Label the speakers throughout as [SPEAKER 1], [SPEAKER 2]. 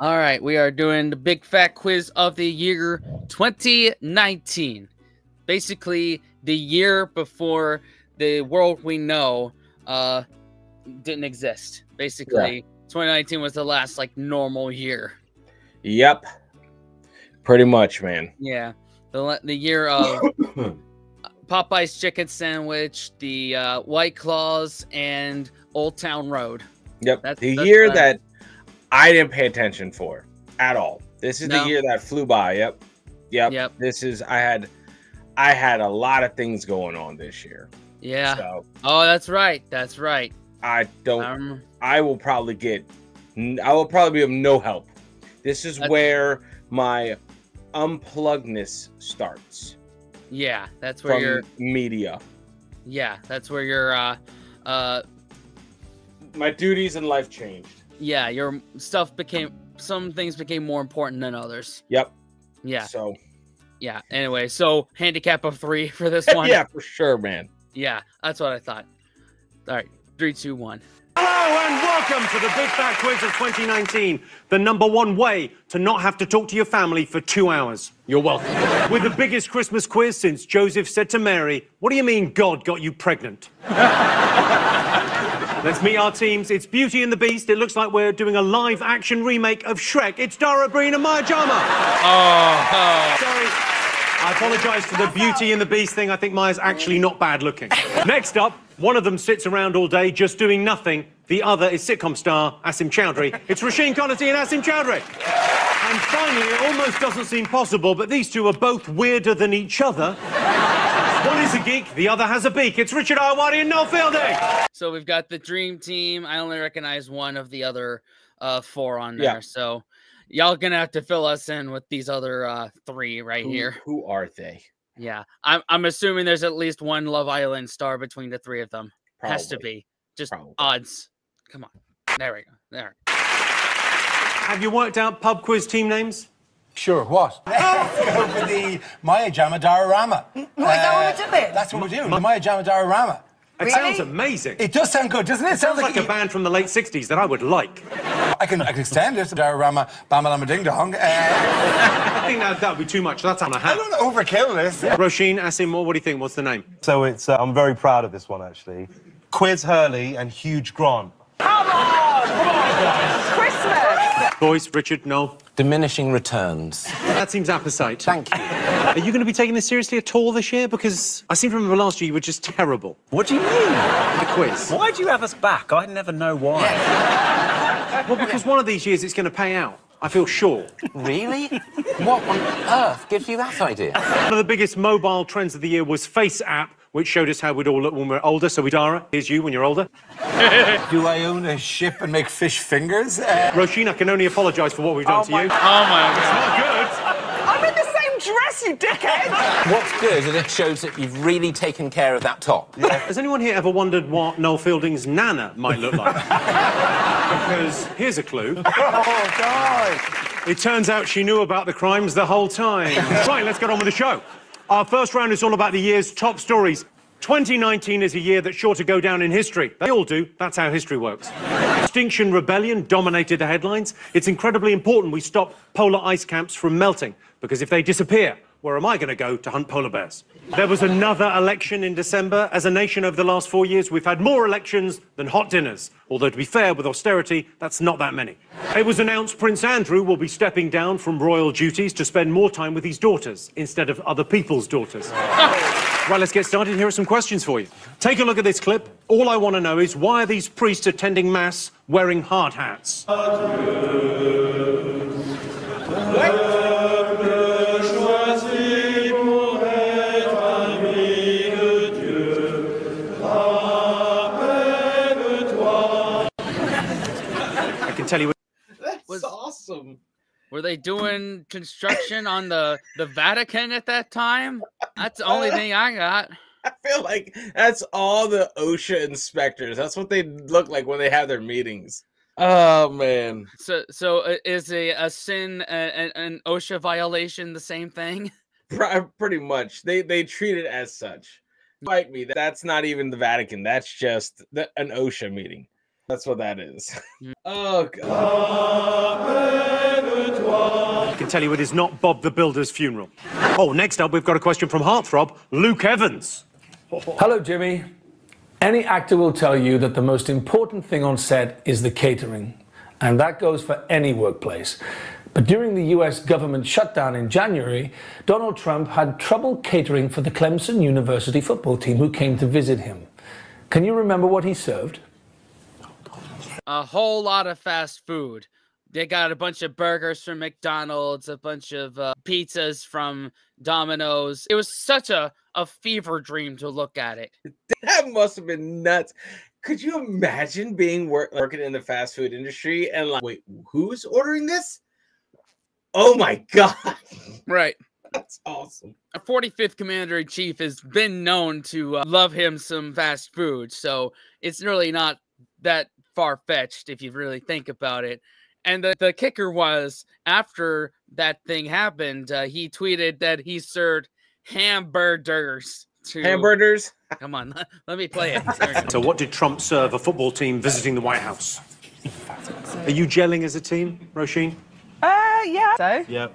[SPEAKER 1] All right, we are doing the big fat quiz of the year 2019. Basically, the year before the world we know uh didn't exist. Basically, 2019 was the last like normal year.
[SPEAKER 2] Yep. Pretty much, man.
[SPEAKER 1] Yeah, the the year of Popeye's chicken sandwich, the uh, White Claws, and Old Town Road.
[SPEAKER 2] Yep.
[SPEAKER 1] That's-
[SPEAKER 2] the
[SPEAKER 1] that's
[SPEAKER 2] year
[SPEAKER 1] what I-
[SPEAKER 2] that I didn't pay attention for at all. This is
[SPEAKER 1] No.
[SPEAKER 2] the year that flew by. Yep. Yep.
[SPEAKER 1] Yep.
[SPEAKER 2] This is I had I had a lot of things going on this year.
[SPEAKER 1] Yeah.
[SPEAKER 2] So
[SPEAKER 1] Oh, that's right. That's right.
[SPEAKER 2] I don't
[SPEAKER 1] Um,
[SPEAKER 2] I will probably get I will probably be of no help. This is where my unpluggedness starts
[SPEAKER 1] yeah, that's where
[SPEAKER 2] from
[SPEAKER 1] you're.
[SPEAKER 2] media.
[SPEAKER 1] Yeah, that's where you're. Uh, uh,
[SPEAKER 2] My duties in life changed.
[SPEAKER 1] Yeah, your stuff became. Some things became more important than others.
[SPEAKER 2] Yep.
[SPEAKER 1] Yeah,
[SPEAKER 2] So
[SPEAKER 1] yeah. Anyway, so handicap of three for this one.
[SPEAKER 2] yeah, for sure, man.
[SPEAKER 1] yeah, that's what I thought. All right, three, two, one.
[SPEAKER 3] Hello and welcome to the Big Fat Quiz of 2019, the number one way to not have to talk to your family for two hours. You're welcome. With the biggest Christmas quiz since Joseph said to Mary, What do you mean God got you pregnant? Let's meet our teams. It's Beauty and the Beast. It looks like we're doing a live action remake of Shrek. It's Dara Breen and Maya Jama.
[SPEAKER 1] Oh,
[SPEAKER 3] Sorry. I apologise for the Beauty and the Beast thing. I think Maya's actually not bad looking. Next up, one of them sits around all day just doing nothing. The other is sitcom star Asim Chaudhry. It's Roisin Conaty and Asim Chaudhry. And finally, it almost doesn't seem possible, but these two are both weirder than each other. One is a geek, the other has a beak. It's Richard Ayoade and Noel Fielding.
[SPEAKER 1] so we've got the dream team. I only recognize one of the other uh four on there.
[SPEAKER 2] Yeah.
[SPEAKER 1] So y'all gonna have to fill us in with these other uh three right
[SPEAKER 2] Who,
[SPEAKER 1] here.
[SPEAKER 2] who are they?
[SPEAKER 1] Yeah, I'm I'm assuming there's at least one Love Island star between the three of them. Has to be just
[SPEAKER 2] Probably.
[SPEAKER 1] odds. Come on, there we go. There.
[SPEAKER 3] Have you worked out pub quiz team names?
[SPEAKER 4] Sure, what? Go for the Maya Jama Diorama.
[SPEAKER 5] What, is that what we're doing?
[SPEAKER 4] That's what we're doing, the Maya Jama Diorama.
[SPEAKER 3] It
[SPEAKER 5] Really?
[SPEAKER 3] sounds amazing.
[SPEAKER 4] It does sound good, doesn't it?
[SPEAKER 3] It sounds like a band from the late 60s that I would like.
[SPEAKER 4] I can, I can extend it, Diorama, Bamalama Ding Dong. Uh,
[SPEAKER 3] I think that that would be too much. That's on a
[SPEAKER 4] I
[SPEAKER 3] hat.
[SPEAKER 4] don't overkill this.
[SPEAKER 3] Roisin, Asim, what do you think? What's the name?
[SPEAKER 6] So it's uh, I'm very proud of this one actually. Quiz Hurley and Huge Grant.
[SPEAKER 5] Christmas!
[SPEAKER 3] Boys, Richard, no.
[SPEAKER 7] Diminishing returns.
[SPEAKER 3] That seems apposite.
[SPEAKER 7] Thank you.
[SPEAKER 3] Are you going to be taking this seriously at all this year? Because I seem to remember last year you were just terrible.
[SPEAKER 8] What do you mean?
[SPEAKER 3] The quiz.
[SPEAKER 8] Why do you have us back? I never know why.
[SPEAKER 3] Well, because one of these years it's going to pay out. I feel sure.
[SPEAKER 7] Really? What on earth gives you that idea?
[SPEAKER 3] One of the biggest mobile trends of the year was FaceApp, which showed us how we'd all look when we're older. So, we Dara, here's you when you're older.
[SPEAKER 4] Do I own a ship and make fish fingers? Uh,
[SPEAKER 3] Roisin, I can only apologise for what we've done to you.
[SPEAKER 1] Oh my god.
[SPEAKER 3] It's not good.
[SPEAKER 5] I'm in the same dress, you dickhead!
[SPEAKER 7] What's good is it shows that you've really taken care of that top.
[SPEAKER 3] Has anyone here ever wondered what Noel Fielding's nana might look like? because here's a clue.
[SPEAKER 4] oh, God.
[SPEAKER 3] It turns out she knew about the crimes the whole time. right, let's get on with the show. Our first round is all about the year's top stories. 2019 is a year that's sure to go down in history. They all do. That's how history works. Extinction Rebellion dominated the headlines. It's incredibly important we stop polar ice caps from melting, because if they disappear, where am I going to go to hunt polar bears? There was another election in December. As a nation over the last four years, we've had more elections than hot dinners. Although, to be fair, with austerity, that's not that many. It was announced Prince Andrew will be stepping down from royal duties to spend more time with his daughters instead of other people's daughters. Right, let's get started. Here are some questions for you. Take a look at this clip. All I want to know is why are these priests attending Mass wearing hard hats? I
[SPEAKER 1] Was-
[SPEAKER 2] awesome.
[SPEAKER 1] Were they doing construction on the the Vatican at that time? That's the only thing I got.
[SPEAKER 2] I feel like that's all the OSHA inspectors. That's what they look like when they have their meetings. Oh man,
[SPEAKER 1] So so uh, is a, a sin a, a- an OSHA violation the same thing?
[SPEAKER 2] Pretty much. They they treat it as such. Fight me. That's not even the Vatican. That's just the, an OSHA meeting. That's what that is. Hmm. oh god.
[SPEAKER 3] I can tell you it is not Bob the Builder's funeral. Oh, next up, we've got a question from Heartthrob, Luke Evans.
[SPEAKER 9] Hello, Jimmy. Any actor will tell you that the most important thing on set is the catering, and that goes for any workplace. But during the US government shutdown in January, Donald Trump had trouble catering for the Clemson University football team who came to visit him. Can you remember what he served?
[SPEAKER 1] A whole lot of fast food. They got a bunch of burgers from McDonald's, a bunch of uh, pizzas from Domino's. It was such a, a fever dream to look at it.
[SPEAKER 2] That must have been nuts. Could you imagine being work, working in the fast food industry and like, wait, who's ordering this? Oh my god,
[SPEAKER 1] Right.
[SPEAKER 2] that's awesome.
[SPEAKER 1] A 45th Commander in Chief has been known to uh, love him some fast food, so it's really not that far fetched if you really think about it. And the, the kicker was after that thing happened, uh, he tweeted that he served hamburgers to
[SPEAKER 2] Hamburgers.
[SPEAKER 1] Come on, let me play it.
[SPEAKER 3] So, what did Trump serve a football team visiting the White House? Are you gelling as a team, Roisin?
[SPEAKER 5] Uh, yeah. So,
[SPEAKER 6] Yeah,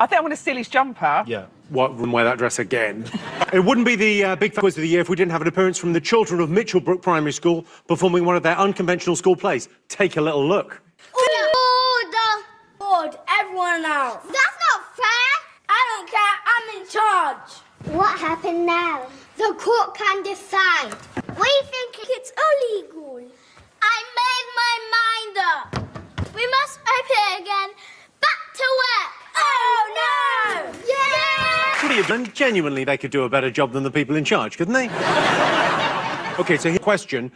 [SPEAKER 5] I think I'm going to steal his jumper.
[SPEAKER 6] yeah.
[SPEAKER 3] What, wouldn't wear that dress again. it wouldn't be the uh, big quiz of the year if we didn't have an appearance from the children of Mitchell Brook Primary School performing one of their unconventional school plays. Take a little look.
[SPEAKER 10] Order! Board everyone out. That's not fair. I don't care. I'm in charge. What happened now? The court can decide. We think it's illegal. I made my mind up. We must open it again. Back to work. Oh no! Yeah!
[SPEAKER 3] Genuinely they could do a better job than the people in charge, couldn't they? okay, so here's here question.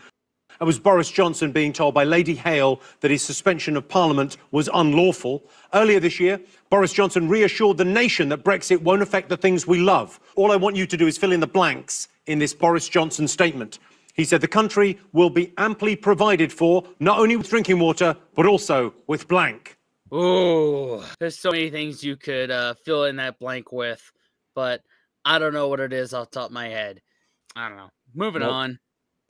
[SPEAKER 3] It was Boris Johnson being told by Lady Hale that his suspension of Parliament was unlawful. Earlier this year, Boris Johnson reassured the nation that Brexit won't affect the things we love. All I want you to do is fill in the blanks in this Boris Johnson statement. He said the country will be amply provided for, not only with drinking water, but also with blank.
[SPEAKER 1] Ooh, there's so many things you could uh, fill in that blank with, but I don't know what it is off the top of my head. I don't know. Moving
[SPEAKER 3] Nope.
[SPEAKER 1] on.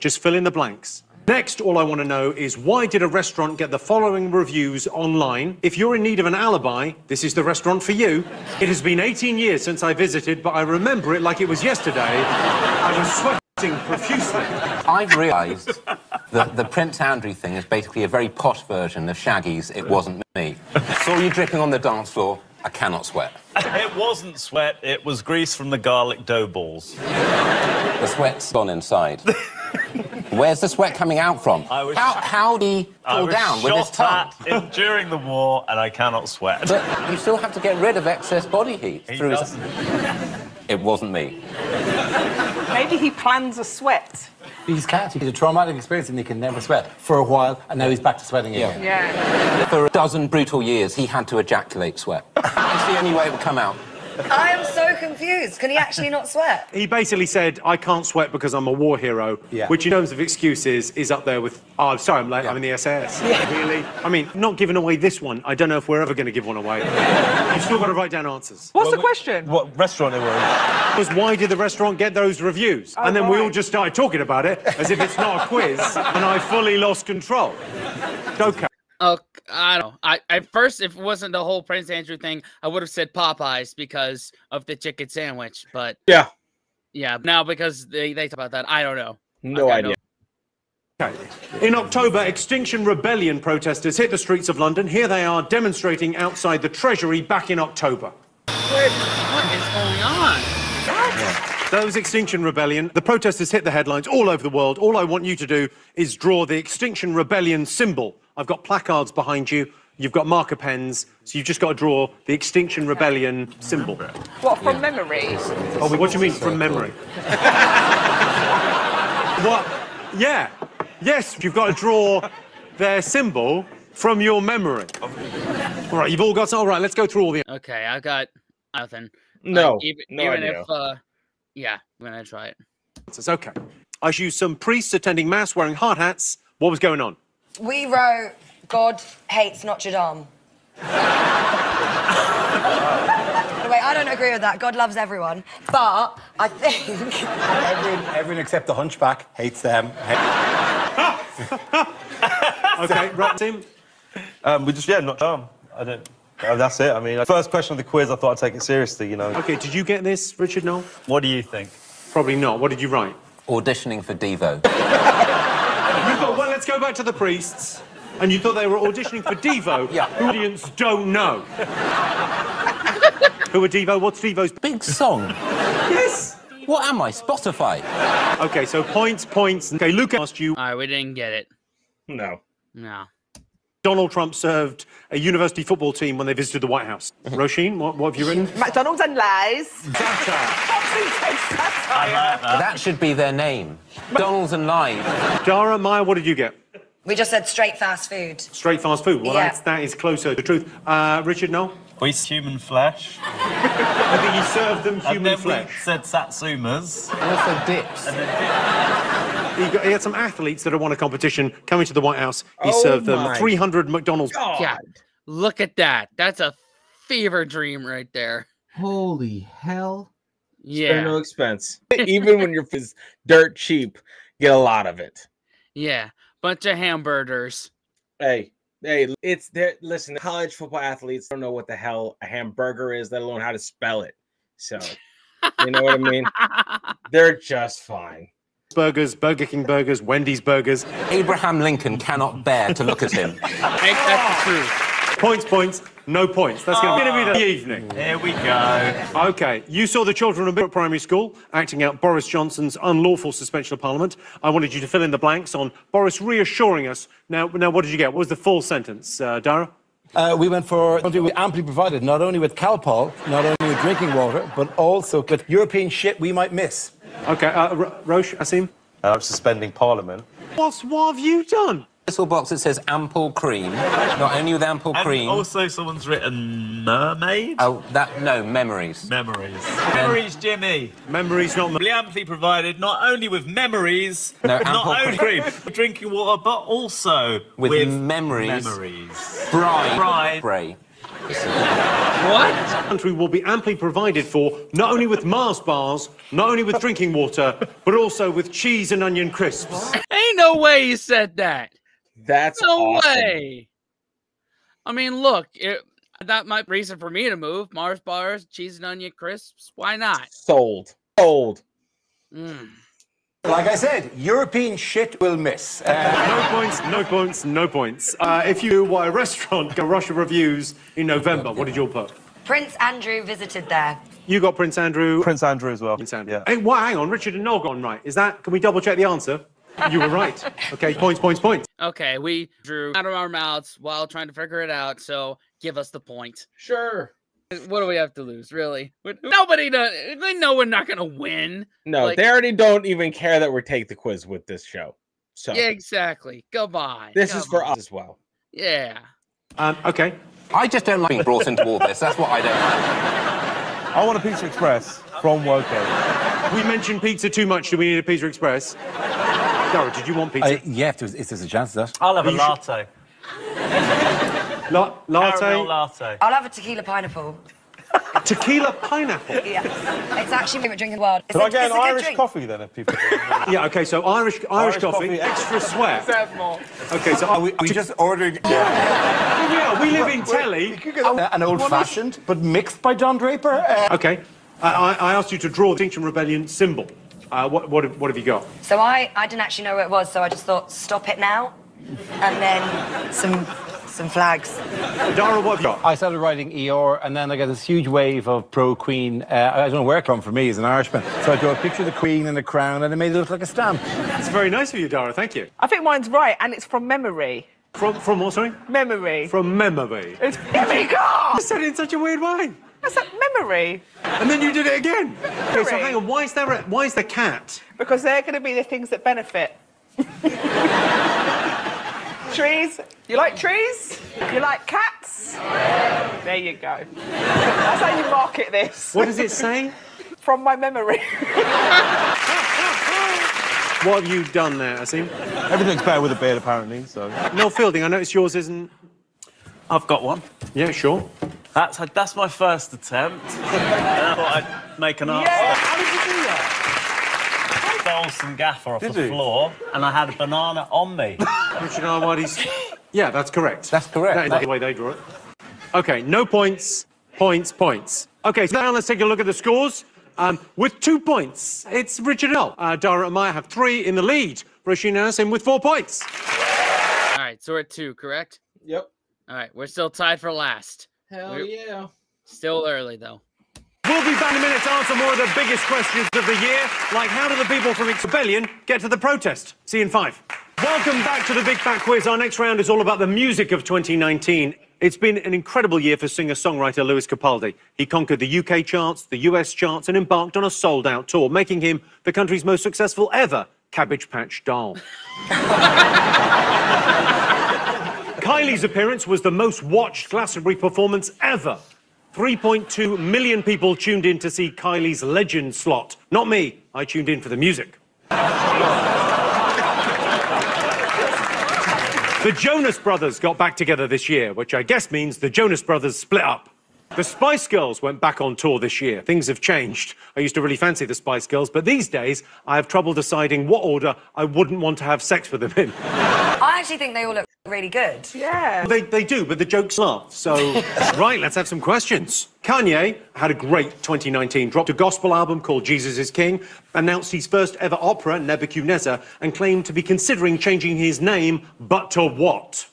[SPEAKER 3] Just fill in the blanks. Next, all I want to know is why did a restaurant get the following reviews online? If you're in need of an alibi, this is the restaurant for you. It has been 18 years since I visited, but I remember it like it was yesterday. I was sweating profusely.
[SPEAKER 7] I've realised that the Prince Andrew thing is basically a very posh version of Shaggy's It Wasn't Me. Saw you dripping on the dance floor, I cannot sweat.
[SPEAKER 8] It wasn't sweat, it was grease from the garlic dough balls.
[SPEAKER 7] The sweat's gone inside. Where's the sweat coming out from?
[SPEAKER 8] I was
[SPEAKER 7] how, how did he
[SPEAKER 8] I
[SPEAKER 7] fall
[SPEAKER 8] was
[SPEAKER 7] down with his
[SPEAKER 8] shot
[SPEAKER 7] tongue?
[SPEAKER 8] in, during the war, and I cannot sweat.
[SPEAKER 7] But you still have to get rid of excess body heat
[SPEAKER 8] He
[SPEAKER 7] through his...
[SPEAKER 8] doesn't.
[SPEAKER 7] It wasn't me.
[SPEAKER 5] Maybe he plans a sweat.
[SPEAKER 4] He's can't. He's a traumatic experience and he can never sweat for a while, and now he's back to sweating
[SPEAKER 7] Yeah.
[SPEAKER 4] again.
[SPEAKER 5] Yeah.
[SPEAKER 7] For a dozen brutal years, he had to ejaculate sweat. That's the only way it would come out.
[SPEAKER 11] I am so confused. Can he actually not sweat?
[SPEAKER 3] He basically said, I can't sweat because I'm a war hero,
[SPEAKER 4] Yeah.
[SPEAKER 3] which in terms of excuses is up there with, oh, I'm sorry, I'm late, I'm in the SAS. Really? I mean, not giving away this one. I don't know if we're ever going to give one away. You've still got to write down answers.
[SPEAKER 5] What's the question?
[SPEAKER 8] What restaurant it was?
[SPEAKER 3] was why did the restaurant get those reviews? Oh, and then we all just started talking about it as if it's not a quiz, and I fully lost control. Okay.
[SPEAKER 1] Oh, I don't know. I at first, if it wasn't the whole Prince Andrew thing, I would have said Popeyes because of the chicken sandwich. But
[SPEAKER 2] Yeah,
[SPEAKER 1] yeah, now because they they talk about that, I don't know.
[SPEAKER 2] no
[SPEAKER 1] I
[SPEAKER 2] idea.
[SPEAKER 3] In October, Extinction Rebellion protesters hit the streets of London. Here they are demonstrating outside the Treasury back in October.
[SPEAKER 1] What is going on?
[SPEAKER 3] Those Extinction Rebellion, the protesters hit the headlines all over the world. All I want you to do is draw the Extinction Rebellion symbol. I've got placards behind you. You've got marker pens, so you've just got to draw the Extinction Rebellion symbol.
[SPEAKER 5] What, from memory?
[SPEAKER 3] Oh, what do you mean from memory? what? Yeah. Yes, you've got to draw their symbol from your memory. All right, you've all got some. All right, let's go through all the.
[SPEAKER 1] Okay, I got nothing.
[SPEAKER 2] No,
[SPEAKER 1] Like, even,
[SPEAKER 2] no
[SPEAKER 1] even
[SPEAKER 2] idea.
[SPEAKER 1] if uh, yeah, I'm gonna try it.
[SPEAKER 3] answers. Okay. I used some priests attending mass wearing hard hats. What was going on?
[SPEAKER 11] We wrote God hates Notre Dame. No, wait, I I don't agree with that. God loves everyone. But I think.
[SPEAKER 4] Everyone, everyone except the hunchback hates them.
[SPEAKER 3] Okay, right, Tim.
[SPEAKER 6] Um, we just, yeah, not charm. I don't. uh, that's it. I mean, first question of the quiz, I thought I'd take it seriously, you know.
[SPEAKER 3] Okay, did you get this, Richard Knoll?
[SPEAKER 8] What do you think?
[SPEAKER 3] Probably not. What did you write?
[SPEAKER 7] Auditioning for Devo.
[SPEAKER 3] You thought, well, let's go back to the priests. And you thought they were auditioning for Devo,
[SPEAKER 7] Yeah.
[SPEAKER 3] who audience don't know. who are Devo? What's Devo's
[SPEAKER 7] Big song.
[SPEAKER 3] Yes.
[SPEAKER 7] What am I? Spotify.
[SPEAKER 3] Okay, so points, points. Okay, Luke asked you.
[SPEAKER 1] All right, we didn't get it.
[SPEAKER 2] No.
[SPEAKER 1] No.
[SPEAKER 3] Donald Trump served a university football team when they visited the White House. Roisin, what, what have you written?
[SPEAKER 5] McDonald's and Lays.
[SPEAKER 7] That should be their name. Donald's and Live.
[SPEAKER 3] Dara, Maya, what did you get?
[SPEAKER 11] We just said straight fast food.
[SPEAKER 3] Straight fast food. Well,
[SPEAKER 11] Yeah.
[SPEAKER 3] that's, that is closer to the truth. Uh, Richard, no?
[SPEAKER 8] We human flesh.
[SPEAKER 3] I think he served them
[SPEAKER 8] and
[SPEAKER 3] human
[SPEAKER 8] then
[SPEAKER 3] flesh.
[SPEAKER 8] we said satsumas.
[SPEAKER 7] And Also dips.
[SPEAKER 3] He, got, he had some athletes that had won a competition coming to the White House. He
[SPEAKER 2] Oh
[SPEAKER 3] served them 300 McDonald's.
[SPEAKER 1] God, look at that. That's a fever dream right there.
[SPEAKER 2] Holy hell. Spare
[SPEAKER 1] Yeah.
[SPEAKER 2] no expense. Even when your is dirt cheap, get a lot of it.
[SPEAKER 1] Yeah. Bunch of hamburgers.
[SPEAKER 2] Hey, hey, it's there. Listen, college football athletes don't know what the hell a hamburger is, let alone how to spell it. So, you know what I mean? They're just fine.
[SPEAKER 3] Burgers, Burger King burgers, Wendy's burgers.
[SPEAKER 7] Abraham Lincoln cannot bear to look at him.
[SPEAKER 1] Ain't that the truth?
[SPEAKER 3] Points, points, no points. That's going to be the evening.
[SPEAKER 8] Here we go.
[SPEAKER 3] Okay, you saw the children of Bishop Primary School acting out Boris Johnson's unlawful suspension of Parliament. I wanted you to fill in the blanks on Boris reassuring us. Now, now, what did you get? What was the full sentence, uh, Dara?
[SPEAKER 4] Uh, we went for something we amply provided, not only with Calpol, not only with drinking water, but also with European shit we might miss.
[SPEAKER 3] Okay, uh, Ro- Roche, Asim.
[SPEAKER 6] Uh, I'm suspending Parliament.
[SPEAKER 3] What's what have you done?
[SPEAKER 7] Whistle box that says ample cream. Not only with ample
[SPEAKER 8] And
[SPEAKER 7] cream.
[SPEAKER 8] also, someone's written mermaid.
[SPEAKER 7] Oh, that no memories.
[SPEAKER 8] Memories. Memories, Jimmy.
[SPEAKER 3] Memories, not
[SPEAKER 8] Amply, amply provided, not only with memories,
[SPEAKER 7] No, ample
[SPEAKER 8] not only
[SPEAKER 7] cream.
[SPEAKER 8] with drinking water, but also
[SPEAKER 7] With
[SPEAKER 8] with,
[SPEAKER 7] memories.
[SPEAKER 8] Memories.
[SPEAKER 7] Bride.
[SPEAKER 8] Bride.
[SPEAKER 7] Spray.
[SPEAKER 1] What?
[SPEAKER 3] country will be amply provided for, not only with Mars bars, not only with drinking water, but also with cheese and onion crisps.
[SPEAKER 1] Ain't no way you said that.
[SPEAKER 2] That's
[SPEAKER 1] No
[SPEAKER 2] awesome.
[SPEAKER 1] way. I mean, look, it, that might be reason for me to move. Mars bars, cheese and onion crisps. Why not?
[SPEAKER 2] Sold. Sold.
[SPEAKER 1] Mm.
[SPEAKER 4] Like I said, European shit will miss. Uh,
[SPEAKER 3] No points, no points, no points. Uh, if you knew why a restaurant got Russia reviews in November, what did you all put?
[SPEAKER 11] Prince Andrew visited there.
[SPEAKER 3] You got Prince Andrew.
[SPEAKER 6] Prince Andrew as well.
[SPEAKER 3] Prince Andrew.
[SPEAKER 6] Yeah.
[SPEAKER 3] Hey, well, hang on, Richard and Noel got on right. Is that? Can we double check the answer? You were right. Okay, points, points, points.
[SPEAKER 1] Okay, we drew out of our mouths while trying to figure it out. So give us the point.
[SPEAKER 2] Sure.
[SPEAKER 1] What do we have to lose, really? We- Nobody does. We know we're not gonna win.
[SPEAKER 2] No,
[SPEAKER 1] Like-
[SPEAKER 2] they already don't even care that we take the quiz with this show. So
[SPEAKER 1] Yeah, exactly. Goodbye.
[SPEAKER 2] this is for
[SPEAKER 1] Goodbye.
[SPEAKER 2] us as well.
[SPEAKER 1] Yeah.
[SPEAKER 3] Um, okay.
[SPEAKER 7] I just don't like being brought into all this. That's what I don't like.
[SPEAKER 6] I want a Pizza Express from Woking.
[SPEAKER 3] We mentioned pizza too much. Do we need a Pizza Express? Dara, did you want pizza?
[SPEAKER 4] I, yeah, if there's, if there's a chance of that.
[SPEAKER 8] I'll have a
[SPEAKER 3] You should-
[SPEAKER 8] latte.
[SPEAKER 3] La- latte,
[SPEAKER 8] Caramel latte.
[SPEAKER 11] I'll have a tequila pineapple.
[SPEAKER 3] tequila, pineapple.
[SPEAKER 11] Yeah. it's actually my favorite drink in the world. It's
[SPEAKER 6] Can
[SPEAKER 11] a,
[SPEAKER 6] I get an Irish
[SPEAKER 11] drink.
[SPEAKER 6] coffee then, if people?
[SPEAKER 3] Yeah. Okay. So Irish Irish,
[SPEAKER 6] Irish
[SPEAKER 3] coffee,
[SPEAKER 6] coffee.
[SPEAKER 3] extra sweat.
[SPEAKER 5] Serve more.
[SPEAKER 3] Okay. So
[SPEAKER 4] Are we, are we just ordering
[SPEAKER 3] yeah, we live in Telly.
[SPEAKER 4] an old fashioned, but mixed by Don Draper? Uh,
[SPEAKER 3] Okay. I, I I asked you to draw the Extinction Rebellion symbol. Uh, what, what, have, what have you got?
[SPEAKER 11] So I, I didn't actually know where it was, so I just thought, stop it now. And then some some flags.
[SPEAKER 3] Dara, what have you got?
[SPEAKER 4] I started writing ER, and then I got this huge wave of pro Queen. Uh, I don't know where it come from me as an Irishman. So I drew a picture of the Queen and the crown, and I made it look like a stamp.
[SPEAKER 3] It's very nice of you, Dara. Thank you.
[SPEAKER 5] I think mine's right, and it's from memory.
[SPEAKER 3] From from what? Sorry.
[SPEAKER 5] Memory.
[SPEAKER 3] From memory.
[SPEAKER 5] It's, here we go.
[SPEAKER 3] You said it in such a weird way.
[SPEAKER 5] That's a memory.
[SPEAKER 3] And then you did it again. Okay, so hang on. Why is there a, why is the cat?
[SPEAKER 5] Because they're going to be the things that benefit. trees. You like trees? You like cats? There you go. That's how you market this.
[SPEAKER 3] What does it say?
[SPEAKER 5] From my memory.
[SPEAKER 3] What have you done there, Asim?
[SPEAKER 6] Everything's better with a beard, apparently. So
[SPEAKER 3] Noel Fielding, I noticed yours isn't.
[SPEAKER 8] I've got one.
[SPEAKER 3] Yeah, sure.
[SPEAKER 8] That's that's my first attempt. and I thought I'd make an answer.
[SPEAKER 5] Yeah, how did you do that?
[SPEAKER 8] Stole some gaffer off
[SPEAKER 3] Did
[SPEAKER 8] the
[SPEAKER 3] you?
[SPEAKER 8] floor, and I had a banana on me.
[SPEAKER 3] Richard Ayoade's. Yeah, that's correct.
[SPEAKER 7] That's correct.
[SPEAKER 3] That is the way they draw it. Okay, no points, points, points. Okay, so now let's take a look at the scores. Um, with two points, it's Richard L. Uh, Dara and Maya have three in the lead. Roisin Anderson with four points.
[SPEAKER 1] All right, so we're at two, correct?
[SPEAKER 2] Yep.
[SPEAKER 1] All right, we're still tied for last.
[SPEAKER 2] Hell
[SPEAKER 1] We're-
[SPEAKER 2] yeah.
[SPEAKER 1] Still early though.
[SPEAKER 3] We'll be back in a minute to answer more of the biggest questions of the year, like how do the people from Rebellion get to the protest? See you in five. Welcome back to the Big Fat Quiz. Our next round is all about the music of 2019. It's been an incredible year for singer-songwriter Lewis Capaldi. He conquered the UK charts, the US charts, and embarked on a sold-out tour, making him the country's most successful ever Cabbage Patch Doll. Kylie's appearance was the most watched Glastonbury performance ever. 3.2 million people tuned in to see Kylie's legend slot. Not me, I tuned in for the music. The Jonas Brothers got back together this year, which I guess means the Jonas Brothers split up. The Spice Girls went back on tour this year. Things have changed. I used to really fancy the Spice Girls, but these days I have trouble deciding what order I wouldn't want to have sex with them in.
[SPEAKER 11] I actually think they all look really good.
[SPEAKER 5] Yeah.
[SPEAKER 3] They, they do, but the jokes laugh. So, right, let's have some questions. Kanye had a great 2019, dropped a gospel album called Jesus is King, announced his first ever opera, Nebuchadnezzar, and claimed to be considering changing his name, but to what?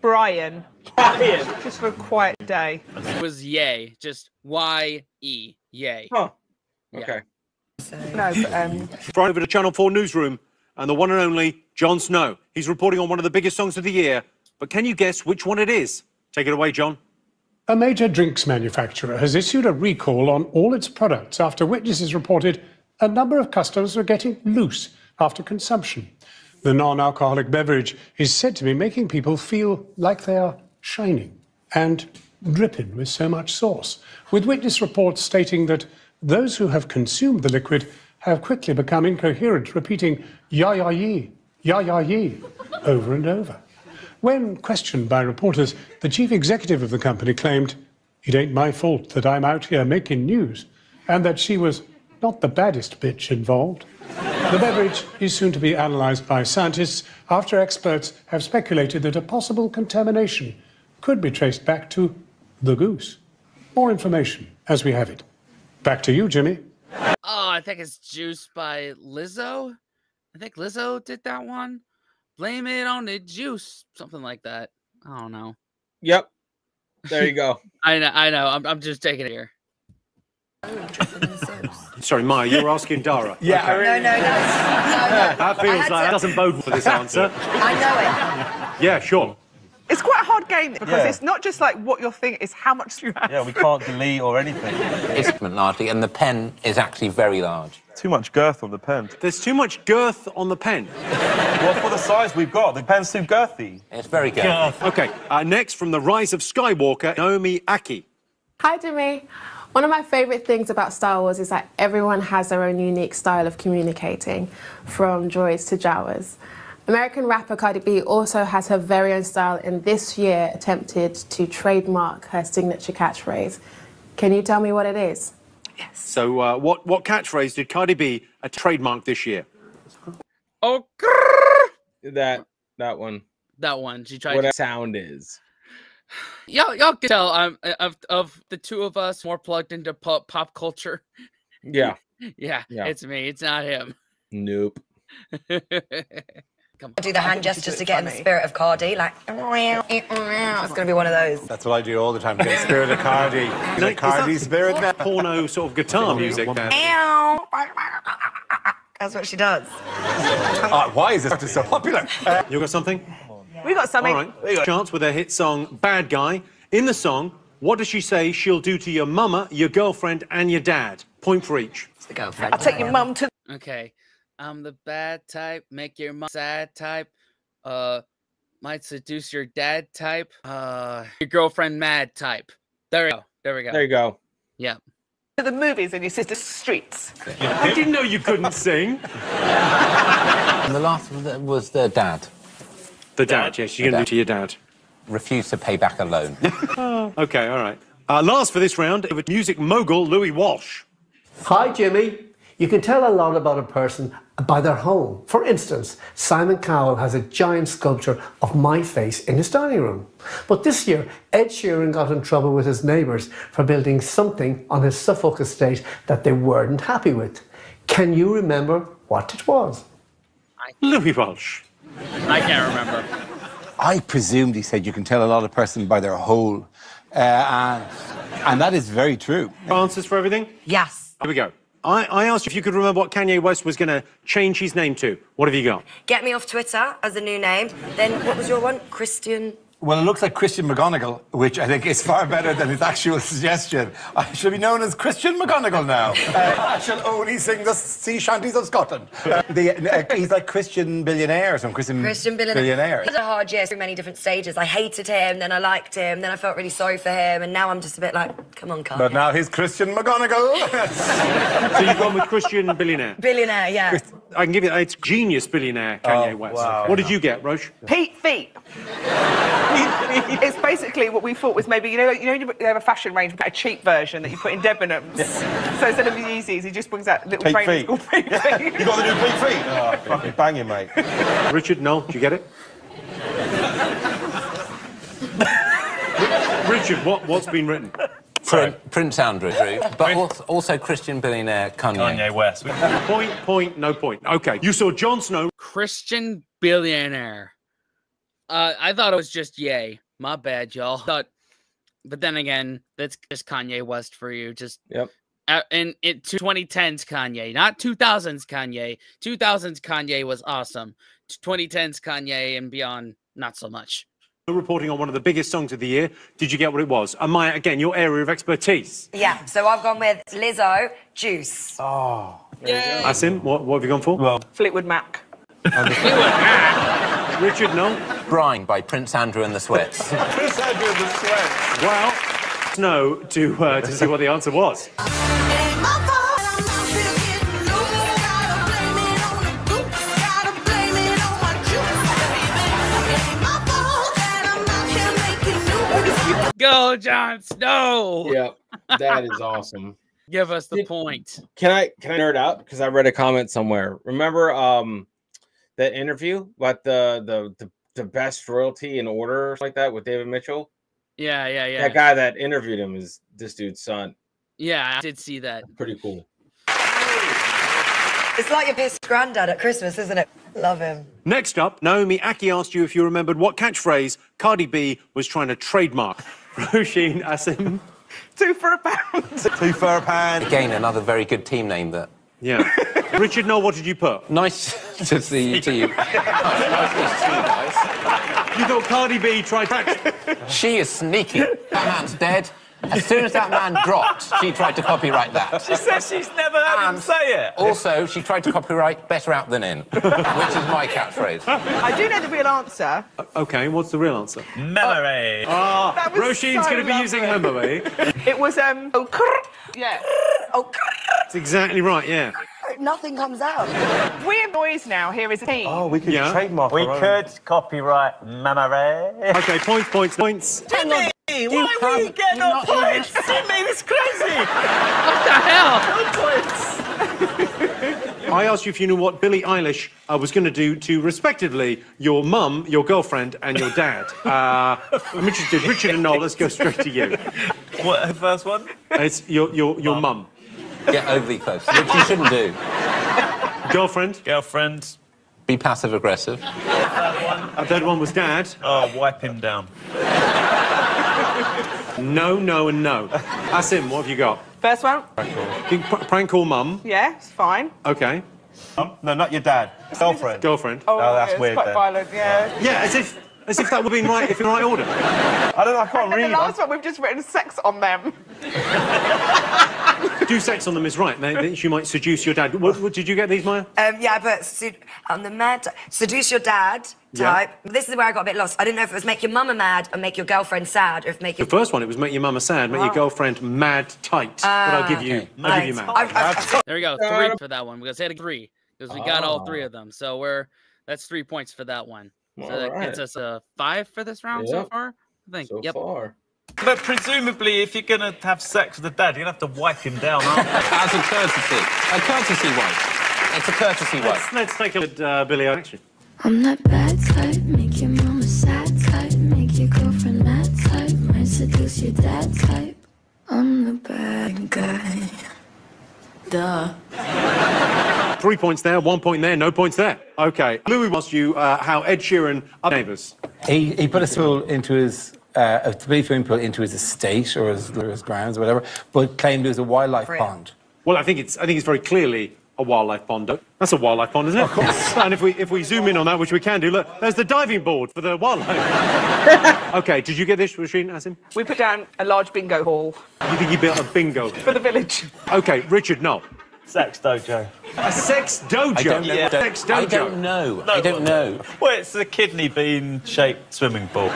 [SPEAKER 5] Brian. Brian. Just for a quiet day.
[SPEAKER 1] It was yay, just Y E, yay.
[SPEAKER 2] Huh.
[SPEAKER 1] Yeah.
[SPEAKER 2] Okay.
[SPEAKER 5] No, but um,
[SPEAKER 3] Right over to Channel 4 Newsroom and the one and only Jon Snow. He's reporting on one of the biggest songs of the year, but can you guess which one it is? Take it away, John.
[SPEAKER 12] A major drinks manufacturer has issued a recall on all its products after witnesses reported a number of customers were getting loose after consumption. The non alcoholic beverage is said to be making people feel like they are shining and dripping with so much sauce, with witness reports stating that those who have consumed the liquid have quickly become incoherent, repeating ya ya ye, ya ya ye over and over. When questioned by reporters, the chief executive of the company claimed, It ain't my fault that I'm out here making news, and that she was not the baddest bitch involved. The beverage is soon to be analysed by scientists after experts have speculated that a possible contamination could be traced back to the goose. More information as we have it. Back to you, Jimmy.
[SPEAKER 1] I think it's Juice by Lizzo. I think Lizzo did that one. Blame it on the juice, something like that. I don't know.
[SPEAKER 2] Yep. There you go.
[SPEAKER 1] I know. I know. I'm, I'm just taking it here.
[SPEAKER 3] Sorry, Maya, you were asking Dara.
[SPEAKER 5] Yeah, I
[SPEAKER 3] Okay.
[SPEAKER 11] No, no, no. no, no.
[SPEAKER 3] That feels
[SPEAKER 11] had
[SPEAKER 3] like that doesn't bode well for this answer.
[SPEAKER 11] I know it.
[SPEAKER 3] Yeah, sure.
[SPEAKER 5] It's quite a hard game because
[SPEAKER 6] Yeah.
[SPEAKER 5] it's not just like what you're thinking, it's how much you have.
[SPEAKER 6] Yeah, we can't delete or anything.
[SPEAKER 7] It's largely, and the pen is actually very large.
[SPEAKER 6] Too much girth on the pen.
[SPEAKER 3] There's too much girth on the pen.
[SPEAKER 6] Well, for the size we've got, the pen's too girthy.
[SPEAKER 7] It's very good.
[SPEAKER 3] Okay, uh, next from The Rise of Skywalker, Naomi Ackie.
[SPEAKER 13] Hi, Jimmy. One of my favourite things about Star Wars is that everyone has their own unique style of communicating, from droids to Jawas. American rapper Cardi B also has her very own style and this year attempted to trademark her signature catchphrase. Can you tell me what it is? Yes.
[SPEAKER 3] So, uh, what, what catchphrase did Cardi B uh, trademark this year?
[SPEAKER 1] Oh,
[SPEAKER 2] That that one.
[SPEAKER 1] that one. She tried.
[SPEAKER 2] What
[SPEAKER 1] to-
[SPEAKER 2] that sound is.
[SPEAKER 1] Y'all, y'all can tell I'm uh, of of the two of us more plugged into pop, pop culture.
[SPEAKER 2] Yeah.
[SPEAKER 1] yeah,
[SPEAKER 2] Yeah.
[SPEAKER 1] it's me. It's not him.
[SPEAKER 2] Nope.
[SPEAKER 1] Come
[SPEAKER 11] Do the hand gestures to get in the spirit of Cardi, like. It's going to be one of those.
[SPEAKER 4] That's what I do all the time to get spirit of Cardi.
[SPEAKER 3] No,
[SPEAKER 4] The
[SPEAKER 3] is
[SPEAKER 4] Cardi
[SPEAKER 3] that
[SPEAKER 4] spirit now.
[SPEAKER 3] Porno sort of guitar music.
[SPEAKER 11] That's what she does.
[SPEAKER 4] Ah, why is this so popular?
[SPEAKER 3] You got something?
[SPEAKER 5] We got something.
[SPEAKER 3] All right. Chance with her hit song Bad Guy. In the song, what does she say she'll do to your mama, your girlfriend, and your dad? Point for each.
[SPEAKER 11] It's the girlfriend.
[SPEAKER 5] I'll take your mum to.
[SPEAKER 1] Okay. I'm the bad type, make your mom sad type, uh, might seduce your dad type, uh, your girlfriend mad type. There we go. There we go.
[SPEAKER 2] There you go.
[SPEAKER 1] Yeah.
[SPEAKER 5] To the movies and your sister's streets.
[SPEAKER 3] I didn't know you couldn't sing.
[SPEAKER 7] And the last was the, was the dad.
[SPEAKER 3] The dad, yes, you're going to do to your dad.
[SPEAKER 7] Refuse to pay back a loan.
[SPEAKER 3] Okay, all right. Uh, last for this round, with music mogul Louis Walsh.
[SPEAKER 14] Hi, Jimmy. You can tell a lot about a person by their home. For instance, Simon Cowell has a giant sculpture of my face in his dining room. But this year, Ed Sheeran got in trouble with his neighbours for building something on his Suffolk estate that they weren't happy with. Can you remember what it was?
[SPEAKER 3] Louis Walsh.
[SPEAKER 1] I can't remember.
[SPEAKER 4] I presumed he said you can tell a lot of person by their hole. Uh, and, and that is very true.
[SPEAKER 3] Answers for everything?
[SPEAKER 11] Yes.
[SPEAKER 3] Here we go. I, I asked if you could remember what Kanye West was going to change his name to. What have you got?
[SPEAKER 11] Get me off Twitter as a new name. Then what was your one? Christian.
[SPEAKER 4] Well, it looks like Christian McGonagall, which I think is far better than his actual suggestion. I should be known as Christian McGonagall now. Uh, I shall only sing the sea shanties of Scotland. Uh, the, uh, he's like Christian billionaire or something. Christian,
[SPEAKER 11] Christian billionaire. He's a hard year through many different stages. I hated him, then I liked him, then I felt really sorry for him, and now I'm just a bit like, come on, Kanye.
[SPEAKER 4] But now he's Christian McGonagall.
[SPEAKER 3] so you've gone with Christian billionaire.
[SPEAKER 11] Billionaire, yeah.
[SPEAKER 3] I can give you it's genius billionaire Kanye West.
[SPEAKER 5] wow.
[SPEAKER 3] What did you get, Roche?
[SPEAKER 5] Pete feet. it's basically what we thought was maybe you know you know you have a fashion range, a cheap version that you put in Debenhams. So instead of the Yeezys, he just brings out little
[SPEAKER 6] Pete
[SPEAKER 5] trainers
[SPEAKER 6] feet.
[SPEAKER 5] called Pete
[SPEAKER 6] Yeah.
[SPEAKER 5] feet.
[SPEAKER 6] You got the new Pete feet? Oh, fucking banging, mate.
[SPEAKER 3] Richard, no, did you get it? Richard, what, what's been written?
[SPEAKER 7] Prin- Prince Andrew, but al- also Christian billionaire Kanye.
[SPEAKER 8] Kanye West.
[SPEAKER 3] Point, point, no point. Okay, you saw Jon Snow.
[SPEAKER 1] Christian billionaire. Uh, I thought it was just yay. My bad, y'all. Thought, but then again, that's just Kanye West for you. Just
[SPEAKER 2] yep.
[SPEAKER 1] Uh, and it 2010s Kanye, not 2000s Kanye. 2000s Kanye was awesome. 2010s Kanye and beyond, not so much.
[SPEAKER 3] Reporting on one of the biggest songs of the year. Did you get what it was? And Maya, again, your area of expertise.
[SPEAKER 11] Yeah, so I've gone with Lizzo, Juice.
[SPEAKER 3] Oh. yeah. Asim, what, what have you gone for? Well,
[SPEAKER 5] Fleetwood Mac.
[SPEAKER 3] Richard, no?
[SPEAKER 7] Brine by Prince Andrew and the Sweats.
[SPEAKER 6] Prince Andrew and the Sweats.
[SPEAKER 3] Well, Snow to uh, to see what the answer was.
[SPEAKER 1] Go, Jon Snow.
[SPEAKER 2] Yep, that is awesome.
[SPEAKER 1] Give us the point.
[SPEAKER 2] Can I can I nerd out because I read a comment somewhere? Remember um that interview about the the the, the best royalty in order or like that with David Mitchell?
[SPEAKER 1] Yeah, yeah, yeah.
[SPEAKER 2] That guy that interviewed him is this dude's son.
[SPEAKER 1] Yeah, I did see that.
[SPEAKER 2] Pretty cool.
[SPEAKER 11] It's like your pissed granddad at Christmas, isn't it? Love him.
[SPEAKER 3] Next up, Naomi Ackie asked you if you remembered what catchphrase Cardi B was trying to trademark. Roisin, Asim.
[SPEAKER 5] Two for a pound.
[SPEAKER 6] Two for a pound.
[SPEAKER 7] Again, another very good team name that.
[SPEAKER 3] Yeah. Richard, no, what did you put?
[SPEAKER 7] Nice to see to you.
[SPEAKER 3] You thought Cardi B tried to.
[SPEAKER 7] She is sneaky. That man's dead. As soon as that man dropped, she tried to copyright that.
[SPEAKER 8] She says she's never heard him say it.
[SPEAKER 7] Also, she tried to copyright Better Out Than In, which is my catchphrase.
[SPEAKER 5] I do know the real answer.
[SPEAKER 3] Okay, what's the real answer?
[SPEAKER 8] Memory.
[SPEAKER 3] Ah,
[SPEAKER 5] That was
[SPEAKER 3] Roisin's
[SPEAKER 5] so
[SPEAKER 3] going to be using her memory.
[SPEAKER 5] It was um. Oh, crrr. yeah.
[SPEAKER 11] Oh,
[SPEAKER 3] That's exactly right, yeah.
[SPEAKER 11] nothing comes out.
[SPEAKER 5] We're boys now Here is as a team.
[SPEAKER 6] Oh, we could
[SPEAKER 3] Yeah.
[SPEAKER 6] trademark
[SPEAKER 8] We
[SPEAKER 6] our own.
[SPEAKER 8] could copyright memory.
[SPEAKER 3] Okay, points, points, points.
[SPEAKER 8] Jimmy, why were you getting no points? Jimmy, this is crazy.
[SPEAKER 1] What the hell?
[SPEAKER 8] No points.
[SPEAKER 3] I asked you if you knew what Billie Eilish uh, was going to do to, respectively, your mum, your girlfriend, and your dad. Uh, I'm interested. Richard and Noel, let's go straight to you.
[SPEAKER 8] What, the first one?
[SPEAKER 3] It's your, your, your mum.
[SPEAKER 7] Get overly close, which you shouldn't do.
[SPEAKER 3] Girlfriend.
[SPEAKER 8] Girlfriend.
[SPEAKER 7] Be passive aggressive.
[SPEAKER 3] A third one was dad.
[SPEAKER 8] Oh, wipe him down.
[SPEAKER 3] No, no, and no. Asim, what have you got?
[SPEAKER 5] First one.
[SPEAKER 3] You can pr- prank call mum.
[SPEAKER 5] Yeah, it's fine.
[SPEAKER 3] Okay.
[SPEAKER 6] Um, no, not your dad. Girlfriend.
[SPEAKER 3] Girlfriend.
[SPEAKER 5] Oh,
[SPEAKER 6] Oh, that's
[SPEAKER 5] it's
[SPEAKER 6] weird
[SPEAKER 5] quite
[SPEAKER 6] then.
[SPEAKER 5] violent. Yeah.
[SPEAKER 3] Yeah, as if as if that would be been right if in the right order.
[SPEAKER 6] I don't know, I can't
[SPEAKER 5] And the
[SPEAKER 6] read.
[SPEAKER 5] last one, we've just written sex on them.
[SPEAKER 3] Do sex on them is right. They, they- she might seduce your dad. What, what, did you get these, Maya?
[SPEAKER 11] Um, yeah, but sed- on the mad seduce your dad
[SPEAKER 3] Yeah.
[SPEAKER 11] type. This is where I got a bit lost. I didn't know if it was make your mama mad or make your girlfriend sad, or if make
[SPEAKER 3] The
[SPEAKER 11] your.
[SPEAKER 3] first one, it was make your mama sad, make your girlfriend mad tight. but I'll give you, I'll give you mad.
[SPEAKER 11] I've- I've-
[SPEAKER 1] There we go. Three for that one. We got to say three because we got all three of them. So we're that's three points for that one. So that
[SPEAKER 2] Alright.
[SPEAKER 1] gets us a five for this round so far. I think.
[SPEAKER 2] So
[SPEAKER 1] yep.
[SPEAKER 2] far.
[SPEAKER 8] But presumably, if you're going to have sex with the dad, you're going to have to wipe him down, aren't you?
[SPEAKER 7] As a courtesy. A courtesy wipe. It's a courtesy wipe.
[SPEAKER 3] Let's, let's take a look at uh, Billie action.
[SPEAKER 15] I'm that bad type, make your mama sad type, make your girlfriend mad type, might seduce your dad type. I'm the bad guy. Duh.
[SPEAKER 3] Three points there, one point there, no points there. Okay. Louis asked you uh, how Ed Sheeran are neighbours.
[SPEAKER 4] He, he put a pool into his, uh, a three swimming pool into his estate or his, or his grounds or whatever, but claimed it was a wildlife pond.
[SPEAKER 3] Well, I think it's I think it's very clearly a wildlife pond. That's a wildlife pond, isn't it? Of course. and if we if we zoom in on that, which we can do, look, there's the diving board for the wildlife. okay, did you get this, Roisin Asim?
[SPEAKER 5] We put down a large bingo hall
[SPEAKER 3] You think you built a bingo?
[SPEAKER 5] for the village.
[SPEAKER 3] Okay, Richard, no.
[SPEAKER 8] Sex dojo.
[SPEAKER 3] A sex dojo.
[SPEAKER 7] I don't know.
[SPEAKER 8] Yeah.
[SPEAKER 3] Sex
[SPEAKER 7] I
[SPEAKER 3] dojo.
[SPEAKER 7] don't know. I don't know.
[SPEAKER 8] Well, it's a kidney bean shaped swimming pool.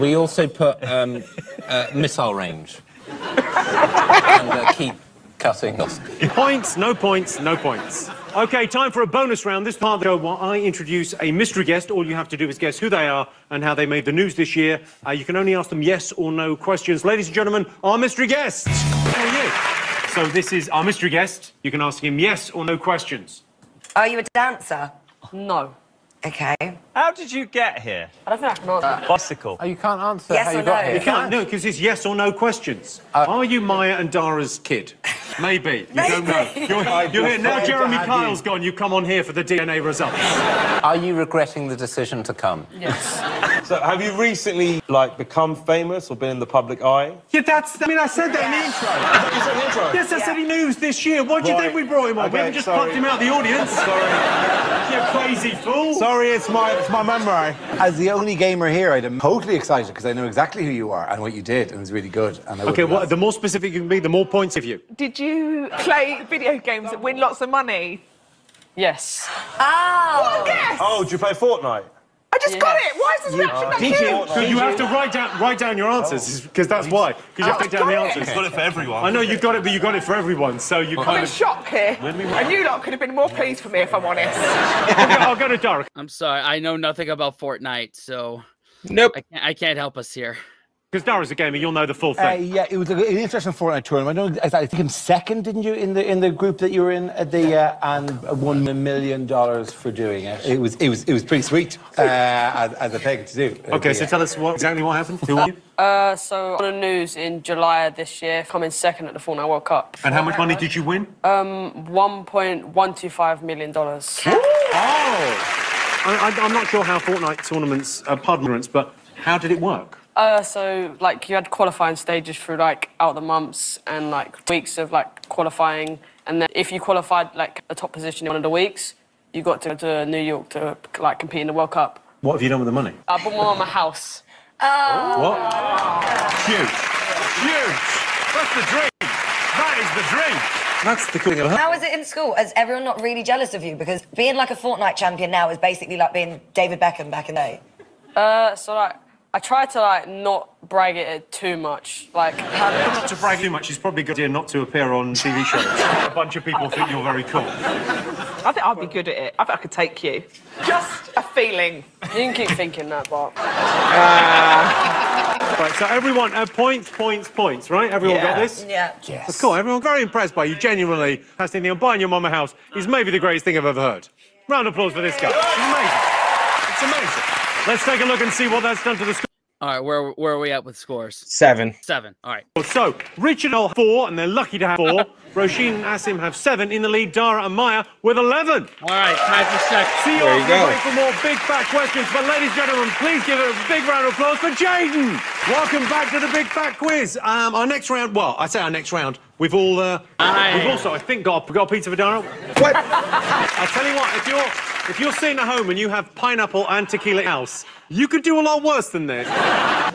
[SPEAKER 7] We also put um, uh, missile range. and uh, keep cutting. Us.
[SPEAKER 3] Points, no points, no points. Okay, time for a bonus round. This part of the show where I introduce a mystery guest. All you have to do is guess who they are and how they made the news this year. Uh, you can only ask them yes or no questions. Ladies and gentlemen, our mystery guest. How are you? So this is our mystery guest. You can ask him yes or no questions.
[SPEAKER 11] Are you a dancer?
[SPEAKER 5] No.
[SPEAKER 11] Okay.
[SPEAKER 8] How did you get here?
[SPEAKER 5] I don't think I can answer.
[SPEAKER 8] Bicycle.
[SPEAKER 7] Oh, you can't answer
[SPEAKER 11] Yes
[SPEAKER 7] how
[SPEAKER 11] or
[SPEAKER 7] you got
[SPEAKER 11] no?
[SPEAKER 7] here.
[SPEAKER 3] You can't, no, because it's yes or no questions. Uh, are you Maya and Dara's kid? Maybe. You don't know.
[SPEAKER 11] Maybe.
[SPEAKER 3] You're, you're here. Now Jeremy
[SPEAKER 4] have
[SPEAKER 3] Kyle's
[SPEAKER 4] you.
[SPEAKER 3] gone. You come on here for the DNA results.
[SPEAKER 7] Are you regretting the decision to come? Yes.
[SPEAKER 6] so, have you recently, like, become famous or been in the public eye?
[SPEAKER 3] Yeah, that's. I mean, I said that in the intro.
[SPEAKER 6] You said the intro?
[SPEAKER 3] Yes, I said he news this year. Why do you think we brought him on? we haven't just
[SPEAKER 6] sorry.
[SPEAKER 3] plucked him out of the audience.
[SPEAKER 6] Sorry.
[SPEAKER 3] You crazy fool.
[SPEAKER 6] Sorry, it's my, it's my memory.
[SPEAKER 4] As the only gamer here, I'm totally excited because I know exactly who you are and what you did, and it was really good. And I
[SPEAKER 3] Okay, well, the more specific you can be, the more points of you.
[SPEAKER 5] Did you play video games that win lots of money?
[SPEAKER 16] Yes. Ah!
[SPEAKER 11] Oh!
[SPEAKER 5] What a guess!
[SPEAKER 6] Oh, do you play Fortnite?
[SPEAKER 5] I just got it! Why is this reaction that
[SPEAKER 3] Did you?
[SPEAKER 5] huge?
[SPEAKER 3] So you have to write down write down your answers because that's why. Because you oh, have to take down the answers.
[SPEAKER 8] He's got it for everyone.
[SPEAKER 3] I know you got it, but you got it for everyone. So you
[SPEAKER 5] I'm
[SPEAKER 3] kind
[SPEAKER 5] in
[SPEAKER 3] of.
[SPEAKER 5] shock here. And you lot could have been more pleased for me if I'm honest.
[SPEAKER 3] Okay, I'll go to Dara.
[SPEAKER 1] I'm sorry, I know nothing about Fortnite, so
[SPEAKER 2] Nope.
[SPEAKER 1] I can't, I can't help us here.
[SPEAKER 3] Because Dara's a gamer, you'll know the full
[SPEAKER 4] Uh,
[SPEAKER 3] thing.
[SPEAKER 4] yeah, it was a, an interesting Fortnite tournament. I don't. I think I'm second, didn't you, in the in the group that you were in at the uh, and won a million dollars for doing it. It was it was it was pretty sweet uh, as, as a thing to do.
[SPEAKER 3] Okay,
[SPEAKER 4] Uh,
[SPEAKER 3] so
[SPEAKER 4] yeah.
[SPEAKER 3] tell us what, exactly what happened. Who are you?
[SPEAKER 16] Uh, so on the news in July of this year, coming second at the Fortnite World Cup.
[SPEAKER 3] And how much money did you win?
[SPEAKER 16] Um, one point one two five million dollars.
[SPEAKER 3] Oh! I, I, I'm not sure how Fortnite tournaments, uh, pardon ignorance, but how did it work?
[SPEAKER 16] Uh, so like you had qualifying stages through like out the months and like weeks of like qualifying, and then if you qualified like a top position in one of the weeks, you got to go to New York to like compete in the World Cup.
[SPEAKER 3] What have you done with the money?
[SPEAKER 16] I bought my mum a house.
[SPEAKER 3] What? Huge. Huge. That's the dream. That is the dream. That's the cool thing.
[SPEAKER 11] How is it in school? Is everyone not really jealous of you? Because being like a Fortnite champion now is basically like being David Beckham back in the day.
[SPEAKER 16] Uh, so like I try to like not brag it too much. Like have
[SPEAKER 3] Not to brag too much, it's probably a good idea not to appear on TV shows. a bunch of people think you're very cool.
[SPEAKER 5] I think I'd be good at it. I think I could take you. Just a feeling.
[SPEAKER 16] You can keep thinking that, but
[SPEAKER 3] Right, so everyone, uh, points, points, points, right? Everyone got
[SPEAKER 5] Yeah.
[SPEAKER 3] this?
[SPEAKER 11] Yeah. Yes.
[SPEAKER 3] That's cool. Everyone very impressed by you, genuinely. Casting the buying your mum a house is maybe the greatest thing I've ever heard. Round of applause for this guy. It's amazing. It's amazing. Let's take a look and see what that's done to the score.
[SPEAKER 1] All right, where where are we at with scores?
[SPEAKER 2] Seven.
[SPEAKER 1] Seven. All right.
[SPEAKER 3] So, Richard will have four, and they're lucky to have four. Roisin and Asim have seven. In the lead, Dara and Maya with 11.
[SPEAKER 1] All right, time for check.
[SPEAKER 3] See you
[SPEAKER 2] There
[SPEAKER 3] all
[SPEAKER 2] you go.
[SPEAKER 3] wait for more big fat questions. But ladies and gentlemen, please give a big round of applause for Jaden. Welcome back to the big fat quiz. Um, our next round, well, I say our next round. We've all, uh, we've also, I think, got, got a pizza for Dara.
[SPEAKER 2] What?
[SPEAKER 3] I'll tell you what, if you're if you're sitting at home and you have pineapple and tequila house, you could do a lot worse than this.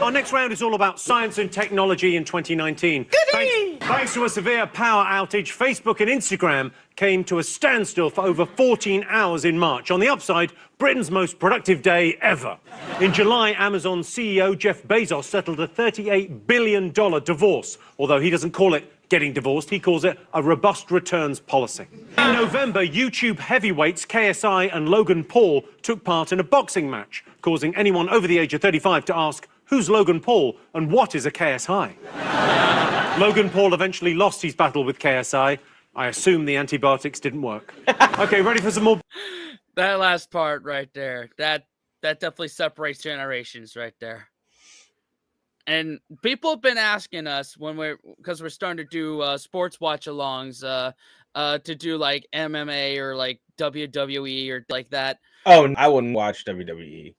[SPEAKER 3] Our next round is all about science and technology in 2019. Thanks, thanks to a severe power outage, Facebook and Instagram came to a standstill for over 14 hours in March. On the upside, Britain's most productive day ever. In July, Amazon CEO Jeff Bezos settled a $38 billion divorce, although he doesn't call it getting divorced. He calls it a robust returns policy. In November, YouTube heavyweights KSI and Logan Paul took part in a boxing match, causing anyone over the age of 35 to ask, Who's Logan Paul and what is a KSI? Logan Paul eventually lost his battle with KSI. I assume the antibiotics didn't work. Okay, ready for some more?
[SPEAKER 1] That last part right there, that that definitely separates generations right there. And people have been asking us when we're because we're starting to do uh, sports watch alongs, uh, uh, to do like MMA or like WWE or like that.
[SPEAKER 2] Oh, I wouldn't watch WWE.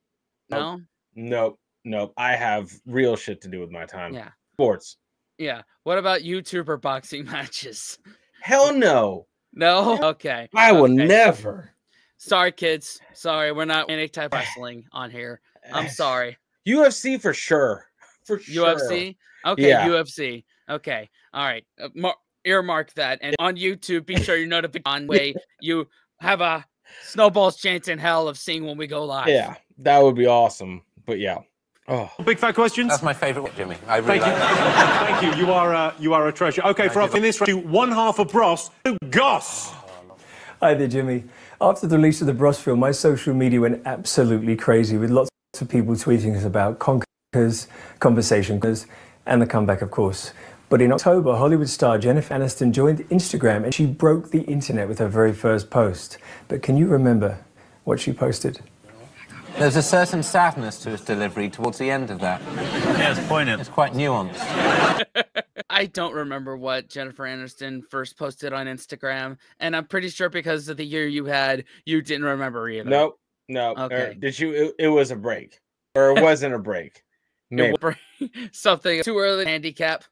[SPEAKER 1] No,
[SPEAKER 2] Nope. Nope. I have real shit to do with my time.
[SPEAKER 1] Yeah.
[SPEAKER 2] Sports.
[SPEAKER 1] yeah. What about YouTuber boxing matches?
[SPEAKER 2] Hell no.
[SPEAKER 1] No. Okay.
[SPEAKER 2] I will
[SPEAKER 1] okay.
[SPEAKER 2] never.
[SPEAKER 1] Sorry, kids. Sorry, we're not any type of wrestling on here. I'm sorry.
[SPEAKER 2] UFC for sure. For sure.
[SPEAKER 1] UFC. Okay,
[SPEAKER 2] Yeah.
[SPEAKER 1] UFC. Okay, all right. Uh, mar- earmark that, and on YouTube, be sure you notify on way you have a snowballs chance in hell of seeing when we go live.
[SPEAKER 2] Yeah, that would be awesome. But yeah. Oh,
[SPEAKER 3] Big fat questions.
[SPEAKER 7] That's my favourite, Jimmy. I really
[SPEAKER 3] Thank you.
[SPEAKER 7] like that.
[SPEAKER 3] Thank you. You are uh, you are a treasure. Okay, for in this round, to one half of Bros to Goss.
[SPEAKER 17] Hi there, Jimmy. After the release of the Bros film, my social media went absolutely crazy with lots of people tweeting us about Conquers, Conversation, and the comeback, of course. But in October, Hollywood star Jennifer Aniston joined Instagram and she broke the internet with her very first post. But can you remember what she posted?
[SPEAKER 7] There's a certain sadness to its delivery towards the end of that.
[SPEAKER 8] Yeah, it's poignant.
[SPEAKER 7] It's quite nuanced.
[SPEAKER 1] I don't remember what Jennifer Aniston first posted on Instagram, and I'm pretty sure because of the year you had, you didn't remember either.
[SPEAKER 2] nope. No. or er,
[SPEAKER 1] Okay.
[SPEAKER 2] Did you? It, it was a break, or it wasn't a break.
[SPEAKER 1] It
[SPEAKER 2] Maybe.
[SPEAKER 1] will bring something too early handicap.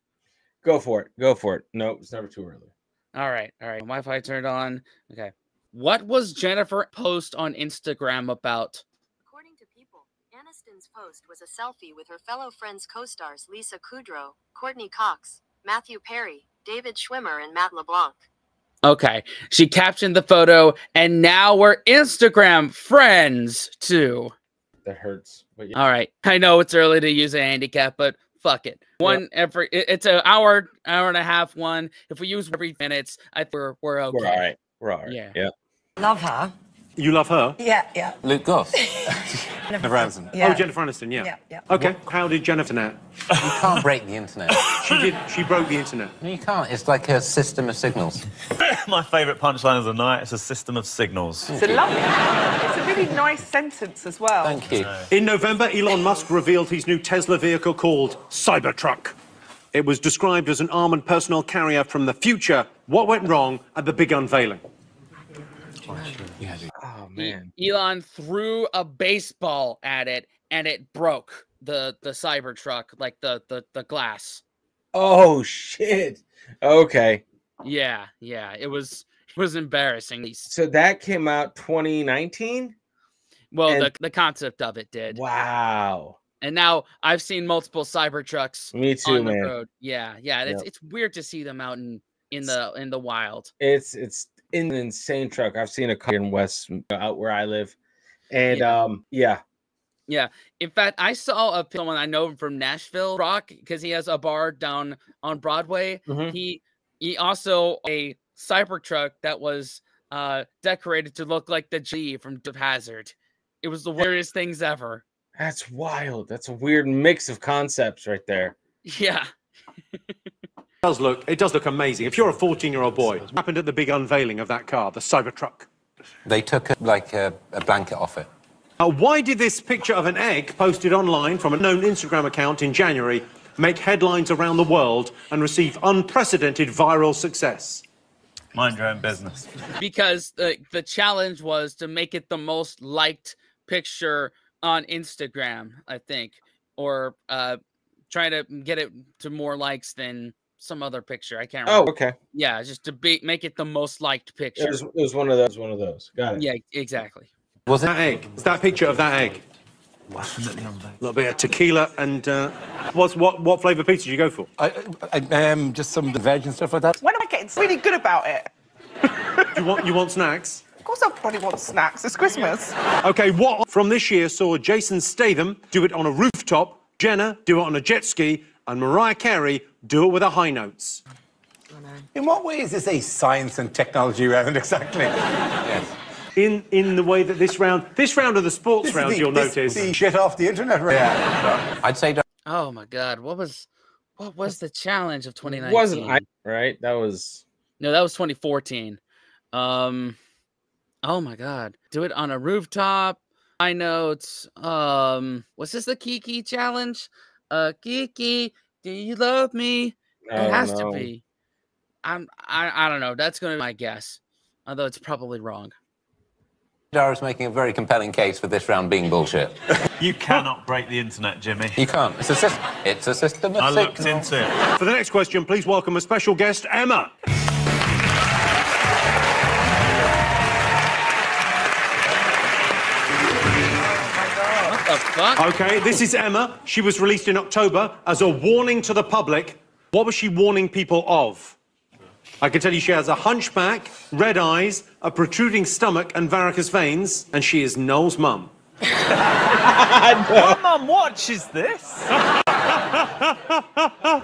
[SPEAKER 2] Go for it. Go for it. No, It's never too early.
[SPEAKER 1] All right, all right. Wi-Fi turned on. Okay. What was Jennifer post on Instagram about?
[SPEAKER 18] According to People, Aniston's post was a selfie with her fellow Friends co-stars Lisa Kudrow, Courteney Cox, Matthew Perry, David Schwimmer, and Matt LeBlanc.
[SPEAKER 1] Okay, she captioned the photo, and now we're Instagram friends too.
[SPEAKER 2] That hurts. But yeah.
[SPEAKER 1] All right, I know it's early to use a handicap, but fuck it. One every it's an hour, hour and a half one. If we use every minutes, I think we're we're okay.
[SPEAKER 2] We're all right. We're all right.
[SPEAKER 1] Yeah.
[SPEAKER 2] Yeah.
[SPEAKER 11] Love her.
[SPEAKER 3] You love her?
[SPEAKER 11] Yeah, yeah.
[SPEAKER 7] Luke Goss.
[SPEAKER 3] Jennifer Aniston.
[SPEAKER 11] Yeah.
[SPEAKER 3] Oh, Jennifer Aniston. Yeah.
[SPEAKER 11] Yeah, yeah.
[SPEAKER 3] Okay. How did Jennifer net?
[SPEAKER 7] You can't break the internet.
[SPEAKER 3] She did. She broke the internet.
[SPEAKER 7] No, you can't. It's like a system of signals.
[SPEAKER 8] My favourite punchline of the night is a system of signals.
[SPEAKER 5] It's a lovely. It's a really nice sentence as well.
[SPEAKER 7] Thank you.
[SPEAKER 3] In November, Elon Musk revealed his new Tesla vehicle called Cybertruck. It was described as an armored personnel carrier from the future. What went wrong at the big unveiling?
[SPEAKER 2] Oh man.
[SPEAKER 1] Elon threw a baseball at it, and it broke the the Cybertruck, like the the the glass.
[SPEAKER 2] Oh shit. Okay.
[SPEAKER 1] Yeah, yeah. It was it was embarrassing.
[SPEAKER 2] So that came out 2019.
[SPEAKER 1] Well,
[SPEAKER 2] And-
[SPEAKER 1] the the concept of it did.
[SPEAKER 2] Wow.
[SPEAKER 1] And now I've seen multiple Cybertrucks
[SPEAKER 2] Me too,
[SPEAKER 1] on the
[SPEAKER 2] man.
[SPEAKER 1] road. Yeah, yeah. It's
[SPEAKER 2] Yep.
[SPEAKER 1] it's weird to see them out in in the in the wild.
[SPEAKER 2] It's it's an insane truck. I've seen a car in West out where I live, and
[SPEAKER 1] Yeah.
[SPEAKER 2] um yeah.
[SPEAKER 1] Yeah. In fact, I saw a someone I know from Nashville Rock because he has a bar down on Broadway.
[SPEAKER 2] Mhm.
[SPEAKER 1] He he also a Cybertruck that was uh decorated to look like the G from Dip Hazard. It was the weirdest things ever.
[SPEAKER 2] That's wild. That's a weird mix of concepts right there.
[SPEAKER 1] Yeah.
[SPEAKER 3] It does look. It does look amazing. If you're a 14-year-old boy, what happened at the big unveiling of that car, the Cybertruck?
[SPEAKER 7] They took a, like a, a blanket off it.
[SPEAKER 3] Uh, why did this picture of an egg posted online from a known Instagram account in January make headlines around the world and receive unprecedented viral success?
[SPEAKER 8] Mind your own business.
[SPEAKER 1] because the the challenge was to make it the most liked picture on Instagram, I think, or uh try to get it to more likes than some other picture. I can't
[SPEAKER 2] Oh, okay.
[SPEAKER 1] Yeah, just to be make it the most liked picture.
[SPEAKER 2] It was, it was one of those. One of those. Got it.
[SPEAKER 1] Yeah, exactly.
[SPEAKER 3] Was that egg? It's that picture of that egg. A little bit of tequila and uh, what's what? What flavour pizza did you go for?
[SPEAKER 4] I, I, um, just some veg and stuff like that.
[SPEAKER 5] When am I getting really good about it?
[SPEAKER 3] you want you want snacks?
[SPEAKER 5] Of course, everybody wants snacks. It's Christmas.
[SPEAKER 3] Okay, what from this year saw Jason Statham do it on a rooftop, Jenna do it on a jet ski, and Mariah Carey do it with a high notes?
[SPEAKER 4] In what way is this a science and technology round exactly?
[SPEAKER 3] In in the way that this round, this round of the sports
[SPEAKER 4] This
[SPEAKER 3] round,
[SPEAKER 4] the-
[SPEAKER 3] you'll
[SPEAKER 4] this-
[SPEAKER 3] notice.
[SPEAKER 4] the shit off the internet round.
[SPEAKER 7] I'd say don't
[SPEAKER 1] Oh my God, what was what was the challenge of 2019?
[SPEAKER 2] Wasn't I right? That was
[SPEAKER 1] No, that was 2014. Um, oh my God, do it on a rooftop. High notes. Um, was this the Kiki challenge? Uh, Kiki, do you love me?
[SPEAKER 2] I
[SPEAKER 1] it has
[SPEAKER 2] know.
[SPEAKER 1] to be. I'm. I. I don't know. That's gonna be my guess, although it's probably wrong.
[SPEAKER 7] Dara's making a very compelling case for this round being bullshit.
[SPEAKER 8] You cannot break the internet, Jimmy.
[SPEAKER 7] You can't. It's a, system. it's a system of
[SPEAKER 8] I looked into it.
[SPEAKER 3] For the next question, please welcome a special guest, Emma.
[SPEAKER 1] What fuck?
[SPEAKER 3] Okay, this is Emma. She was released in October as a warning to the public. What was she warning people of? I can tell you she has a hunchback, red eyes, a protruding stomach, and varicose veins, and she is Noel's mum.
[SPEAKER 8] My mum watches this.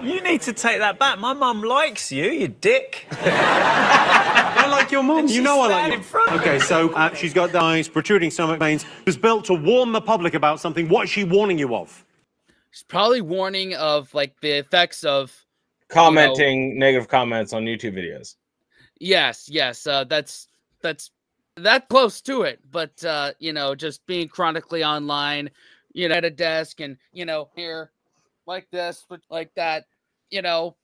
[SPEAKER 8] You need to take that back. My mum likes you, you dick.
[SPEAKER 3] I like your mum. You know I like
[SPEAKER 8] standing
[SPEAKER 3] you.
[SPEAKER 8] in front
[SPEAKER 3] Okay, so uh, she's got the eyes, protruding stomach veins. It was built to warn the public about something. What is she warning you of?
[SPEAKER 1] She's probably warning of like the effects of
[SPEAKER 2] commenting negative comments on YouTube videos.
[SPEAKER 1] Yes, yes. Uh, that's that's that close to it, but uh, you know, just being chronically online, you know, at a desk and you know, here like this, but like that, you know,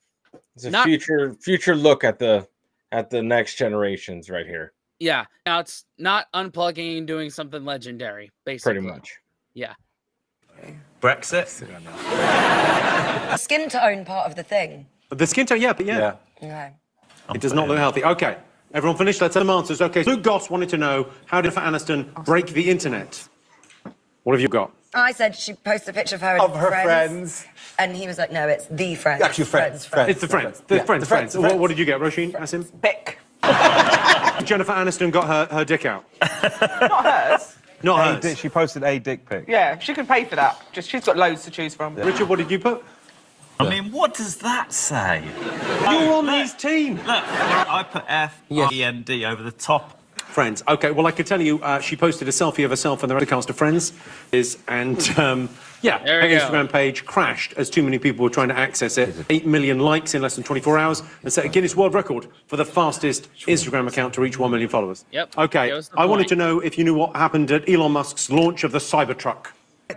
[SPEAKER 2] It's a
[SPEAKER 1] Not-
[SPEAKER 2] future future look at the at the next generations right here.
[SPEAKER 1] yeah. Now it's not unplugging and doing something legendary, basically.
[SPEAKER 2] Pretty much.
[SPEAKER 1] Yeah.
[SPEAKER 8] Brexit.
[SPEAKER 11] Skin tone part of the thing.
[SPEAKER 3] The skin tone, yeah, but yeah.
[SPEAKER 11] Okay.
[SPEAKER 3] It does not look healthy. Okay, everyone finished? Let's have some answers. Okay, Luke Goss wanted to know how did Jennifer Aniston break the internet? What have you got?
[SPEAKER 11] I said she posted a picture of her and
[SPEAKER 4] Of her friends.
[SPEAKER 11] And he was like, no, it's the friends.
[SPEAKER 4] Actually, friends, friends.
[SPEAKER 3] It's the friends. The
[SPEAKER 4] Yeah,
[SPEAKER 3] friends,
[SPEAKER 4] the
[SPEAKER 3] friends.
[SPEAKER 4] friends,
[SPEAKER 3] What, what did you get, Roisin? Asim?
[SPEAKER 5] Bick.
[SPEAKER 3] Jennifer Aniston got her, her dick out.
[SPEAKER 5] Not hers.
[SPEAKER 3] Not
[SPEAKER 6] A
[SPEAKER 3] hers.
[SPEAKER 6] dick- she posted a dick pic.
[SPEAKER 5] Yeah, she can pay for that. Just she's got loads to choose from.
[SPEAKER 3] Richard, what did you put?
[SPEAKER 8] I mean, what does that say?
[SPEAKER 3] You're on his team.
[SPEAKER 8] Look, I put F E N D over the top.
[SPEAKER 3] Friends. Okay, well, I can tell you, uh, she posted a selfie of herself and the rest of the cast of Friends. Is and um, yeah, her
[SPEAKER 1] we go.
[SPEAKER 3] Instagram page crashed as too many people were trying to access it. Eight million likes in less than 24 hours, and set a Guinness World Record for the fastest Instagram account to reach one million followers.
[SPEAKER 1] Yep.
[SPEAKER 3] Okay,
[SPEAKER 1] Goes the
[SPEAKER 3] I wanted to know if you knew what happened at Elon Musk's launch of the Cybertruck.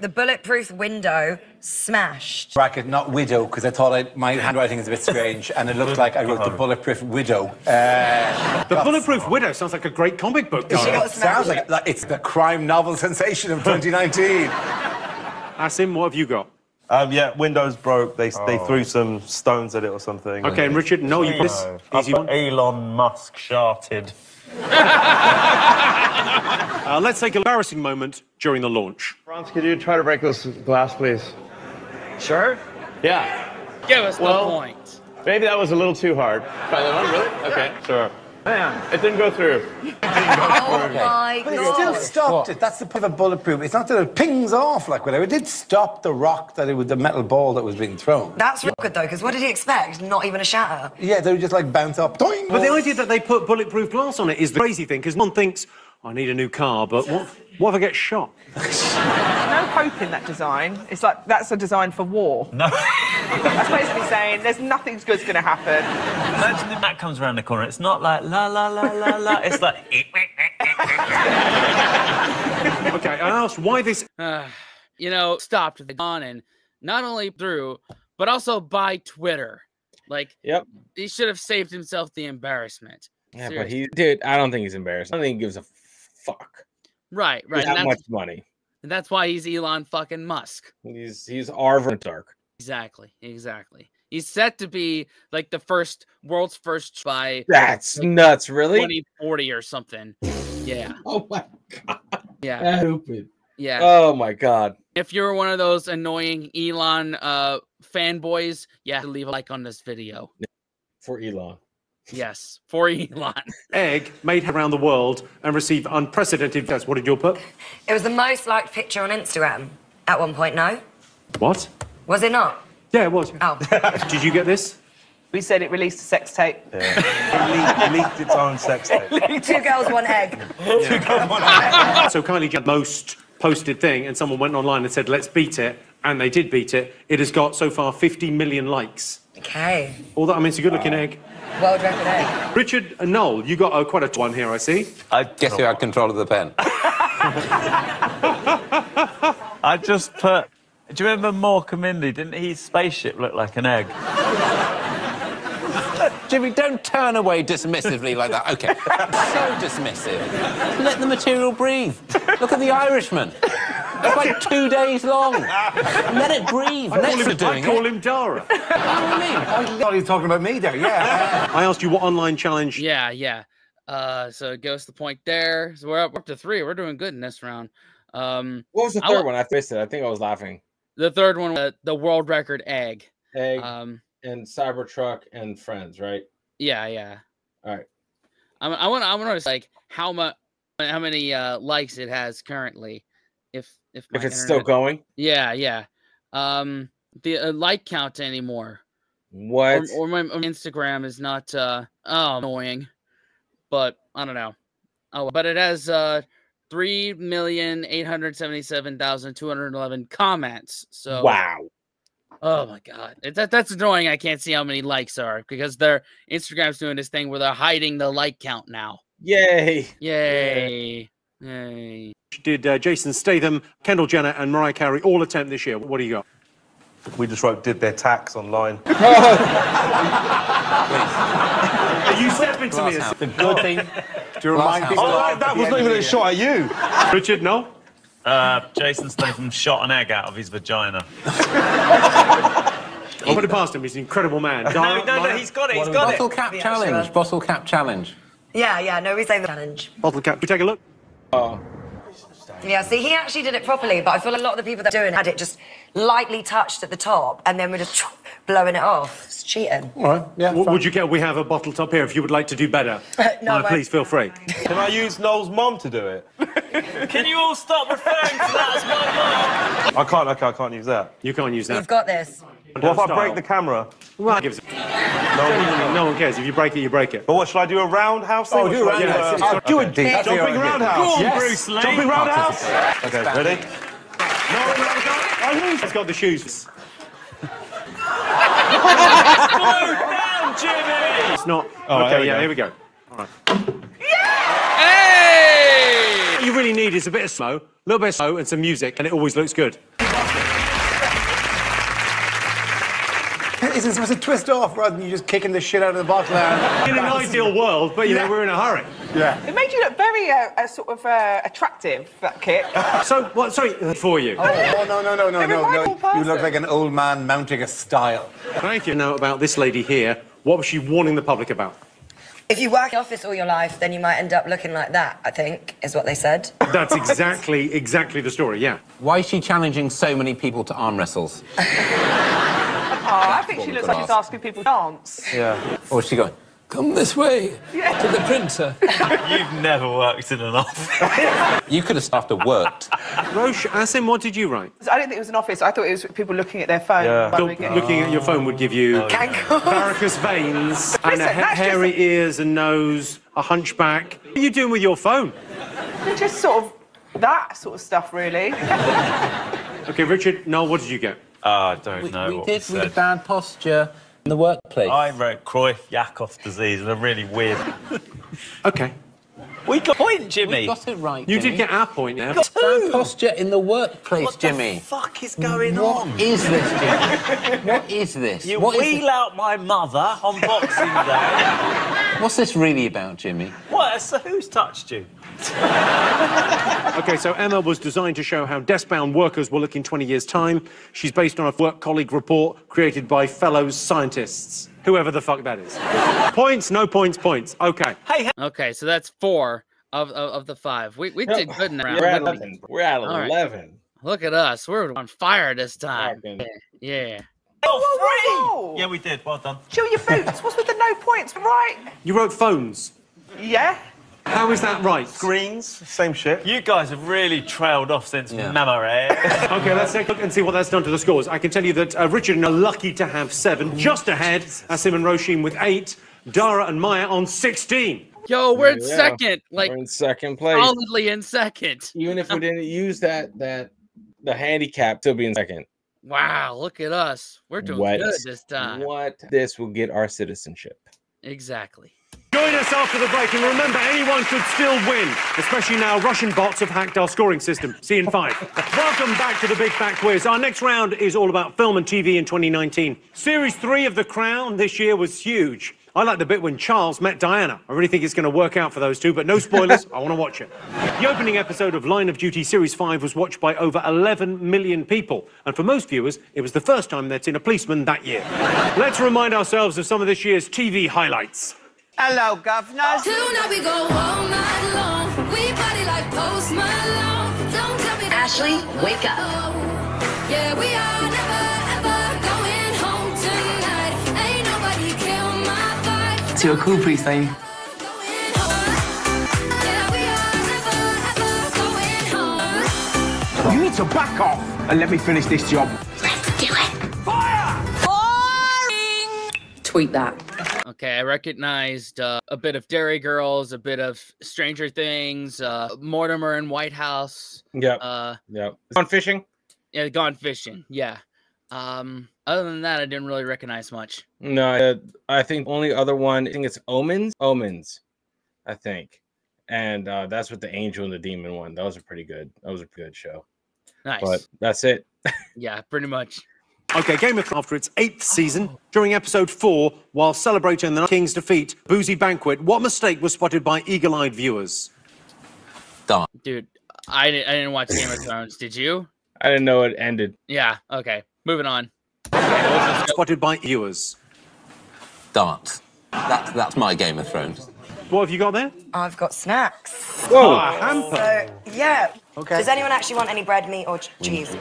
[SPEAKER 11] The bulletproof window smashed.
[SPEAKER 4] Bracket, not widow, because I thought I, my handwriting is a bit strange, and it looked like I wrote the bulletproof widow. Uh,
[SPEAKER 3] The Bulletproof Widow sounds like a great comic book.
[SPEAKER 11] She
[SPEAKER 4] it sounds like, like it's the crime novel sensation of 2019.
[SPEAKER 3] Asim, what have you got?
[SPEAKER 6] Um, yeah, Windows broke. They, they
[SPEAKER 8] Oh.
[SPEAKER 6] threw some stones at it or something.
[SPEAKER 3] Okay, and Richard, no, you put this
[SPEAKER 8] I
[SPEAKER 3] easy
[SPEAKER 8] put. Elon Musk sharted.
[SPEAKER 3] Uh, let's take an embarrassing moment during the launch.
[SPEAKER 19] Franz, could you try to break this glass, please?
[SPEAKER 8] Sure.
[SPEAKER 19] Yeah.
[SPEAKER 1] Give us
[SPEAKER 19] Well-
[SPEAKER 1] the point.
[SPEAKER 19] Maybe that was a little too hard. Try that one, really? Okay, sure. Man, it didn't go through.
[SPEAKER 11] Oh my god.
[SPEAKER 4] But it still
[SPEAKER 11] god.
[SPEAKER 4] stopped it. That's the point of a bulletproof. It's not that it pings off like whatever. It did stop the rock that it was the metal ball that was being thrown.
[SPEAKER 11] That's real good though, because what did he expect? Not even a shatter.
[SPEAKER 4] Yeah, they would just like bounce up. Doing.
[SPEAKER 3] But the idea that they put bulletproof glass on it is the crazy thing, because no one thinks, I need a new car, but what, what if I get shot?
[SPEAKER 5] no hope in that design. It's like that's a design for war.
[SPEAKER 8] No.
[SPEAKER 5] That's basically saying there's nothing good's going to happen.
[SPEAKER 8] Imagine if Matt comes around the corner. It's not like la la la la la. It's like.
[SPEAKER 3] Okay, I asked why this.
[SPEAKER 1] Uh, you know, stopped the on and not only through, but also by Twitter. Like,
[SPEAKER 2] Yep.
[SPEAKER 1] he should have saved himself the embarrassment.
[SPEAKER 2] Yeah, but he dude, I don't think he's embarrassed. I don't think he gives a fuck.
[SPEAKER 1] right, right.
[SPEAKER 2] That
[SPEAKER 1] that's,
[SPEAKER 2] much money.
[SPEAKER 1] and that's why he's Elon fucking Musk.
[SPEAKER 2] He's he's Arvin Dark.
[SPEAKER 1] Exactly, exactly. He's set to be like the first world's first by
[SPEAKER 2] That's nuts, really?
[SPEAKER 1] 2040 or something. Yeah.
[SPEAKER 2] Oh my god.
[SPEAKER 1] Yeah.
[SPEAKER 2] Stupid.
[SPEAKER 1] Yeah.
[SPEAKER 2] Oh my god.
[SPEAKER 1] If you're one of those annoying Elon uh fanboys, you have to leave a like on this video.
[SPEAKER 2] For Elon.
[SPEAKER 1] Yes, for Elon.
[SPEAKER 3] Egg made around the world and received unprecedented tests. What did you put?
[SPEAKER 11] It was the most liked picture on Instagram at one point, no?
[SPEAKER 3] What?
[SPEAKER 11] Was it not?
[SPEAKER 3] Yeah, it was.
[SPEAKER 11] Oh.
[SPEAKER 3] Did you get this?
[SPEAKER 5] We said it released a sex tape.
[SPEAKER 6] It leaked, leaked its own sex tape.
[SPEAKER 11] Two girls, one egg.
[SPEAKER 3] so Kylie Jenner most posted thing, and someone went online and said, "Let's beat it," and they did beat it. It has got so far 50 million likes.
[SPEAKER 11] Okay.
[SPEAKER 3] All that I mean, it's a good-looking egg.
[SPEAKER 11] World record egg.
[SPEAKER 3] Richard and Noel, you got uh, quite a one here, I see.
[SPEAKER 7] I guess you had control of the pen?
[SPEAKER 8] I just put. Do you remember Mork and Mindy? Didn't his spaceship look like an egg?
[SPEAKER 7] Jimmy, don't turn away dismissively like that. Okay. so dismissive. Let the material breathe. Look at the Irishman. It's like two days long. Let it breathe.
[SPEAKER 3] I call him,
[SPEAKER 7] to doing
[SPEAKER 3] I call
[SPEAKER 7] it.
[SPEAKER 3] him Dara.
[SPEAKER 4] I thought he was talking about me there, yeah.
[SPEAKER 3] I asked you what online challenge.
[SPEAKER 1] Yeah, yeah. Uh, so it goes to the point there. So we're up, we're up to three. We're doing good in this round. Um,
[SPEAKER 2] What was the
[SPEAKER 1] I
[SPEAKER 2] third
[SPEAKER 1] wa-
[SPEAKER 2] one? I missed it. I think I was laughing.
[SPEAKER 1] The third one, uh, the world record egg.
[SPEAKER 2] Egg
[SPEAKER 1] Um,
[SPEAKER 2] and Cybertruck and Friends, right?
[SPEAKER 1] yeah, yeah.
[SPEAKER 2] All right.
[SPEAKER 1] I, I want, I want to like how much, how many uh likes it has currently, if if
[SPEAKER 2] If it's still going.
[SPEAKER 1] Yeah, yeah. Um, the uh, like count anymore.
[SPEAKER 2] What?
[SPEAKER 1] Or, or my my Instagram is not uh oh annoying, but I don't know. Oh, but it has uh three million eight hundred seventy seven thousand two hundred eleven comments. So
[SPEAKER 2] Wow.
[SPEAKER 1] Oh my god, It- that that's annoying. I can't see how many likes are because their Instagram's doing this thing where they're hiding the like count now.
[SPEAKER 2] Yay!
[SPEAKER 1] Yay! Yay!
[SPEAKER 3] Did uh, Jason Statham, Kendall Jenner, and Mariah Carey all attempt this year? What do you got?
[SPEAKER 6] We just wrote did their tax online.
[SPEAKER 3] Are you stepping to me.
[SPEAKER 4] The good thing Do you remind
[SPEAKER 7] Glass
[SPEAKER 4] people.
[SPEAKER 6] Oh,
[SPEAKER 4] of
[SPEAKER 6] that was not even
[SPEAKER 4] of
[SPEAKER 6] a
[SPEAKER 4] the
[SPEAKER 6] shot at you.
[SPEAKER 3] Richard, no?
[SPEAKER 8] Uh, Jason Statham shot an egg out of his vagina.
[SPEAKER 3] I'll put it past him. He's an incredible man.
[SPEAKER 8] no, no, no, he's got it. He's got it.
[SPEAKER 7] Bottle cap
[SPEAKER 11] The
[SPEAKER 7] challenge.
[SPEAKER 11] actual-
[SPEAKER 7] Bottle cap challenge.
[SPEAKER 11] Yeah, yeah, no, we say the challenge.
[SPEAKER 3] Bottle cap. We take a look.
[SPEAKER 2] Oh.
[SPEAKER 11] Yeah, see, he actually did it properly, but I feel a lot of the people that are doing it had it just lightly touched at the top and then we're just blowing it off. It's cheating.
[SPEAKER 4] All right, yeah.
[SPEAKER 3] W-
[SPEAKER 4] fine.
[SPEAKER 3] would you care? We have a bottle top here. If you would like to do better,
[SPEAKER 11] No,
[SPEAKER 3] Maya, please feel free.
[SPEAKER 6] Can I use Noel's mom to do it?
[SPEAKER 8] Can you all stop referring to that as my mum?
[SPEAKER 6] I can't. Okay, I can't use that.
[SPEAKER 3] You can't use that.
[SPEAKER 11] You've got this.
[SPEAKER 6] What if I
[SPEAKER 3] Style.
[SPEAKER 6] break the camera?
[SPEAKER 3] Well, gives it. Genuinely, no one cares. If you break it, you break it.
[SPEAKER 6] But what should I do? A roundhouse thing?
[SPEAKER 4] Oh, do
[SPEAKER 6] should I
[SPEAKER 4] roundhouse.
[SPEAKER 6] a-
[SPEAKER 4] Oh, do
[SPEAKER 6] Okay.
[SPEAKER 4] it, Dee. That's the
[SPEAKER 6] Jumping roundhouse.
[SPEAKER 8] Go on,
[SPEAKER 6] Yes.
[SPEAKER 8] Bruce Lee.
[SPEAKER 6] Jumping roundhouse. Okay, ready?
[SPEAKER 3] He's got the shoes.
[SPEAKER 8] Slow down, Jimmy!
[SPEAKER 3] It's not.
[SPEAKER 6] Oh,
[SPEAKER 3] okay, yeah,
[SPEAKER 6] go.
[SPEAKER 3] here we go. All right. Yeah!
[SPEAKER 1] Hey!
[SPEAKER 3] What you really need is a bit of slow, a little bit of slow, and some music, and it always looks good.
[SPEAKER 4] Is it supposed to twist off rather than you just kicking the shit out of the bottle? And...
[SPEAKER 3] In an ideal world, but you know, we're in a hurry.
[SPEAKER 4] Yeah.
[SPEAKER 5] It made you look very uh, uh, sort of uh, attractive, that kit.
[SPEAKER 3] So, what? Sorry, uh, for you.
[SPEAKER 4] Oh, no, no, no, no, no, no.
[SPEAKER 5] remarkable
[SPEAKER 4] You look like an old man mounting a style.
[SPEAKER 3] Thank you. Now about this lady here. What was she warning the public about?
[SPEAKER 11] If you work in office all your life, then you might end up looking like that, I think, is what they said.
[SPEAKER 3] That's exactly, exactly the story. Yeah.
[SPEAKER 7] Why is she challenging so many people to arm wrestles?
[SPEAKER 5] Oh, I think she looks like she's asking people to dance.
[SPEAKER 6] Yeah.
[SPEAKER 7] Or is she going, come this way
[SPEAKER 5] Yeah.
[SPEAKER 7] to the printer?
[SPEAKER 8] You've never worked in an office.
[SPEAKER 7] You could have started worked.
[SPEAKER 3] Roche, Asim, what did you write?
[SPEAKER 5] I didn't think it was an office. I thought it was people looking at their phone.
[SPEAKER 6] Yeah.
[SPEAKER 5] while
[SPEAKER 3] Thought
[SPEAKER 5] they get-
[SPEAKER 3] looking at your phone would give you oh,
[SPEAKER 11] Cankles.
[SPEAKER 3] varicose veins and a
[SPEAKER 5] Listen,
[SPEAKER 3] ha-
[SPEAKER 5] that's just-
[SPEAKER 3] hairy ears and nose, a hunchback. What are you doing with your phone?
[SPEAKER 5] Just sort of that sort of stuff, really.
[SPEAKER 3] Okay, Richard, Noel, what did you get?
[SPEAKER 8] Oh, I don't
[SPEAKER 7] We,
[SPEAKER 8] know
[SPEAKER 7] we
[SPEAKER 8] what
[SPEAKER 7] did
[SPEAKER 8] we
[SPEAKER 7] with
[SPEAKER 8] said.
[SPEAKER 7] bad posture in the workplace.
[SPEAKER 8] I wrote Creutzfeldt-Jakob disease and a really weird...
[SPEAKER 3] Okay.
[SPEAKER 8] We got a point, Jimmy.
[SPEAKER 7] We got it right.
[SPEAKER 3] You
[SPEAKER 7] Jimmy.
[SPEAKER 3] did get our point there.
[SPEAKER 8] Got
[SPEAKER 7] Bad
[SPEAKER 8] two.
[SPEAKER 7] posture in the workplace,
[SPEAKER 8] What
[SPEAKER 7] Jimmy.
[SPEAKER 8] the fuck is going
[SPEAKER 7] What
[SPEAKER 8] on?
[SPEAKER 7] is this, Jimmy? what is this?
[SPEAKER 8] You
[SPEAKER 7] What is
[SPEAKER 8] wheel out my mother on Boxing Day.
[SPEAKER 7] What's this really about, Jimmy?
[SPEAKER 8] what? So who's touched you?
[SPEAKER 3] Okay, so Emma was designed to show how desk-bound workers will look in 20 years' time. She's based on a work colleague report created by Fellowes scientists, whoever the fuck that is. points, no points, points. Okay.
[SPEAKER 8] Hey,
[SPEAKER 1] Okay, so that's four of of, of the five. We we did good in the round.
[SPEAKER 2] We're at 11. We're at
[SPEAKER 1] All right.
[SPEAKER 2] 11.
[SPEAKER 1] Look at us. We're on fire this time.
[SPEAKER 2] Fucking-
[SPEAKER 1] Yeah.
[SPEAKER 8] oh,
[SPEAKER 5] whoa,
[SPEAKER 8] free!
[SPEAKER 5] whoa.
[SPEAKER 8] Yeah, we did. Well done.
[SPEAKER 5] Show your boots. What's with the no points? Right?
[SPEAKER 3] You wrote phones.
[SPEAKER 5] Yeah.
[SPEAKER 3] How is that right?
[SPEAKER 6] Greens, same shit.
[SPEAKER 8] You guys have really trailed off since
[SPEAKER 7] Yeah.
[SPEAKER 8] memory.
[SPEAKER 3] Okay, let's take a look and see what that's done to the scores. I can tell you that uh, Richard are lucky to have seven, just ahead. Asim and Roisin with eight, Dara and Maya on 16.
[SPEAKER 1] Yo, we're in
[SPEAKER 2] Yeah.
[SPEAKER 1] second. Like
[SPEAKER 2] We're in second place.
[SPEAKER 1] solidly in second.
[SPEAKER 2] Even if we didn't use that that the handicap, still be in second.
[SPEAKER 1] Wow, look at us. We're doing
[SPEAKER 2] what,
[SPEAKER 1] good this time.
[SPEAKER 2] What this will get our citizenship.
[SPEAKER 1] Exactly.
[SPEAKER 3] Join us after the break, and remember, anyone could still win, especially now Russian bots have hacked our scoring system. See you in five. Welcome back to the Big Fat Quiz. Our next round is all about film and TV in 2019. Series three of The Crown this year was huge. I like the bit when Charles met Diana. I really think it's going to work out for those two, but no spoilers. I want to watch it. The opening episode of Line of Duty Series 5 was watched by over 11 million people. And for most viewers, it was the first time they'd seen a policeman that year. Let's remind ourselves of some of this year's TV highlights.
[SPEAKER 15] Hello, governor. Tonight we go all night long. We party like Post Malone. Don't tell me
[SPEAKER 11] Ashley, wake up.
[SPEAKER 15] Yeah, we are never ever going home tonight. Ain't nobody kill my vibe.
[SPEAKER 20] To a cool priest, eh? are you?
[SPEAKER 21] You need to back off and let me finish this job. Let's do it. Fire! Boring!
[SPEAKER 11] Tweet that.
[SPEAKER 1] Okay, I recognized uh, a bit of Derry Girls, a bit of Stranger Things, uh, Mortimer and Whitehouse.
[SPEAKER 2] Yeah.
[SPEAKER 1] Uh,
[SPEAKER 2] Yep. Gone fishing?
[SPEAKER 1] yeah, Gone Fishing. Yeah. Um, other than that, I didn't really recognize much.
[SPEAKER 2] No, uh, I think only other one. I think it's Omens. Omens, I think, and uh, that's with the angel and the demon one. That was a pretty good. That was a good show.
[SPEAKER 1] Nice.
[SPEAKER 2] But that's it.
[SPEAKER 1] Yeah, pretty much.
[SPEAKER 3] Okay, Game of Thrones after its eighth season, during episode four, while celebrating the King's defeat, Boozy Banquet, what mistake was spotted by eagle-eyed viewers?
[SPEAKER 1] Dude, I, I didn't watch Game of Thrones. Did you?
[SPEAKER 2] I didn't know it ended.
[SPEAKER 1] Yeah. Okay. Moving on.
[SPEAKER 3] Spotted by viewers.
[SPEAKER 7] Dance. That's, that's my Game of Thrones.
[SPEAKER 3] What have you got there?
[SPEAKER 11] I've got snacks.
[SPEAKER 3] Whoa. A hamper.
[SPEAKER 11] So, yeah.
[SPEAKER 8] Okay.
[SPEAKER 11] Does anyone actually want any bread, meat, or ch- cheese?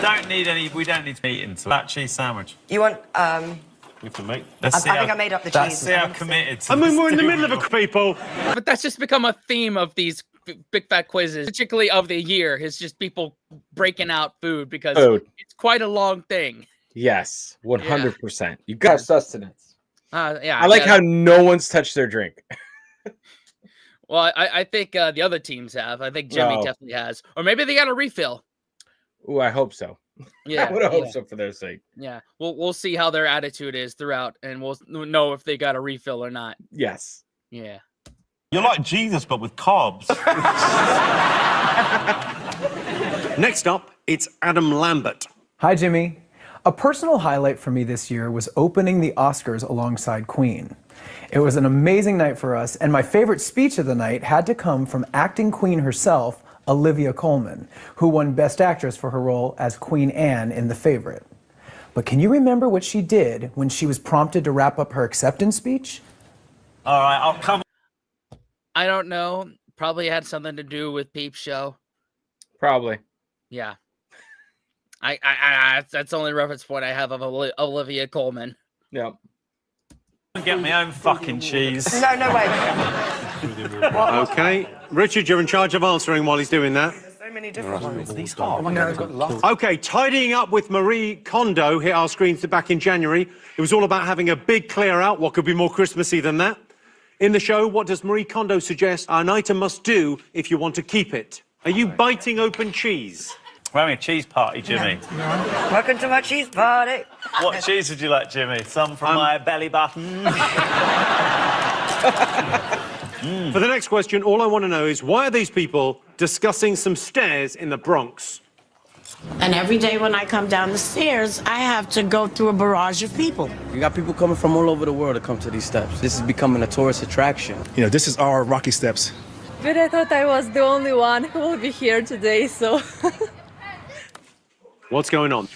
[SPEAKER 8] Don't need any. We don't need meat into that cheese sandwich.
[SPEAKER 11] You want, um,
[SPEAKER 8] You can make.
[SPEAKER 11] I- I think I made up the
[SPEAKER 8] Let's
[SPEAKER 11] cheese.
[SPEAKER 8] see how committed. To
[SPEAKER 3] I mean, we're in the middle of a people.
[SPEAKER 1] But that's just become a theme of these big fat quizzes, particularly of the year. Is just people breaking out food because
[SPEAKER 2] Food.
[SPEAKER 1] it's quite a long thing.
[SPEAKER 2] Yes, one hundred percent. You got sustenance.
[SPEAKER 1] Uh, yeah.
[SPEAKER 2] I like
[SPEAKER 1] gotta-
[SPEAKER 2] how no one's touched their drink.
[SPEAKER 1] Well, I, I think uh, the other teams have. I think Jimmy
[SPEAKER 2] Oh.
[SPEAKER 1] definitely has, or maybe they got a refill.
[SPEAKER 2] Ooh, I hope so.
[SPEAKER 1] Yeah,
[SPEAKER 2] I would hope
[SPEAKER 1] yeah.
[SPEAKER 2] so for their sake.
[SPEAKER 1] Yeah, we'll we'll see how their attitude is throughout, and we'll know if they got a refill or not.
[SPEAKER 2] Yes.
[SPEAKER 1] Yeah.
[SPEAKER 6] You're like Jesus, but with carbs.
[SPEAKER 3] Next up, it's Adam Lambert.
[SPEAKER 22] Hi, Jimmy. A personal highlight for me this year was opening the Oscars alongside Queen. It was an amazing night for us, and my favorite speech of the night had to come from acting queen herself, Olivia Colman, who won Best Actress for her role as Queen Anne in The Favorite. But can you remember what she did when she was prompted to wrap up her acceptance speech?
[SPEAKER 8] All right, I'll come.
[SPEAKER 1] I don't know. Probably had something to do with Peep Show.
[SPEAKER 2] Probably.
[SPEAKER 1] Yeah. I, I, I that's the only reference point I have of Olivia Colman.
[SPEAKER 2] Yep.
[SPEAKER 8] Get my own fucking cheese.
[SPEAKER 11] No, no way.
[SPEAKER 3] Okay, Richard, you're in charge of answering while he's doing that.
[SPEAKER 11] There's So many different ones.
[SPEAKER 3] These Okay, tidying up with Marie Kondo hit our screens back in January. It was all about having a big clear out. What could be more Christmassy than that? In the show, what does Marie Kondo suggest an item must do if you want to keep it? Are you biting open cheese?
[SPEAKER 8] We're having a cheese party, Jimmy.
[SPEAKER 11] Welcome to my cheese party.
[SPEAKER 8] What cheese would you like, Jimmy? Some from
[SPEAKER 3] Um,
[SPEAKER 8] my belly button.
[SPEAKER 3] For the next question, all I want to know is why are these people discussing some stairs in the Bronx?
[SPEAKER 23] And every day when I come down the stairs, I have to go through a barrage of people.
[SPEAKER 24] You got people coming from all over the world to come to these steps. This is becoming a tourist attraction.
[SPEAKER 25] You know, this is our Rocky Steps.
[SPEAKER 26] But I thought I was the only one who will be here today, so.
[SPEAKER 3] What's going on?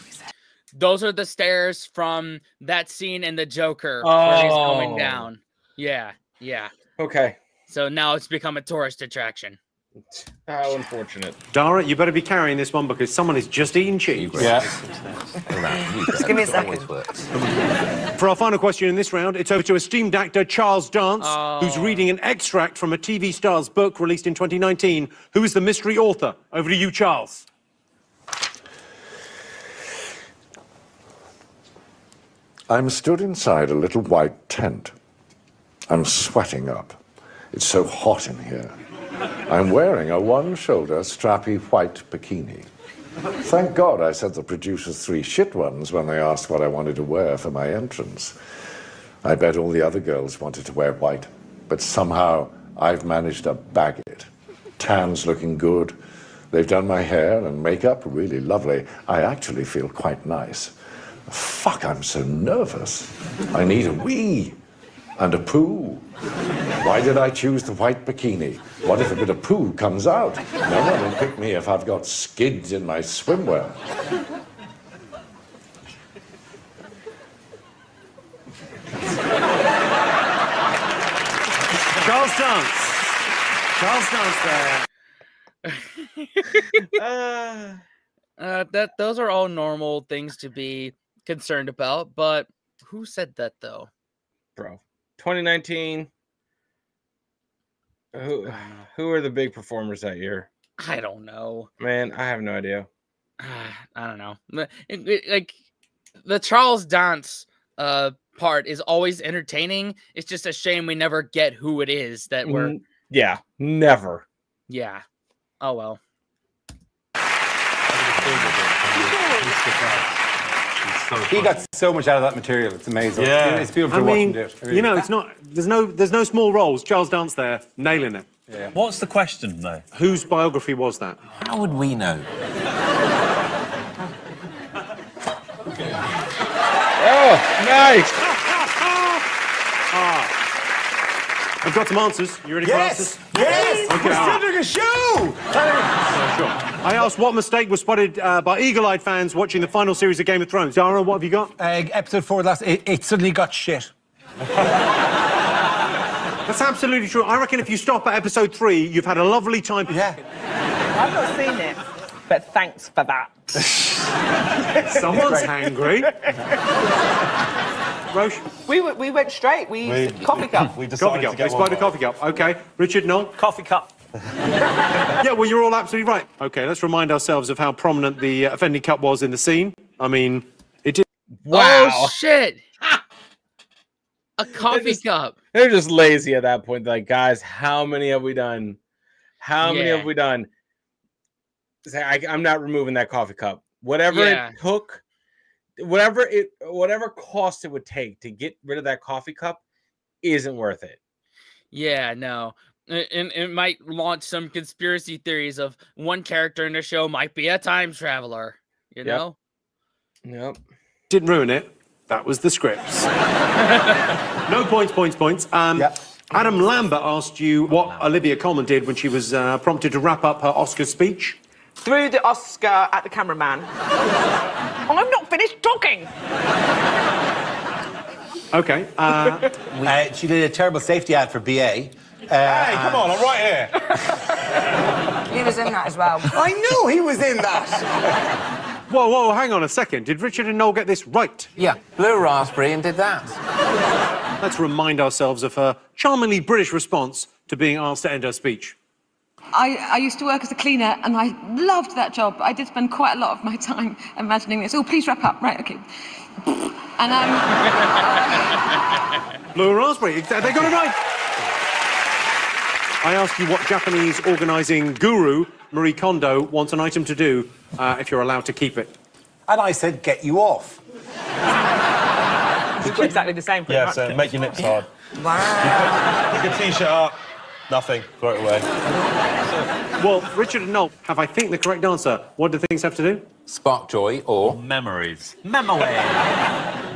[SPEAKER 1] Those are the stairs from that scene in the Joker where he's oh. going
[SPEAKER 2] Oh.
[SPEAKER 1] down. Yeah, yeah.
[SPEAKER 2] Okay.
[SPEAKER 1] So now it's become a tourist attraction.
[SPEAKER 2] How unfortunate.
[SPEAKER 3] Dara, you better be carrying this one because someone is just eating cheese.
[SPEAKER 2] Yeah.
[SPEAKER 11] Just give me a second.
[SPEAKER 3] For our final question in this round, it's over to esteemed actor Charles Dance, who's oh. reading an extract from a TV star's book released in 2019. Who is the mystery author? Over to you, Charles.
[SPEAKER 27] I'm stood inside a little white tent. I'm sweating up. It's so hot in here. I'm wearing a one shoulder strappy white bikini. Thank God I sent the producers three shit ones when they asked what I wanted to wear for my entrance. I bet all the other girls wanted to wear white, but somehow I've managed to bag it. Tan's looking good. They've done my hair and makeup really lovely. I actually feel quite nice. Fuck, I'm so nervous. I need a wee and a poo. Why did I choose the white bikini? What if a bit of poo comes out? No one will pick me if I've got skids in my swimwear.
[SPEAKER 3] Charles Dance. Charles Dance there.
[SPEAKER 1] uh, that those are all normal things to be concerned about, but who said that though?
[SPEAKER 2] Bro. 2019. Who who are the big performers that year?
[SPEAKER 1] I don't know.
[SPEAKER 2] Man, I have no idea.
[SPEAKER 1] I don't know. It- it- like the Charles Dance uh part is always entertaining. It's just a shame we never get who it is that we're
[SPEAKER 2] Yeah, never.
[SPEAKER 1] yeah. Oh well.
[SPEAKER 4] He got so much out of that material. It's amazing.
[SPEAKER 3] Yeah.
[SPEAKER 4] It's beautiful
[SPEAKER 3] I
[SPEAKER 4] to watch him do it. It really
[SPEAKER 3] you know, it's not. There's no. There's no small roles. Charles Dance there, nailing it.
[SPEAKER 4] Yeah.
[SPEAKER 8] What's the question, though?
[SPEAKER 3] Whose biography was that?
[SPEAKER 7] How would we know?
[SPEAKER 2] Oh, nice.
[SPEAKER 3] Ah. I've got some answers. You ready
[SPEAKER 4] Yes!
[SPEAKER 3] for answers?
[SPEAKER 4] Yes!
[SPEAKER 3] Okay,
[SPEAKER 4] We're still
[SPEAKER 3] right.
[SPEAKER 4] doing a show!
[SPEAKER 3] Yeah, sure. I asked what mistake was spotted uh, by eagle-eyed fans watching the final series of Game of Thrones. Dara, what have you got?
[SPEAKER 4] Uh, episode four, last, it, it suddenly got shit.
[SPEAKER 3] That's absolutely true. I reckon if you stop at episode three, you've had a lovely time.
[SPEAKER 4] Yeah.
[SPEAKER 5] I've not seen it, but thanks for that.
[SPEAKER 3] Someone's angry. Roche?
[SPEAKER 5] We, went- we went straight. We used
[SPEAKER 6] We-
[SPEAKER 5] coffee cup.
[SPEAKER 6] We decided
[SPEAKER 3] Coffee
[SPEAKER 6] to
[SPEAKER 3] cup.
[SPEAKER 6] get
[SPEAKER 3] They spied
[SPEAKER 6] one
[SPEAKER 3] a coffee cup. Okay. Richard, no?
[SPEAKER 8] Coffee cup.
[SPEAKER 3] yeah, well, you're all absolutely right. Okay, let's remind ourselves of how prominent the uh, offending cup was in the scene. I mean, it did.
[SPEAKER 1] Oh shit! A coffee
[SPEAKER 2] just-
[SPEAKER 1] cup.
[SPEAKER 2] They're just lazy at that point. Like, guys, how many have we done? How many have we done? Say, I, I'm not removing that coffee cup. Whatever
[SPEAKER 1] Yeah.
[SPEAKER 2] it took, whatever it, whatever cost it would take to get rid of that coffee cup, isn't worth it.
[SPEAKER 1] Yeah, no. A- And it might launch some conspiracy theories of one character in the show might be a time traveler. You
[SPEAKER 2] Yep.
[SPEAKER 1] know?
[SPEAKER 2] Yep.
[SPEAKER 3] Didn't ruin it. That was the scripts. no points, points, points. Um, Adam Lambert asked you what Olivia Colman did when she was uh, prompted to wrap up her Oscar speech.
[SPEAKER 5] Threw the Oscar at the cameraman. I'm not finished talking.
[SPEAKER 3] Okay. Uh,
[SPEAKER 4] Uh, she did a terrible safety ad for BA. Uh,
[SPEAKER 6] Hey, come on, I'm right here.
[SPEAKER 11] He was in that as well.
[SPEAKER 4] I knew he was in that.
[SPEAKER 3] whoa, whoa, hang on a second. Did Richard and Noel get this right?
[SPEAKER 7] Yeah, blue raspberry and did that.
[SPEAKER 3] Let's remind ourselves of her charmingly British response to being asked to end her speech.
[SPEAKER 28] I, I used to work as a cleaner and I loved that job. I did spend quite a lot of my time imagining this. Oh, please wrap up. Right, okay. And um,
[SPEAKER 3] Blue raspberry. They got it right. I asked you what Japanese organising guru Marie Kondo wants an item to do uh, if you're allowed to keep it.
[SPEAKER 4] And I said, get you off.
[SPEAKER 5] Exactly the same. pretty
[SPEAKER 6] Yeah,
[SPEAKER 5] much.
[SPEAKER 6] so make your nips hard.
[SPEAKER 11] Wow.
[SPEAKER 6] Pick a t-shirt up. Nothing. Throw it away.
[SPEAKER 3] Well, Richard and Noel have, I think, the correct answer. What do things have to do?
[SPEAKER 7] Spark joy or
[SPEAKER 8] Memories. Memories.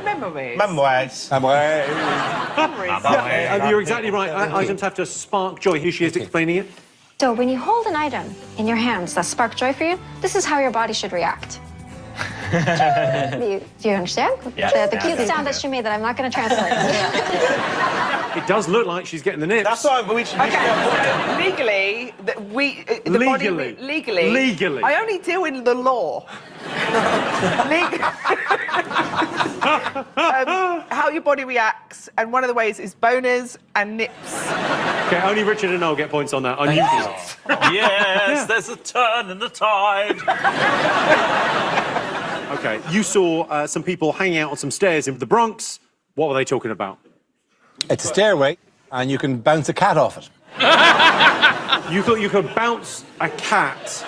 [SPEAKER 5] Memories.
[SPEAKER 6] Memories.
[SPEAKER 5] Memories.
[SPEAKER 3] Uh, you're exactly right. I- items have to spark joy. Here she is explaining it.
[SPEAKER 29] So when you hold an item in your hands that spark joy for you, this is how your body should react. Do, you, do you understand?
[SPEAKER 3] Yes.
[SPEAKER 29] The, the cute sound that she made that I'm not going to translate.
[SPEAKER 3] It does look like she's getting the nips.
[SPEAKER 6] That's why we should.
[SPEAKER 5] Okay, legally, the, we uh, the body
[SPEAKER 3] Legally.
[SPEAKER 5] legally
[SPEAKER 3] Legally.
[SPEAKER 5] I only deal in the law. Leg- um, how your body reacts, and one of the ways is boners and nips.
[SPEAKER 3] Okay, only Richard and Noel get points on that. Unusual.
[SPEAKER 8] yes, there's a turn in the tide.
[SPEAKER 3] Okay, you saw uh, some people hanging out on some stairs in the Bronx. What were they talking about?
[SPEAKER 4] It's a stairway, and you can bounce a cat off it.
[SPEAKER 3] You thought you could bounce a cat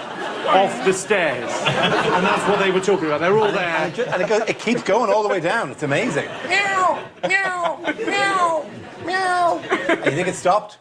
[SPEAKER 3] off the stairs. and that's what they were talking about. They're all
[SPEAKER 4] And it-
[SPEAKER 3] there.
[SPEAKER 4] And it, ju- and it, goes, it keeps going all the way down. It's amazing.
[SPEAKER 21] Meow, meow, meow, meow,
[SPEAKER 4] And you think it stopped?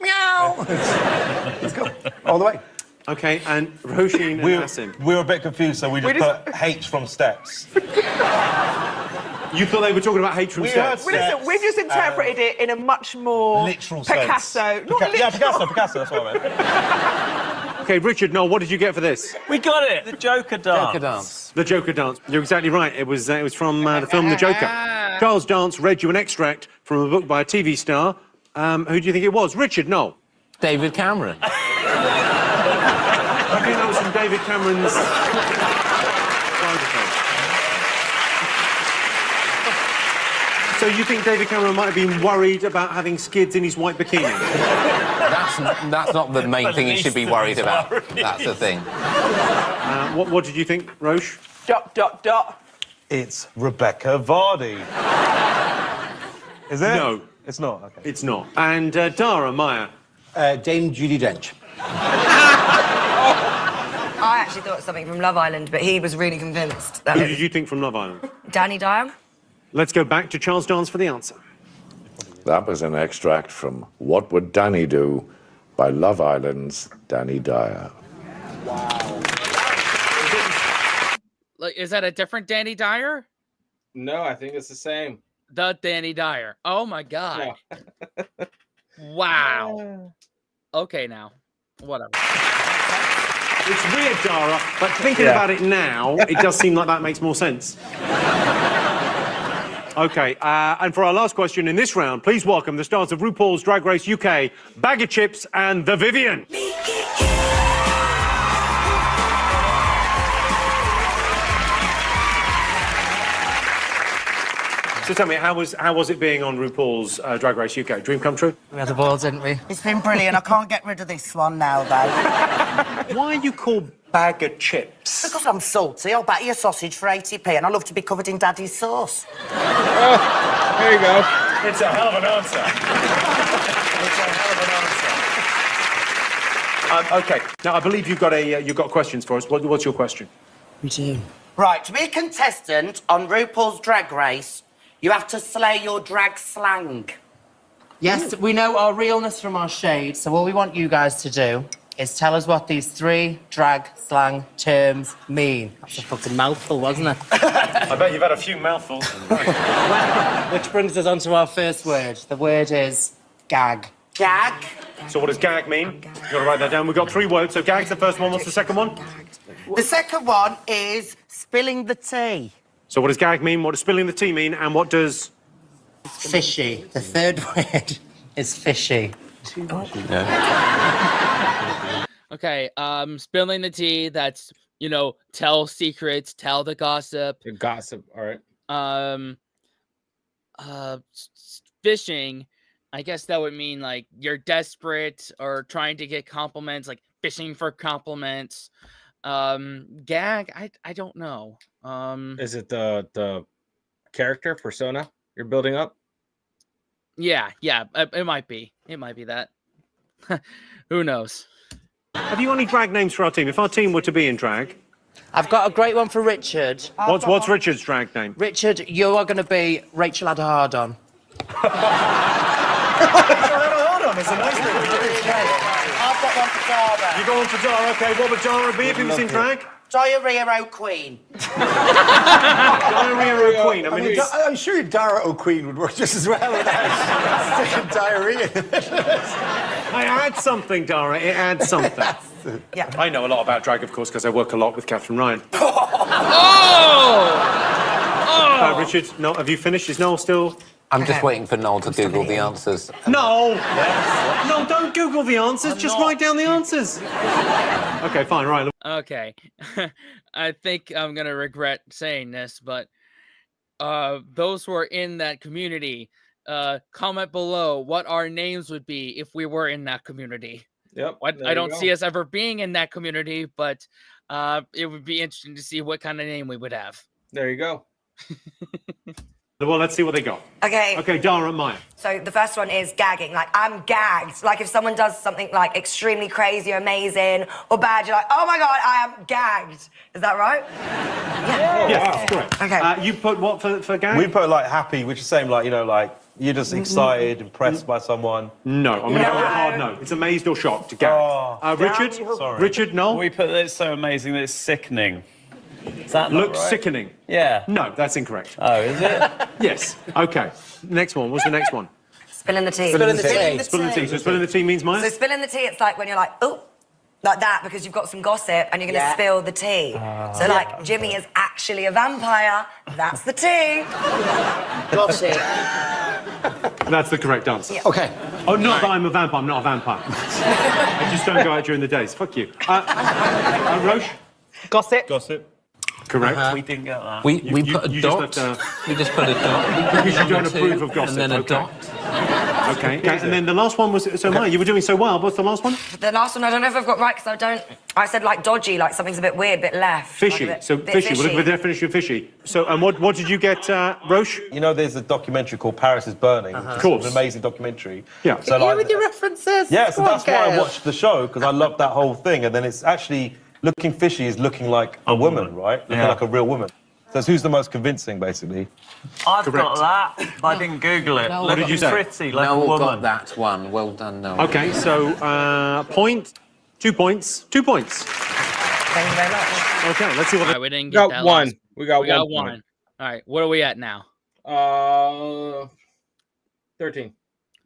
[SPEAKER 21] meow.
[SPEAKER 4] Let's go. All the way.
[SPEAKER 3] Okay, and Roisin and
[SPEAKER 6] We were,
[SPEAKER 3] Asim.
[SPEAKER 6] we were a bit confused, so we just
[SPEAKER 5] just-
[SPEAKER 6] put H from steps.
[SPEAKER 3] You thought they were talking about H from
[SPEAKER 6] We
[SPEAKER 3] steps?
[SPEAKER 6] heard
[SPEAKER 5] Well, listen, we've just interpreted it in a much more
[SPEAKER 6] Literal sense.
[SPEAKER 5] Picasso. Not
[SPEAKER 6] Pica- yeah. Picasso, Picasso, that's what I meant.
[SPEAKER 3] Okay, Richard, Noel, what did you get for this?
[SPEAKER 8] We got it. The Joker dance.
[SPEAKER 7] Joker dance.
[SPEAKER 3] The Joker dance. You're exactly right. It was uh, it was from uh, the film The Joker. Charles Dance read you an extract from a book by a TV star. Um, who do you think it was? Richard, no.
[SPEAKER 7] David Cameron.
[SPEAKER 3] I think that was from David Cameron's. So you think David Cameron might have been worried about having skids in his white bikini?
[SPEAKER 7] That's, n- that's not the main thing he should be worried about. That's the thing.
[SPEAKER 3] Uh, what, what did you think, Roche?
[SPEAKER 5] Dot, dot, dot.
[SPEAKER 6] It's Rebekah Vardy. Is it?
[SPEAKER 3] No.
[SPEAKER 6] It's not, okay.
[SPEAKER 3] It's not. And uh, Dara Maya.
[SPEAKER 4] Uh, Dame Judi Dench.
[SPEAKER 11] I actually thought something from Love Island, but he was really convinced. That
[SPEAKER 3] Who
[SPEAKER 11] it
[SPEAKER 3] did you think from Love Island?
[SPEAKER 11] Danny Dyer.
[SPEAKER 3] Let's go back to Charles Dance for the answer.
[SPEAKER 27] That was an extract from What Would Danny Do by Love Island's Danny Dyer. Wow.
[SPEAKER 1] Like, is that a different Danny Dyer?
[SPEAKER 2] No, I think it's the same.
[SPEAKER 1] The Danny Dyer. Oh my god. Wow. Okay, now. Whatever.
[SPEAKER 3] It's weird, Dara, but thinking
[SPEAKER 2] Yeah.
[SPEAKER 3] about it now, it does seem like that makes more sense. Okay, uh, and for our last question in this round, please welcome the stars of RuPaul's Drag Race UK, Baga Chipz, and The Vivienne. So tell me, how was how was it being on RuPaul's uh, Drag Race UK? Dream come true?
[SPEAKER 30] We had a ball, didn't we? It's been brilliant. I can't get rid of this one now, though.
[SPEAKER 3] Why are you called Baga Chipz?
[SPEAKER 30] Because I'm salty. I'll batter your sausage for 80p, and I love to be covered in Daddy's sauce.
[SPEAKER 2] There you go.
[SPEAKER 3] It's a hell of an answer. it's a hell of an answer. Um, okay, now I believe you've got a uh, you've got questions for us. What, what's your question?
[SPEAKER 30] We do. Right, to be a contestant on RuPaul's Drag Race, you have to slay your drag slang. Yes, we know our realness from our shade, so all we want you guys to do is tell us what these three drag slang terms mean. That's a fucking mouthful, wasn't it?
[SPEAKER 3] I bet you've had a few mouthfuls.
[SPEAKER 30] Which brings us on to our first word. The word is gag. Gag?
[SPEAKER 3] So what does gag mean? You've got to write that down. We've got three words. So gag's the first one. What's the second one?
[SPEAKER 30] The second one is spilling the tea.
[SPEAKER 3] So what does gag mean? What does spilling the tea mean? And what does
[SPEAKER 30] Fishy. The third word is fishy.
[SPEAKER 1] Okay, um, spilling the tea. That's you know, tell secrets, tell the gossip.
[SPEAKER 2] The gossip. All right.
[SPEAKER 1] Um, uh, fishing. I guess that would mean like you're desperate or trying to get compliments, like fishing for compliments. Um, gag. I I don't know. Um,
[SPEAKER 2] Is it the the character persona you're building up?
[SPEAKER 1] yeah, yeah. It, it might be. It might be that. Who knows?
[SPEAKER 3] Have you got any drag names for our team? If our team were to be in drag,
[SPEAKER 30] I've got a great one for Richard.
[SPEAKER 3] what's what's Richard's drag name?
[SPEAKER 30] Richard, you are going to be Rachel had a hard on. I've got one for Dara.
[SPEAKER 3] You go on for Dara. Okay, what would Dara be if he was in drag?
[SPEAKER 30] Diarrhea O'Queen.
[SPEAKER 3] Diarrhea O'Queen. I mean,
[SPEAKER 4] I mean,
[SPEAKER 3] it's-
[SPEAKER 4] Da- I'm sure Dara O'Queen would work just as well without sticking diarrhea.
[SPEAKER 3] I add something, Dara. It adds something.
[SPEAKER 30] Yeah.
[SPEAKER 3] I know a lot about drag, of course, because I work a lot with Katherine Ryan.
[SPEAKER 1] Oh!
[SPEAKER 3] Uh, Richard, no, have you finished? Is Noel still?
[SPEAKER 7] I'm just waiting for Noel to Google the answers.
[SPEAKER 3] No! No, don't Google the answers. just write down the answers. okay, fine, right.
[SPEAKER 1] Okay. I think I'm gonna regret saying this, but uh those who are in that community, uh comment below what our names would be if we were in that community.
[SPEAKER 2] Yep.
[SPEAKER 1] What I don't see us ever being in that community, but uh it would be interesting to see what kind of name we would have.
[SPEAKER 2] There you go.
[SPEAKER 3] Well, let's see what they got.
[SPEAKER 11] Okay.
[SPEAKER 3] Okay, Dara and Maya.
[SPEAKER 11] So the first one is gagging. Like I'm gagged. Like if someone does something like extremely crazy or amazing or bad, you're like, oh my god, I am gagged. Is that right? Yeah.
[SPEAKER 3] Yes, correct.
[SPEAKER 11] Okay.
[SPEAKER 3] Uh, you put what for, for gag?
[SPEAKER 6] We put like happy, which is same like you know like you're just
[SPEAKER 3] Mm-hmm.
[SPEAKER 6] excited, impressed by someone.
[SPEAKER 3] No, I'm going to go with a hard no. It's amazed or shocked. Gag. uh, Richard?
[SPEAKER 8] Sorry.
[SPEAKER 3] Richard, no?
[SPEAKER 8] We put that it's so amazing that it's sickening. Is that not
[SPEAKER 3] Looks
[SPEAKER 8] right?
[SPEAKER 3] sickening.
[SPEAKER 8] Yeah.
[SPEAKER 3] No, that's incorrect.
[SPEAKER 8] Oh, is it?
[SPEAKER 3] yes. Okay. Next one. What's the next one?
[SPEAKER 11] Spilling the tea.
[SPEAKER 3] Spilling the tea. Spilling the tea. So spilling the tea means Maya?
[SPEAKER 11] So spilling the tea, it's like when you're like, oh, like that, because you've got some gossip and you're going to
[SPEAKER 30] Yeah.
[SPEAKER 11] spill the tea. so like, Jimmy is actually a vampire. That's the tea.
[SPEAKER 30] Gossip.
[SPEAKER 3] That's the correct answer.
[SPEAKER 11] Yeah.
[SPEAKER 7] Okay.
[SPEAKER 3] Oh, not that I'm a vampire. I'm not a vampire. I just don't go out during the days. Fuck you. Uh, uh, Roche?
[SPEAKER 5] Gossip.
[SPEAKER 6] Gossip.
[SPEAKER 3] Correct.
[SPEAKER 8] We didn't get that.
[SPEAKER 7] We,
[SPEAKER 3] You-
[SPEAKER 7] we
[SPEAKER 3] you-
[SPEAKER 7] put a
[SPEAKER 3] you just
[SPEAKER 7] dot.
[SPEAKER 3] left, uh,
[SPEAKER 7] We just put a dot.
[SPEAKER 3] Because you don't approve of gossip.
[SPEAKER 7] And then a
[SPEAKER 3] okay.
[SPEAKER 7] dot.
[SPEAKER 3] Okay. okay. And then the last one was so Maya, you were doing so well. What's the last one?
[SPEAKER 11] The last one, I don't know if I've got right because I don't. I said like dodgy, like something's a bit weird, a bit left.
[SPEAKER 3] Fishy.
[SPEAKER 11] Like a bit-
[SPEAKER 3] so
[SPEAKER 11] bit
[SPEAKER 3] fishy. We'll look at the definition of fishy. So, and what what did you get, uh, Roche?
[SPEAKER 6] You know, there's a documentary called Paris is Burning.
[SPEAKER 3] Of
[SPEAKER 6] It's
[SPEAKER 3] course.
[SPEAKER 6] An amazing documentary.
[SPEAKER 3] Yeah.
[SPEAKER 6] So
[SPEAKER 30] you
[SPEAKER 6] like,
[SPEAKER 30] with your references.
[SPEAKER 6] yeah, so
[SPEAKER 30] Come on,
[SPEAKER 6] that's why I watched the show because I loved that whole thing. And then it's actually looking fishy is looking like a, woman, right? Looking
[SPEAKER 8] Yeah.
[SPEAKER 6] like a real woman. So who's the most convincing, basically.
[SPEAKER 8] I've
[SPEAKER 3] Correct.
[SPEAKER 8] got that. but I didn't Google it.
[SPEAKER 7] No.
[SPEAKER 3] What did you say?
[SPEAKER 8] Pretty, like a woman.
[SPEAKER 7] got that one. Well done, Noel.
[SPEAKER 3] Okay. So, uh, point, two points, two points.
[SPEAKER 11] Thank you very much.
[SPEAKER 3] Okay. Let's see what.
[SPEAKER 1] All
[SPEAKER 3] The,
[SPEAKER 1] right, we didn't
[SPEAKER 2] We
[SPEAKER 1] get
[SPEAKER 2] got
[SPEAKER 1] that
[SPEAKER 2] one.
[SPEAKER 1] last-
[SPEAKER 2] We got
[SPEAKER 1] We got
[SPEAKER 2] one.
[SPEAKER 1] one. All right, what are we at now?
[SPEAKER 2] Uh, thirteen.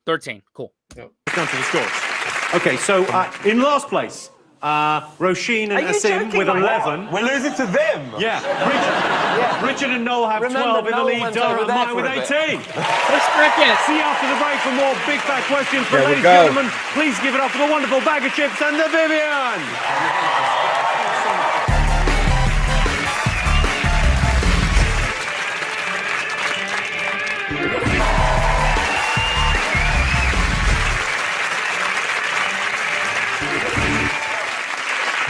[SPEAKER 1] 13. Cool.
[SPEAKER 3] down to the scores. Okay. So, uh, in last place, uh, Roisin and
[SPEAKER 5] you
[SPEAKER 3] Asim with
[SPEAKER 5] right now?
[SPEAKER 3] eleven.
[SPEAKER 6] We're losing to them.
[SPEAKER 3] Yeah. Richard, Richard and Noel have
[SPEAKER 7] Remember,
[SPEAKER 3] 12 in the lead.
[SPEAKER 7] Durham
[SPEAKER 3] Dara and
[SPEAKER 7] there
[SPEAKER 3] with 18.
[SPEAKER 1] Let's cricket.
[SPEAKER 3] See you after the break for more big fat questions. But ladies and gentlemen, please give it up for the wonderful Baga Chipz and the Vivienne.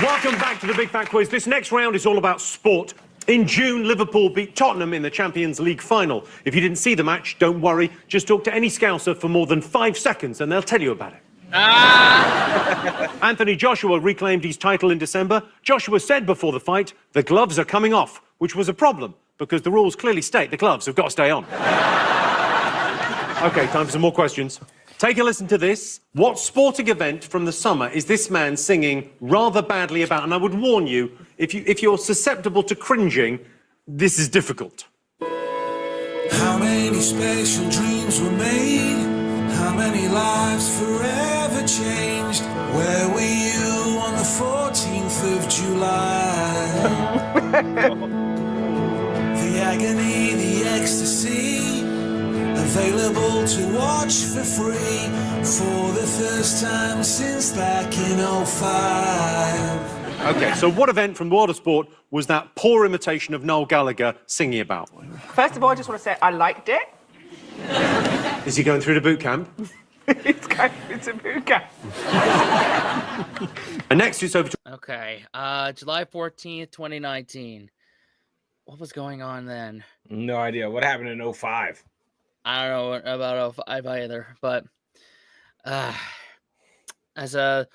[SPEAKER 3] Welcome back to the Big Fat Quiz. This next round is all about sport. In June, Liverpool beat Tottenham in the Champions League final. If you didn't see the match, don't worry. Just talk to any Scouser for more than five seconds and they'll tell you about it. Ah! Anthony Joshua reclaimed his title in December. Joshua said before the fight, the gloves are coming off, which was a problem because the rules clearly state the gloves have got to stay on. okay, time for some more questions. Take a listen to this. What sporting event from the summer is this man singing rather badly about? And I would warn you, if, you, if you're susceptible to cringing, this is difficult.
[SPEAKER 31] How many special dreams were made? How many lives forever changed? Where were you on the 14th of July? the agony, the ecstasy, available to watch for free for the first time since back in 05.
[SPEAKER 3] Okay, so what event from the world of sport was that poor imitation of Noel Gallagher singing about?
[SPEAKER 5] First of all, I just want to say I liked it.
[SPEAKER 3] Is he going through the boot camp?
[SPEAKER 5] it's going it's a boot camp.
[SPEAKER 3] And next it's over to
[SPEAKER 1] Okay. Uh, July 14th, 2019. What was going on then?
[SPEAKER 2] No idea what happened in 05.
[SPEAKER 1] I don't know about 05 either, but uh, as a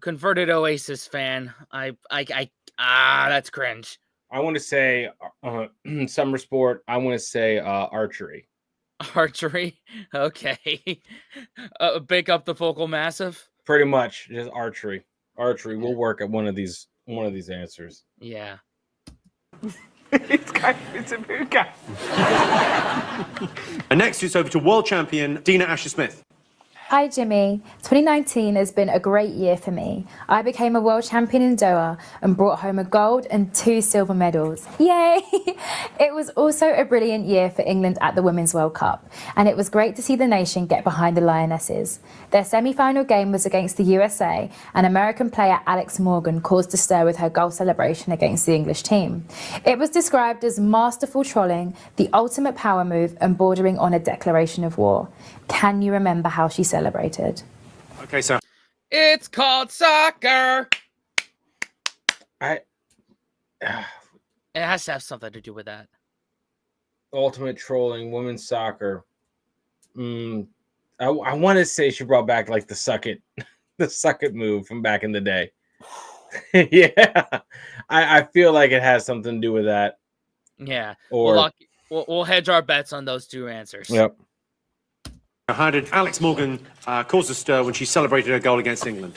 [SPEAKER 1] converted Oasis fan, I, I, I, ah, that's cringe.
[SPEAKER 2] I want to say uh, summer sport. I want to say uh, archery.
[SPEAKER 1] Archery, okay. uh, bake up the focal massive.
[SPEAKER 2] Pretty much just archery. Archery. We'll work at one of these one of these answers.
[SPEAKER 1] Yeah.
[SPEAKER 5] It's going it's a boot camp.
[SPEAKER 3] And next it's over to world champion Dina Asher Smith.
[SPEAKER 32] Hi Jimmy. 2019 has been a great year for me. I became a world champion in Doha and brought home a gold and two silver medals. Yay! it was also a brilliant year for England at the Women's World Cup, and it was great to see the nation get behind the Lionesses. Their semi final game was against the USA, and American player Alex Morgan caused a stir with her goal celebration against the English team. It was described as masterful trolling, the ultimate power move, and bordering on a declaration of war. Can you remember how she celebrated?
[SPEAKER 3] Okay, so
[SPEAKER 1] It's called soccer.
[SPEAKER 2] I.
[SPEAKER 1] It has to have something to do with that.
[SPEAKER 2] ultimate trolling, women's soccer. Mm, I, I want to say she brought back like the suck it, the suck it move from back in the day. yeah, I, I feel like it has something to do with that.
[SPEAKER 1] Yeah.
[SPEAKER 2] Or-
[SPEAKER 1] we'll, lock, we'll, we'll hedge our bets on those two answers.
[SPEAKER 2] Yep.
[SPEAKER 3] How did Alex Morgan uh, cause a stir when she celebrated her goal against England?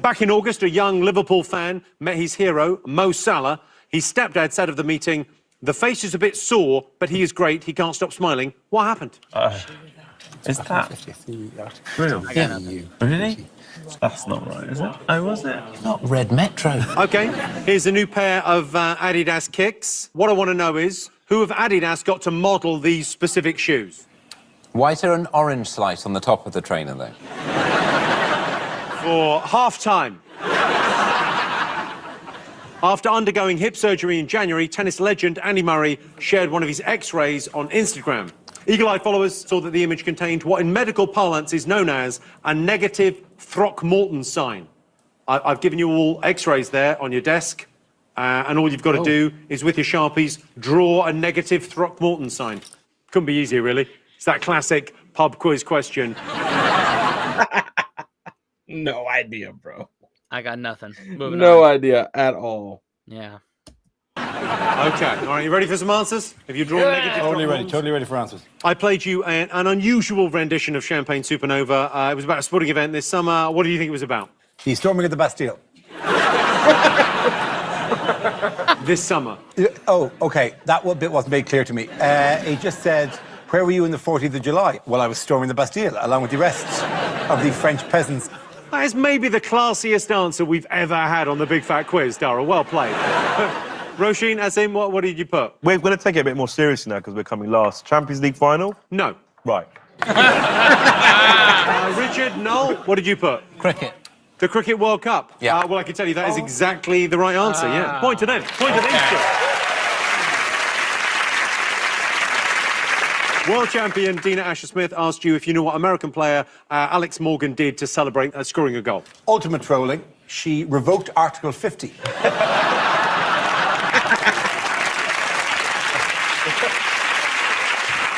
[SPEAKER 3] Back in August, a young Liverpool fan met his hero, Mo Salah. His stepdad said of the meeting, The face is a bit sore, but he is great. He can't stop smiling. What happened?
[SPEAKER 8] Uh, is that real?
[SPEAKER 7] I got nothing.
[SPEAKER 8] Really? That's not right, is it? Oh, was it?
[SPEAKER 7] Not Red Metro.
[SPEAKER 3] Okay, here's a new pair of uh, Adidas kicks. What I want to know is who have Adidas got to model these specific shoes?
[SPEAKER 7] White or an orange slice on the top of the trainer, though?
[SPEAKER 3] For half time. After undergoing hip surgery in January, tennis legend Andy Murray shared one of his x rays on Instagram. Eagle eyed followers saw that the image contained what in medical parlance is known as a negative Throckmorton sign. I- I've given you all x rays there on your desk, uh, and all you've got to do is with your Sharpies draw a negative Throckmorton sign. Couldn't be easier, really. It's that classic pub quiz question.
[SPEAKER 2] No idea, bro.
[SPEAKER 1] I got nothing. Moving
[SPEAKER 2] No
[SPEAKER 1] on.
[SPEAKER 2] idea at all.
[SPEAKER 1] Yeah.
[SPEAKER 3] Okay, all right, you ready for some answers? Have you drawn negative
[SPEAKER 4] Totally ready,
[SPEAKER 3] Throckmortons?
[SPEAKER 4] totally ready for answers.
[SPEAKER 3] I played you an, an unusual rendition of Champagne Supernova. Uh, it was about a sporting event this summer. What do you think it was about?
[SPEAKER 4] The storming of the Bastille.
[SPEAKER 3] This summer.
[SPEAKER 4] Oh, okay. That bit wasn't made clear to me. Uh, it just said, "Where were you in the 14th of July?" Well, I was storming the Bastille along with the rest of the French peasants.
[SPEAKER 3] That is maybe the classiest answer we've ever had on the Big Fat Quiz, Dara. Well played. Roisin, as in, what, what did you put?
[SPEAKER 6] We're going to take it a bit more seriously now because we're coming last. Champions League final?
[SPEAKER 3] No.
[SPEAKER 6] Right.
[SPEAKER 3] Uh, Richard, Noel, what did you put?
[SPEAKER 7] Cricket.
[SPEAKER 3] The Cricket World Cup.
[SPEAKER 7] Yeah.
[SPEAKER 3] Uh, well, I can tell you that is exactly the right answer. yeah.
[SPEAKER 7] Ah.
[SPEAKER 3] Point to them. Point to them. World champion Dina Asher Smith asked you if you knew what American player uh, Alex Morgan did to celebrate uh, scoring a goal.
[SPEAKER 4] Ultimate trolling. She revoked Article 50.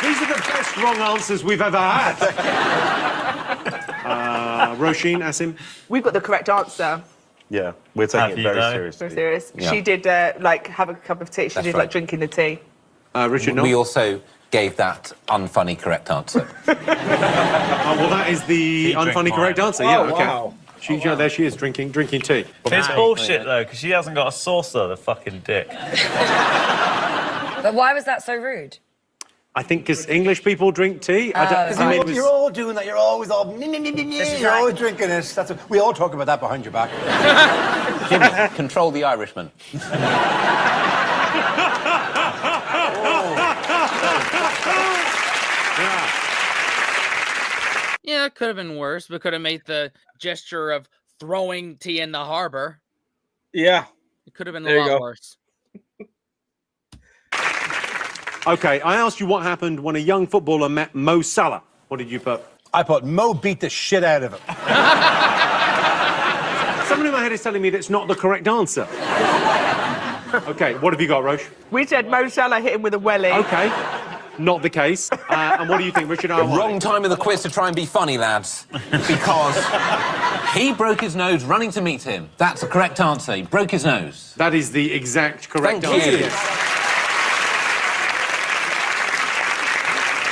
[SPEAKER 3] These are the best wrong answers we've ever had. uh, Roisin, Asim.
[SPEAKER 5] We've got the correct answer.
[SPEAKER 6] Yeah, we're taking
[SPEAKER 8] Have
[SPEAKER 6] it very
[SPEAKER 8] though?
[SPEAKER 6] seriously.
[SPEAKER 5] Very serious.
[SPEAKER 7] Yeah.
[SPEAKER 5] She did uh, like have a cup of tea. She
[SPEAKER 7] That's
[SPEAKER 5] did
[SPEAKER 7] right.
[SPEAKER 5] like drinking the tea.
[SPEAKER 3] Uh, Richard,
[SPEAKER 7] We
[SPEAKER 3] Noel.
[SPEAKER 7] also gave that unfunny correct answer.
[SPEAKER 3] Uh, well, that is the
[SPEAKER 8] She drank
[SPEAKER 3] unfunny
[SPEAKER 8] mine.
[SPEAKER 3] correct answer.
[SPEAKER 2] Oh,
[SPEAKER 3] yeah, okay.
[SPEAKER 2] wow.
[SPEAKER 3] She, yeah, there she is, drinking, drinking tea.
[SPEAKER 8] It's bullshit, though, because she hasn't got a saucer, the fucking dick.
[SPEAKER 11] But why was that so rude?
[SPEAKER 3] I think because English people drink tea. I don't,
[SPEAKER 11] Oh.
[SPEAKER 3] I mean,
[SPEAKER 4] You're,
[SPEAKER 3] was-
[SPEAKER 4] you're all doing that. You're always all.
[SPEAKER 11] This
[SPEAKER 4] You're
[SPEAKER 11] right.
[SPEAKER 4] always drinking it. That's what, we all talk about that behind your back.
[SPEAKER 7] Jimmy, control the Irishman.
[SPEAKER 1] Yeah, it could have been worse. We could have made the gesture of throwing tea in the harbor.
[SPEAKER 2] Yeah.
[SPEAKER 1] It could have been
[SPEAKER 2] There
[SPEAKER 1] a
[SPEAKER 2] you
[SPEAKER 1] lot
[SPEAKER 2] go.
[SPEAKER 1] worse.
[SPEAKER 3] Okay, I asked you what happened when a young footballer met Mo Salah. What did you put?
[SPEAKER 4] I put Mo beat the shit out of him.
[SPEAKER 3] Someone in my head is telling me that's not the correct answer. okay, what have you got, Roche?
[SPEAKER 5] We said Mo Salah hit him with a welly.
[SPEAKER 3] Okay, not the case. Uh, and what do you think, Richard?
[SPEAKER 7] The wrong time of the quiz to try and be funny, lads. Because he broke his nose running to meet him. That's the correct answer. He broke his nose.
[SPEAKER 3] That is the exact correct
[SPEAKER 7] Thank
[SPEAKER 3] answer.
[SPEAKER 7] you.
[SPEAKER 3] yes.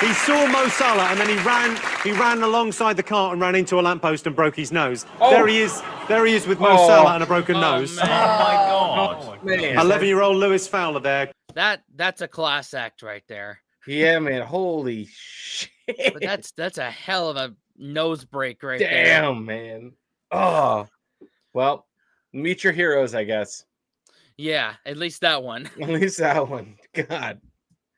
[SPEAKER 3] He saw Mo Salah and then he ran. He ran alongside the cart and ran into a lamppost and broke his nose.
[SPEAKER 2] Oh.
[SPEAKER 3] There he is. There he is with Mo
[SPEAKER 2] Oh.
[SPEAKER 3] Salah and a broken
[SPEAKER 1] Oh,
[SPEAKER 3] nose.
[SPEAKER 1] man.
[SPEAKER 8] Oh, my God.
[SPEAKER 3] Eleven-year-old Lewis Fowler there.
[SPEAKER 1] That that's a class act right there.
[SPEAKER 2] Yeah, man. Holy shit.
[SPEAKER 1] But that's that's a hell of a nose break right there.
[SPEAKER 2] Damn, man. Oh. Well, meet your heroes, I guess.
[SPEAKER 1] Yeah, at least that one.
[SPEAKER 2] At least that one. God.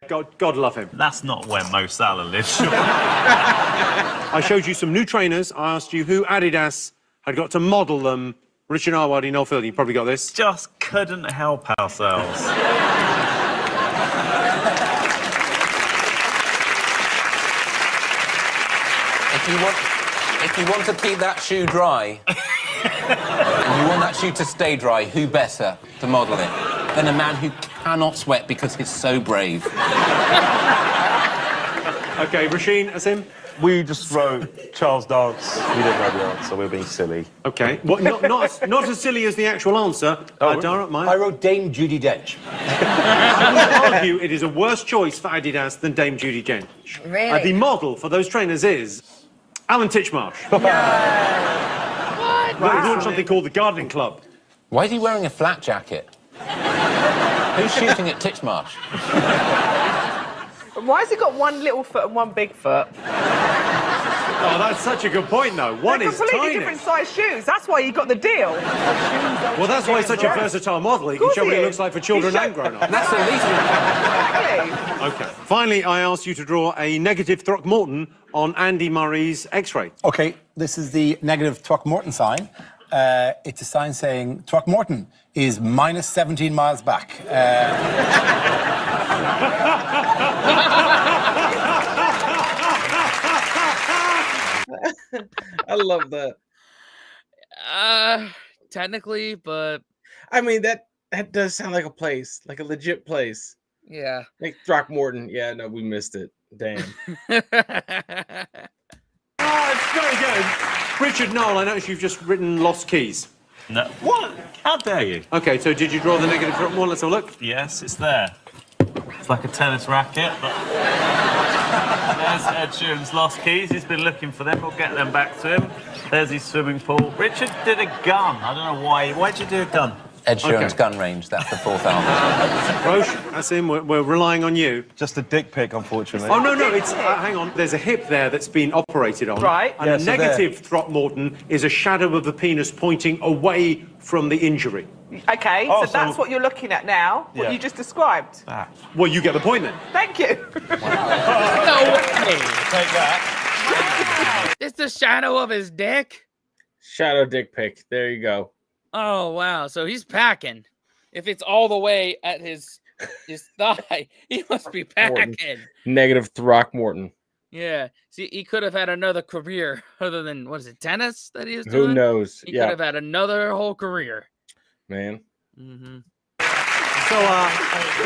[SPEAKER 3] God, God love him.
[SPEAKER 8] That's not where Mo Salah lives.
[SPEAKER 3] I showed you some new trainers. I asked you who Adidas had got to model them. Richard Ayoade, Noel Field, you probably got this.
[SPEAKER 8] Just couldn't help ourselves.
[SPEAKER 7] you want, if you want to keep that shoe dry, and you want that shoe to stay dry, who better to model it than a man who cannot sweat because he's so brave.
[SPEAKER 3] Okay, Roisin, Asim?
[SPEAKER 6] We just wrote Charles Dance. We didn't know the answer. We were being silly.
[SPEAKER 3] Okay. What, not, not, as, not as silly as the actual answer. uh, Dara, Maya?
[SPEAKER 4] I wrote Dame Judi Dench.
[SPEAKER 3] I would argue it is a worse choice for Adidas than Dame Judi Dench.
[SPEAKER 11] Really?
[SPEAKER 3] Uh, the model for those trainers is Alan Titchmarsh.
[SPEAKER 11] What?
[SPEAKER 3] Well, he launched something called the Gardening Club.
[SPEAKER 7] Why is he wearing a flat jacket? Who's shooting at Titchmarsh?
[SPEAKER 5] Why has he got one little foot and one big foot?
[SPEAKER 3] Oh, that's such a good point, though. One
[SPEAKER 5] They're
[SPEAKER 3] is
[SPEAKER 5] completely
[SPEAKER 3] tiny.
[SPEAKER 5] different size shoes. That's why he got the deal.
[SPEAKER 3] Well, that's why he's such a versatile model. He can show what
[SPEAKER 5] he
[SPEAKER 3] he looks like for children and grown-ups.
[SPEAKER 7] That's the least.
[SPEAKER 5] Exactly.
[SPEAKER 3] Okay. Finally, I asked you to draw a negative Throckmorton on Andy Murray's X-ray.
[SPEAKER 4] Okay, this is the negative Throckmorton sign. Uh, it's a sign saying Throckmorton is minus 17 miles back.
[SPEAKER 2] I love that.
[SPEAKER 1] Uh, technically, but
[SPEAKER 2] I mean that that does sound like a place, like a legit place.
[SPEAKER 1] Yeah.
[SPEAKER 2] Like Throckmorton. Yeah, no, we missed it. Damn.
[SPEAKER 3] Oh, it's very good. Richard Noel, I noticed you've just written Lost Keys.
[SPEAKER 8] No. What? How dare you?
[SPEAKER 3] Okay, so did you draw the negative Throckmorton? Let's have a look.
[SPEAKER 8] Yes, it's there. It's like a tennis racket. But... There's Ed Sheeran's lost keys. He's been looking for them. We'll get them back to him. There's his swimming pool. Richard did a gun. I don't know why. Why'd you do a gun?
[SPEAKER 7] Ed Sheeran's
[SPEAKER 3] Okay.
[SPEAKER 7] gun range. That's the fourth album.
[SPEAKER 3] Roche, Asim, we're, we're relying on you.
[SPEAKER 6] Just a dick pic, unfortunately.
[SPEAKER 3] Oh, no, no, it's... Uh, hang on. There's a hip there that's been operated on.
[SPEAKER 5] Right.
[SPEAKER 3] And
[SPEAKER 6] Yeah,
[SPEAKER 3] a
[SPEAKER 6] so there.
[SPEAKER 3] negative Throckmorton is a shadow of the penis pointing away from the injury.
[SPEAKER 5] Okay,
[SPEAKER 6] Oh,
[SPEAKER 5] so
[SPEAKER 6] so-
[SPEAKER 5] that's what you're looking at now. What you just described.
[SPEAKER 3] Well, you get the point then.
[SPEAKER 5] Thank you.
[SPEAKER 1] No way.
[SPEAKER 6] Take that.
[SPEAKER 1] It's the shadow of his dick.
[SPEAKER 2] Shadow dick pic. There you go.
[SPEAKER 1] Oh wow. So he's packing. If it's all the way at his his thigh, he must be
[SPEAKER 2] Morton.
[SPEAKER 1] packing.
[SPEAKER 2] Negative Throckmorton.
[SPEAKER 1] Yeah. See, he could have had another career other than what is it, tennis that he was
[SPEAKER 2] Who
[SPEAKER 1] doing?
[SPEAKER 2] knows?
[SPEAKER 1] He
[SPEAKER 2] Yeah,
[SPEAKER 1] could have had another whole career.
[SPEAKER 2] man.
[SPEAKER 1] hmm
[SPEAKER 3] So, uh,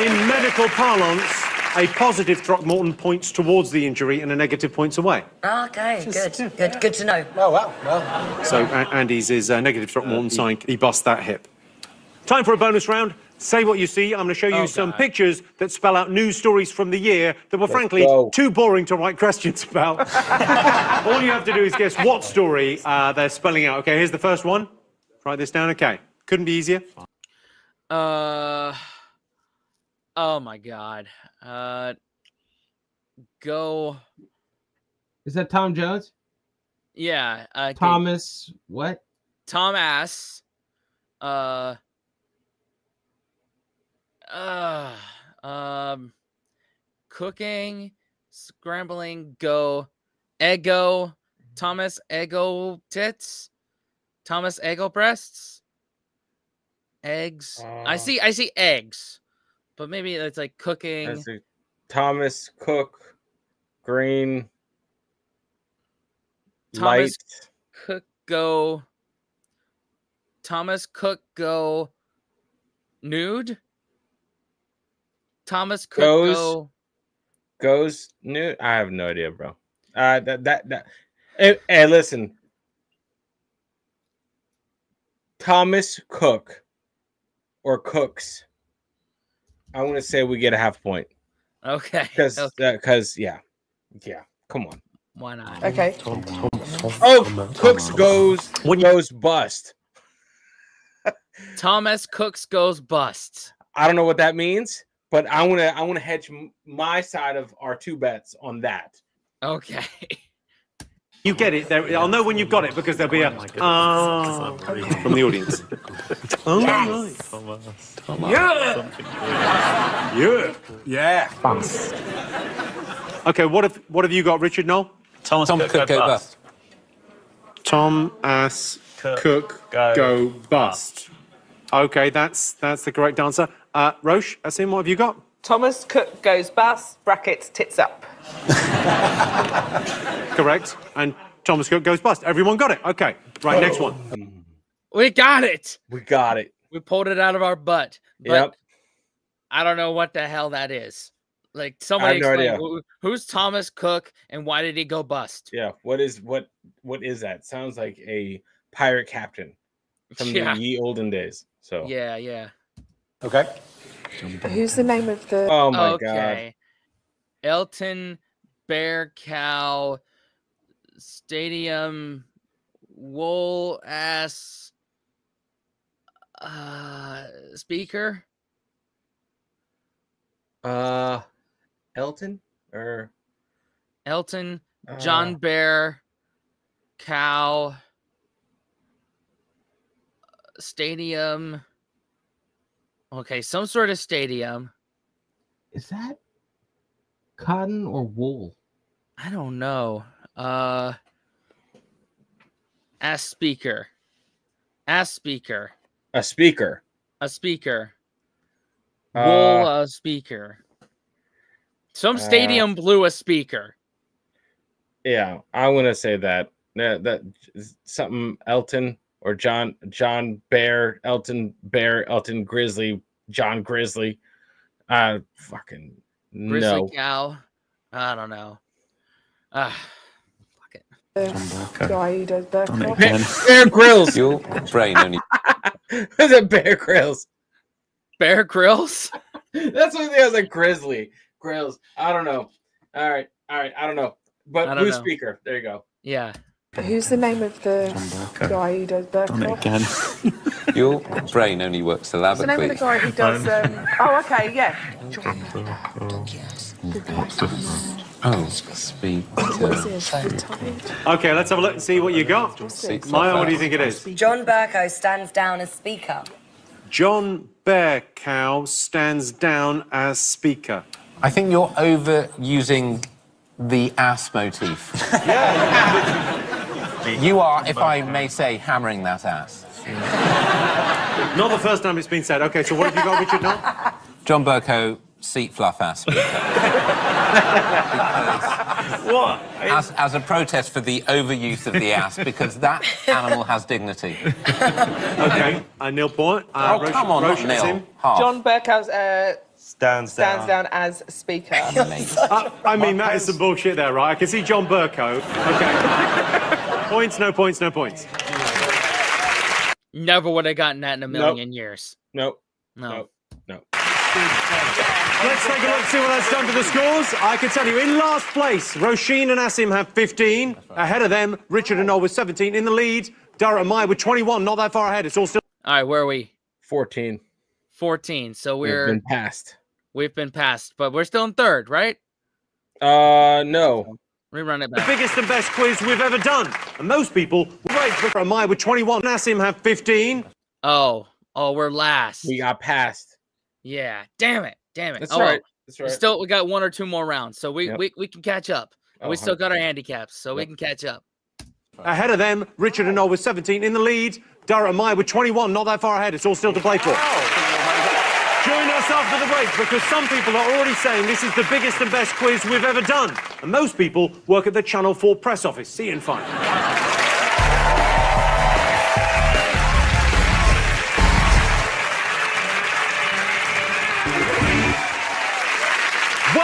[SPEAKER 3] in medical parlance, a positive Throckmorton points towards the injury and a negative points away.
[SPEAKER 11] Okay, good. Good. Good to know.
[SPEAKER 4] oh, well, well.
[SPEAKER 3] So A- Andy's is uh, negative Throckmorton sign. He bust that hip. Time for a bonus round. Say what you see. I'm going to show you
[SPEAKER 1] Oh,
[SPEAKER 3] some
[SPEAKER 1] God.
[SPEAKER 3] pictures that spell out news stories from the year that were frankly
[SPEAKER 2] go.
[SPEAKER 3] too boring to write questions about. All you have to do is guess what story uh, they're spelling out. Okay, here's the first one. Write this down. Okay. Couldn't be easier.
[SPEAKER 1] Uh. Oh my God. Uh. Go.
[SPEAKER 33] Is that Tom Jones?
[SPEAKER 1] Yeah. Uh, okay,
[SPEAKER 33] Thomas, what?
[SPEAKER 1] Tom Ass. Uh. Uh. Um. Cooking, scrambling, go, ego, Thomas ego tits, Thomas ego breasts, eggs. I
[SPEAKER 2] Uh,
[SPEAKER 1] see. I see eggs, but maybe it's like cooking.
[SPEAKER 2] Thomas Cook, Green, Light.
[SPEAKER 1] Cook go. Thomas Cook go. Nude. Thomas Cook
[SPEAKER 2] Goes.
[SPEAKER 1] go.
[SPEAKER 2] goes new. I have no idea, bro. Uh, that that that. Hey, hey, listen. Thomas Cook or Cooks. I want to say we get a half point
[SPEAKER 1] Okay.
[SPEAKER 2] because
[SPEAKER 1] okay.
[SPEAKER 2] Uh, because yeah, yeah. Come on.
[SPEAKER 1] Why not?
[SPEAKER 5] Okay.
[SPEAKER 2] Oh, Cooks goes when goes bust.
[SPEAKER 1] Thomas Cooks goes bust.
[SPEAKER 2] I don't know what that means, but I want to I want to hedge my side of our two bets on that.
[SPEAKER 1] Okay.
[SPEAKER 3] You get it. There, I'll know when you've got it because there'll be a ah from the audience. Oh,
[SPEAKER 11] Yes.
[SPEAKER 3] Yeah. Yeah.
[SPEAKER 4] Yeah.
[SPEAKER 3] Okay, what have what have you got, Richard Noel?
[SPEAKER 8] Thomas
[SPEAKER 7] Tom
[SPEAKER 8] Cook,
[SPEAKER 7] Cook, go bust.
[SPEAKER 3] Tom Ass
[SPEAKER 8] Cook,
[SPEAKER 3] Cook,
[SPEAKER 8] go
[SPEAKER 3] go, bust. Okay, that's that's the correct answer. Uh, Roche, Asim, what have you got?
[SPEAKER 5] Thomas Cook goes bust, brackets, tits up.
[SPEAKER 3] Correct. And Thomas Cook goes bust. Everyone got it. Okay. Right, next one.
[SPEAKER 1] We got it.
[SPEAKER 2] We got it.
[SPEAKER 1] We pulled it out of our butt. But
[SPEAKER 2] Yep.
[SPEAKER 1] I don't know what the hell that is. Like somebody
[SPEAKER 2] no
[SPEAKER 1] explain
[SPEAKER 2] idea.
[SPEAKER 1] who- who's Thomas Cook and why did he go bust?
[SPEAKER 2] Yeah. What is what what is that? Sounds like a pirate captain from
[SPEAKER 1] Yeah.
[SPEAKER 2] the ye olden days. So
[SPEAKER 1] Yeah, yeah.
[SPEAKER 2] Okay.
[SPEAKER 34] Who's the name of the?
[SPEAKER 2] Oh my
[SPEAKER 1] okay. Elton Bear Cow Stadium Wool Ass uh speaker.
[SPEAKER 2] Uh Elton or
[SPEAKER 1] Elton John
[SPEAKER 2] Uh.
[SPEAKER 1] Bear Cow Stadium. Okay, some sort of stadium.
[SPEAKER 33] Is that cotton or wool?
[SPEAKER 1] I don't know. Uh as speaker. As speaker.
[SPEAKER 2] a speaker.
[SPEAKER 1] A speaker.
[SPEAKER 2] Uh,
[SPEAKER 1] Wool a speaker. Some
[SPEAKER 2] uh,
[SPEAKER 1] stadium blew a speaker.
[SPEAKER 2] Yeah, I want to say that. That that is something Elton or John John Bear, Elton Bear, Elton Grizzly, John Grizzly. Uh fucking
[SPEAKER 1] Grizzly
[SPEAKER 2] no.
[SPEAKER 1] cow. I don't know. Ah, fuck it.
[SPEAKER 34] the guy who does birth
[SPEAKER 7] Done it
[SPEAKER 34] control?
[SPEAKER 7] again.
[SPEAKER 2] Bear Grylls.
[SPEAKER 7] Your brain only.
[SPEAKER 2] Is it Bear Grylls?
[SPEAKER 1] Bear Grylls?
[SPEAKER 2] That's what I was like. Grizzly Grills. I don't know. All right, all right. I don't know. But
[SPEAKER 1] I don't
[SPEAKER 2] blue
[SPEAKER 1] know.
[SPEAKER 2] speaker. There you go.
[SPEAKER 1] Yeah.
[SPEAKER 34] Who's the name of the guy who does birth
[SPEAKER 7] Done it again. Your brain only works
[SPEAKER 34] What's the name of the guy who does? Um, oh, okay, yeah.
[SPEAKER 7] Oh, speak.
[SPEAKER 3] Okay, let's have a look and see what you got. Maya, what do you think it is?
[SPEAKER 11] John Bercow stands down as speaker.
[SPEAKER 3] John Bear Cow stands down as speaker.
[SPEAKER 7] I think you're overusing the ass motif. yeah. you are, if I may say, hammering that ass.
[SPEAKER 3] Not the first time it's been said. Okay, so what have you got, Richard? Now?
[SPEAKER 7] John Bercow, seat fluff ass.
[SPEAKER 3] What?
[SPEAKER 7] As, as a protest for the overuse of the ass, because that animal has dignity.
[SPEAKER 3] Okay, uh, nil point. Uh,
[SPEAKER 7] Oh, come on, not
[SPEAKER 3] Roshan
[SPEAKER 7] nil. Half.
[SPEAKER 5] John Burkhouse uh,
[SPEAKER 6] Stands
[SPEAKER 5] stands down as speaker.
[SPEAKER 3] Uh, I mean, that is some bullshit there, right? I can see John Bercow. Okay. points, no points, no points.
[SPEAKER 1] Never would have gotten that in a
[SPEAKER 2] Nope.
[SPEAKER 1] million years.
[SPEAKER 2] Nope.
[SPEAKER 1] No.
[SPEAKER 2] Nope. No.
[SPEAKER 3] Let's take a look, see what that's done to the scores. I can tell you, in last place, Roisin and Asim have 15. Ahead of them, Richard and Noel with 17. In the lead, Dara and Maya with 21. Not that far ahead. It's all still.
[SPEAKER 1] All right, where are we?
[SPEAKER 2] 14.
[SPEAKER 1] 14. So
[SPEAKER 2] We've
[SPEAKER 1] we're
[SPEAKER 2] been passed.
[SPEAKER 1] we've been passed, but we're still in third, right?
[SPEAKER 2] Uh no.
[SPEAKER 1] Rerun it
[SPEAKER 3] The biggest and best quiz we've ever done. And most people, right, Dara and Maya with 21. Nassim have 15.
[SPEAKER 1] Oh, oh, we're last.
[SPEAKER 2] We got passed.
[SPEAKER 1] Yeah. Damn it. Damn it.
[SPEAKER 2] That's
[SPEAKER 1] oh,
[SPEAKER 2] all
[SPEAKER 1] well.
[SPEAKER 2] right. That's
[SPEAKER 1] We
[SPEAKER 2] right.
[SPEAKER 1] Still, we got one or two more rounds, so we
[SPEAKER 2] Yep.
[SPEAKER 1] we, we can catch up. And we
[SPEAKER 2] Oh,
[SPEAKER 1] still got our handicaps, so we can catch up.
[SPEAKER 3] Ahead of them, Richard and Noel with 17. In the lead, Dara and Maya with 21. Not that far ahead. It's all still to play for. Join us after the break because some people are already saying this is the biggest and best quiz we've ever done. And those people work at the Channel 4 press office. See you in five.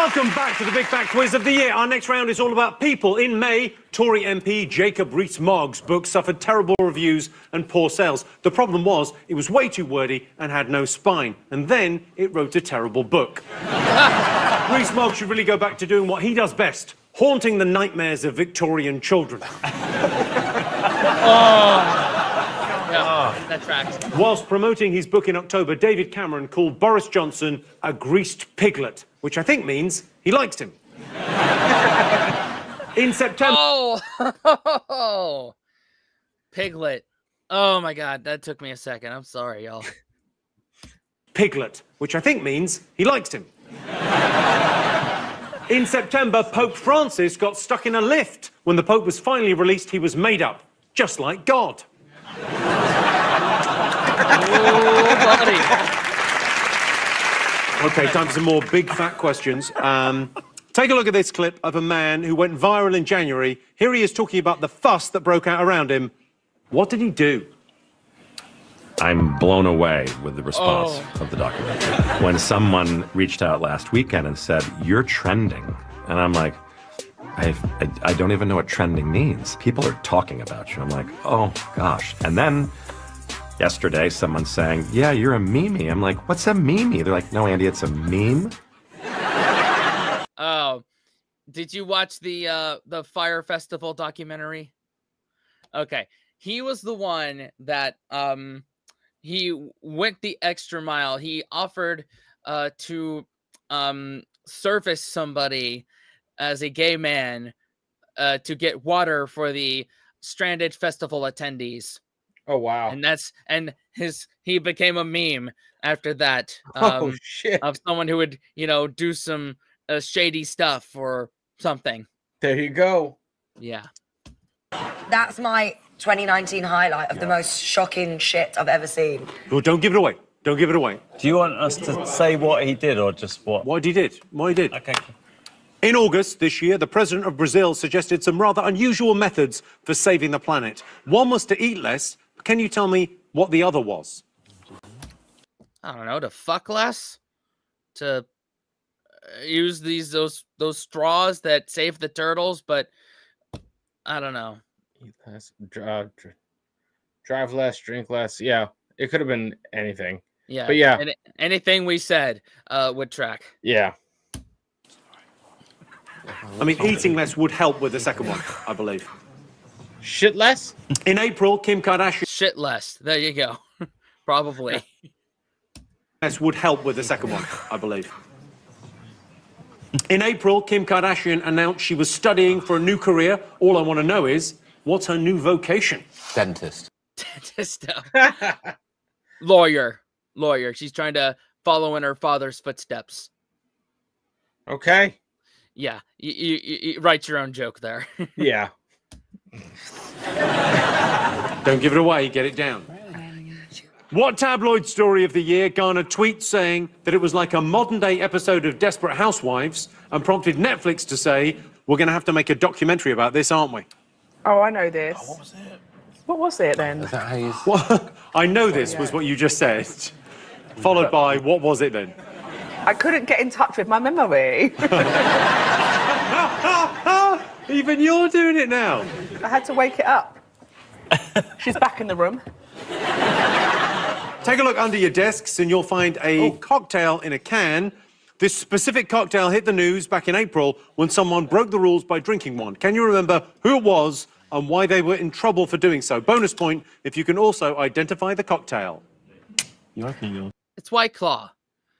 [SPEAKER 3] Welcome back to the Big Fat Quiz of the Year. Our next round is all about people. In May, Tory MP Jacob Rees-Mogg's book suffered terrible reviews and poor sales. The problem was it was way too wordy and had no spine. And then it wrote a terrible book. Rees-Mogg should really go back to doing what he does best, haunting the nightmares of Victorian children. Oh.
[SPEAKER 1] Yeah, ah. that tracks.
[SPEAKER 3] Whilst promoting his book in October, David Cameron called Boris Johnson a greased piglet, which I think means he likes him. in September.
[SPEAKER 1] Oh, Piglet. Oh my God, that took me a second. I'm sorry, y'all.
[SPEAKER 3] Piglet, which I think means he likes him. in September, Pope Francis got stuck in a lift. When the Pope was finally released, he was made up, just like God. Okay, time for some more big fat questions. Um, take a look at this clip of a man who went viral in January. Here he is talking about the fuss that broke out around him. What did he do?
[SPEAKER 35] I'm blown away with the response
[SPEAKER 1] Oh.
[SPEAKER 35] of the documentary. When someone reached out last weekend and said, You're trending. And I'm like, I, I, I don't even know what trending means. People are talking about you. I'm like, oh gosh. And then yesterday, someone saying, Yeah, you're a meme. I'm like, What's a meme? They're like, No, Andy, it's a meme.
[SPEAKER 1] Oh, did you watch the uh the Fyre Festival documentary? Okay, he was the one that um he went the extra mile. He offered uh to um service somebody as a gay man uh to get water for the stranded festival attendees.
[SPEAKER 2] Oh wow.
[SPEAKER 1] And that's and his he became a meme after that.
[SPEAKER 2] Oh,
[SPEAKER 1] um,
[SPEAKER 2] shit.
[SPEAKER 1] Of someone who would, you know, do some uh, shady stuff or something.
[SPEAKER 2] There you go.
[SPEAKER 1] Yeah.
[SPEAKER 11] That's my 2019 highlight of the most shocking shit I've ever seen.
[SPEAKER 3] Well, don't give it away. Don't give it away.
[SPEAKER 8] Do you want us to say what he did or just what?
[SPEAKER 3] What he did. What he did.
[SPEAKER 8] Okay.
[SPEAKER 3] In August this year, the president of Brazil suggested some rather unusual methods for saving the planet. One was to eat less. Can you tell me what the other was?
[SPEAKER 1] I don't know, to fuck less, to uh, use these those those straws that save the turtles, but I don't know.
[SPEAKER 2] Eat less, dr- uh, drive less, drink less. Yeah, it could have been anything.
[SPEAKER 1] Yeah,
[SPEAKER 2] but yeah,
[SPEAKER 1] any- anything we said uh, would track.
[SPEAKER 2] yeah.
[SPEAKER 3] I mean, eating less would help with the second one, I believe.
[SPEAKER 2] Shit less?
[SPEAKER 3] In April, Kim Kardashian.
[SPEAKER 1] Shit less. There you go. Probably.
[SPEAKER 3] Less would help with the second one, I believe. In April, Kim Kardashian announced she was studying for a new career. All I want to know is, what's her new vocation?
[SPEAKER 7] Dentist.
[SPEAKER 1] Just, uh, lawyer, lawyer. She's trying to follow in her father's footsteps.
[SPEAKER 2] Okay.
[SPEAKER 1] Yeah, you, you, you, you write your own joke there.
[SPEAKER 2] Yeah.
[SPEAKER 3] Don't give it away, get it down. What tabloid story of the year garnered tweets saying that it was like a modern day episode of Desperate Housewives and prompted Netflix to say, we're going to have to make a documentary about this, aren't we?
[SPEAKER 5] Oh, I know this. Oh, what was it? What was it then?
[SPEAKER 3] What? I know this oh, was what you just said. Followed by, what was it then?
[SPEAKER 5] I couldn't get in touch with my memory.
[SPEAKER 3] Even you're doing it now.
[SPEAKER 5] I had to wake it up. She's back in the room.
[SPEAKER 3] Take a look under your desks and you'll find a oh. cocktail in a can. This specific cocktail hit the news back in April when someone broke the rules by drinking one. Can you remember who it was and why they were in trouble for doing so? Bonus point if you can also identify the cocktail.
[SPEAKER 1] It's White Claw.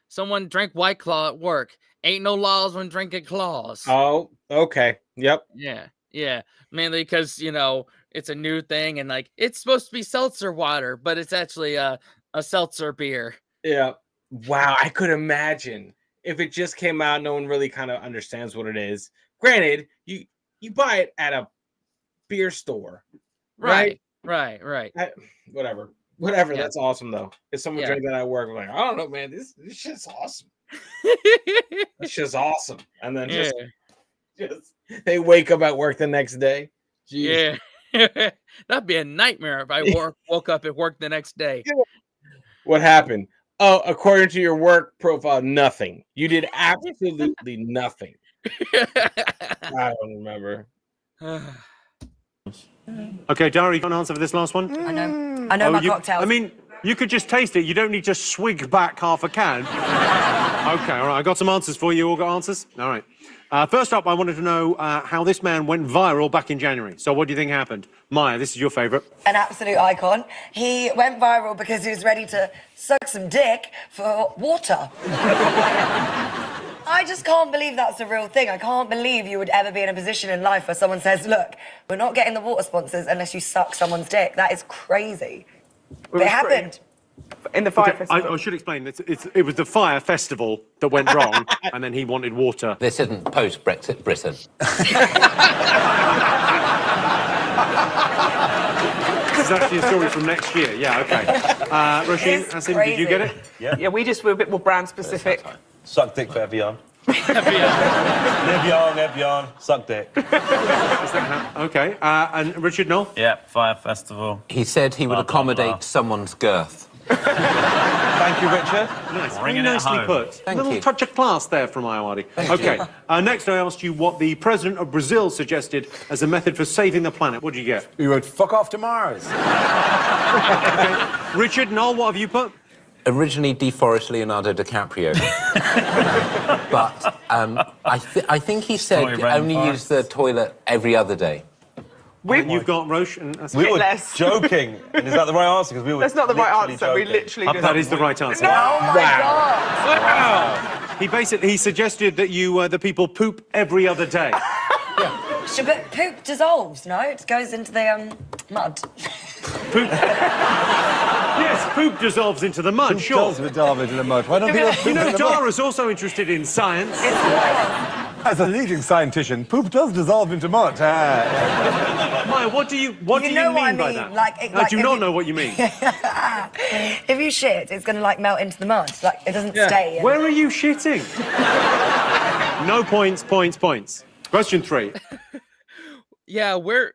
[SPEAKER 1] Someone drank White Claw at work. Ain't no laws when drinking claws.
[SPEAKER 2] Oh, okay. Yep.
[SPEAKER 1] Yeah, yeah. Mainly because you know it's a new thing, and like it's supposed to be seltzer water, but it's actually a a seltzer beer.
[SPEAKER 2] Yeah. Wow, I could imagine if it just came out, no one really kind of understands what it is. Granted, you you buy it at a beer store, right?
[SPEAKER 1] Right, right, right.
[SPEAKER 2] I- whatever, whatever.
[SPEAKER 1] Yeah.
[SPEAKER 2] That's awesome though. If someone
[SPEAKER 1] Yeah.
[SPEAKER 2] drank that at work, I'm like, I don't know, man, this this shit's awesome. This just awesome. And then just, just they wake up at work the next day. Jeez.
[SPEAKER 1] Yeah. That'd be a nightmare if I wor- woke up at work the next day.
[SPEAKER 2] What happened? Oh, according to your work profile, nothing. You did absolutely nothing. I don't remember.
[SPEAKER 3] Okay, Dara, you got an answer for this last one? Mm.
[SPEAKER 11] I know. I know
[SPEAKER 3] Oh,
[SPEAKER 11] my
[SPEAKER 3] you-
[SPEAKER 11] cocktails.
[SPEAKER 3] I mean, you could just taste it. You don't need to swig back half a can. okay, all right. I got some answers for you. All got answers? All right. Uh, first up, I wanted to know uh, how this man went viral back in January. So, what do you think happened? Maya, this is your favourite.
[SPEAKER 11] an absolute icon. He went viral because he was ready to suck some dick for water. I just can't believe that's a real thing. I can't believe you would ever be in a position in life where someone says, "Look, we're not getting the water sponsors unless you suck someone's dick." That is crazy. But it happened.
[SPEAKER 5] In the fire
[SPEAKER 3] Okay, I, I should explain. It's, it's, it was the Fyre festival that went wrong, and then he wanted water.
[SPEAKER 7] This isn't post Brexit Britain.
[SPEAKER 3] This is actually a story from next year. Yeah, okay. Uh, Roisin,
[SPEAKER 5] It's
[SPEAKER 3] Asim, did you get it?
[SPEAKER 5] crazy. Yeah, we just were a bit more brand specific.
[SPEAKER 6] Suck dick for Evian. Evian, Evian, suck dick.
[SPEAKER 3] Okay. Uh, and Richard Noel?
[SPEAKER 8] Yeah, Fyre Festival.
[SPEAKER 7] He said he would
[SPEAKER 8] Blah, blah,
[SPEAKER 7] accommodate
[SPEAKER 8] blah.
[SPEAKER 7] someone's girth.
[SPEAKER 6] Thank you, Richard.
[SPEAKER 3] Nice. Very
[SPEAKER 6] Bringing
[SPEAKER 3] nicely put.
[SPEAKER 6] Thank
[SPEAKER 3] a little
[SPEAKER 6] you.
[SPEAKER 3] touch of class there from Ayoade. Okay. Uh, next, I asked you what the president of Brazil suggested as a method for saving the planet. What did you get?
[SPEAKER 4] You wrote fuck off to Mars.
[SPEAKER 3] Richard, Noel, what have you put?
[SPEAKER 7] Originally deforest Leonardo DiCaprio. but um, I, th- I think he said
[SPEAKER 6] Toy rainforest.
[SPEAKER 7] only use the toilet every other day.
[SPEAKER 3] And you've got Roche and that's
[SPEAKER 6] We were
[SPEAKER 5] less.
[SPEAKER 6] joking. And is that the right answer? Because we were
[SPEAKER 5] That's not the right
[SPEAKER 6] literally
[SPEAKER 5] answer. We
[SPEAKER 6] joking.
[SPEAKER 5] literally just.
[SPEAKER 3] That is the right answer.
[SPEAKER 5] No, oh my God.
[SPEAKER 3] He basically he suggested that you uh, the people poop every other day.
[SPEAKER 11] Should, but poop dissolves, no? It goes into the um, mud. Poop?
[SPEAKER 3] yes, poop dissolves into the mud. sure.
[SPEAKER 4] does dissolve into the mud. Why don't people
[SPEAKER 3] You know,
[SPEAKER 4] in the mud?
[SPEAKER 3] Dara's also interested in science.
[SPEAKER 4] As a leading scientist, poop does dissolve into mud. Ah.
[SPEAKER 3] Maya, what do you what
[SPEAKER 11] You
[SPEAKER 3] do
[SPEAKER 11] know
[SPEAKER 3] you
[SPEAKER 11] what I
[SPEAKER 3] mean by
[SPEAKER 11] mean,
[SPEAKER 3] that?
[SPEAKER 11] like- it-
[SPEAKER 3] I
[SPEAKER 11] like
[SPEAKER 3] do not
[SPEAKER 11] you-
[SPEAKER 3] know what you mean.
[SPEAKER 11] if you shit, it's going to like melt into the mud. Like it doesn't stay. in-
[SPEAKER 3] Where are you shitting? no points, points, points. Question three.
[SPEAKER 1] Yeah, we're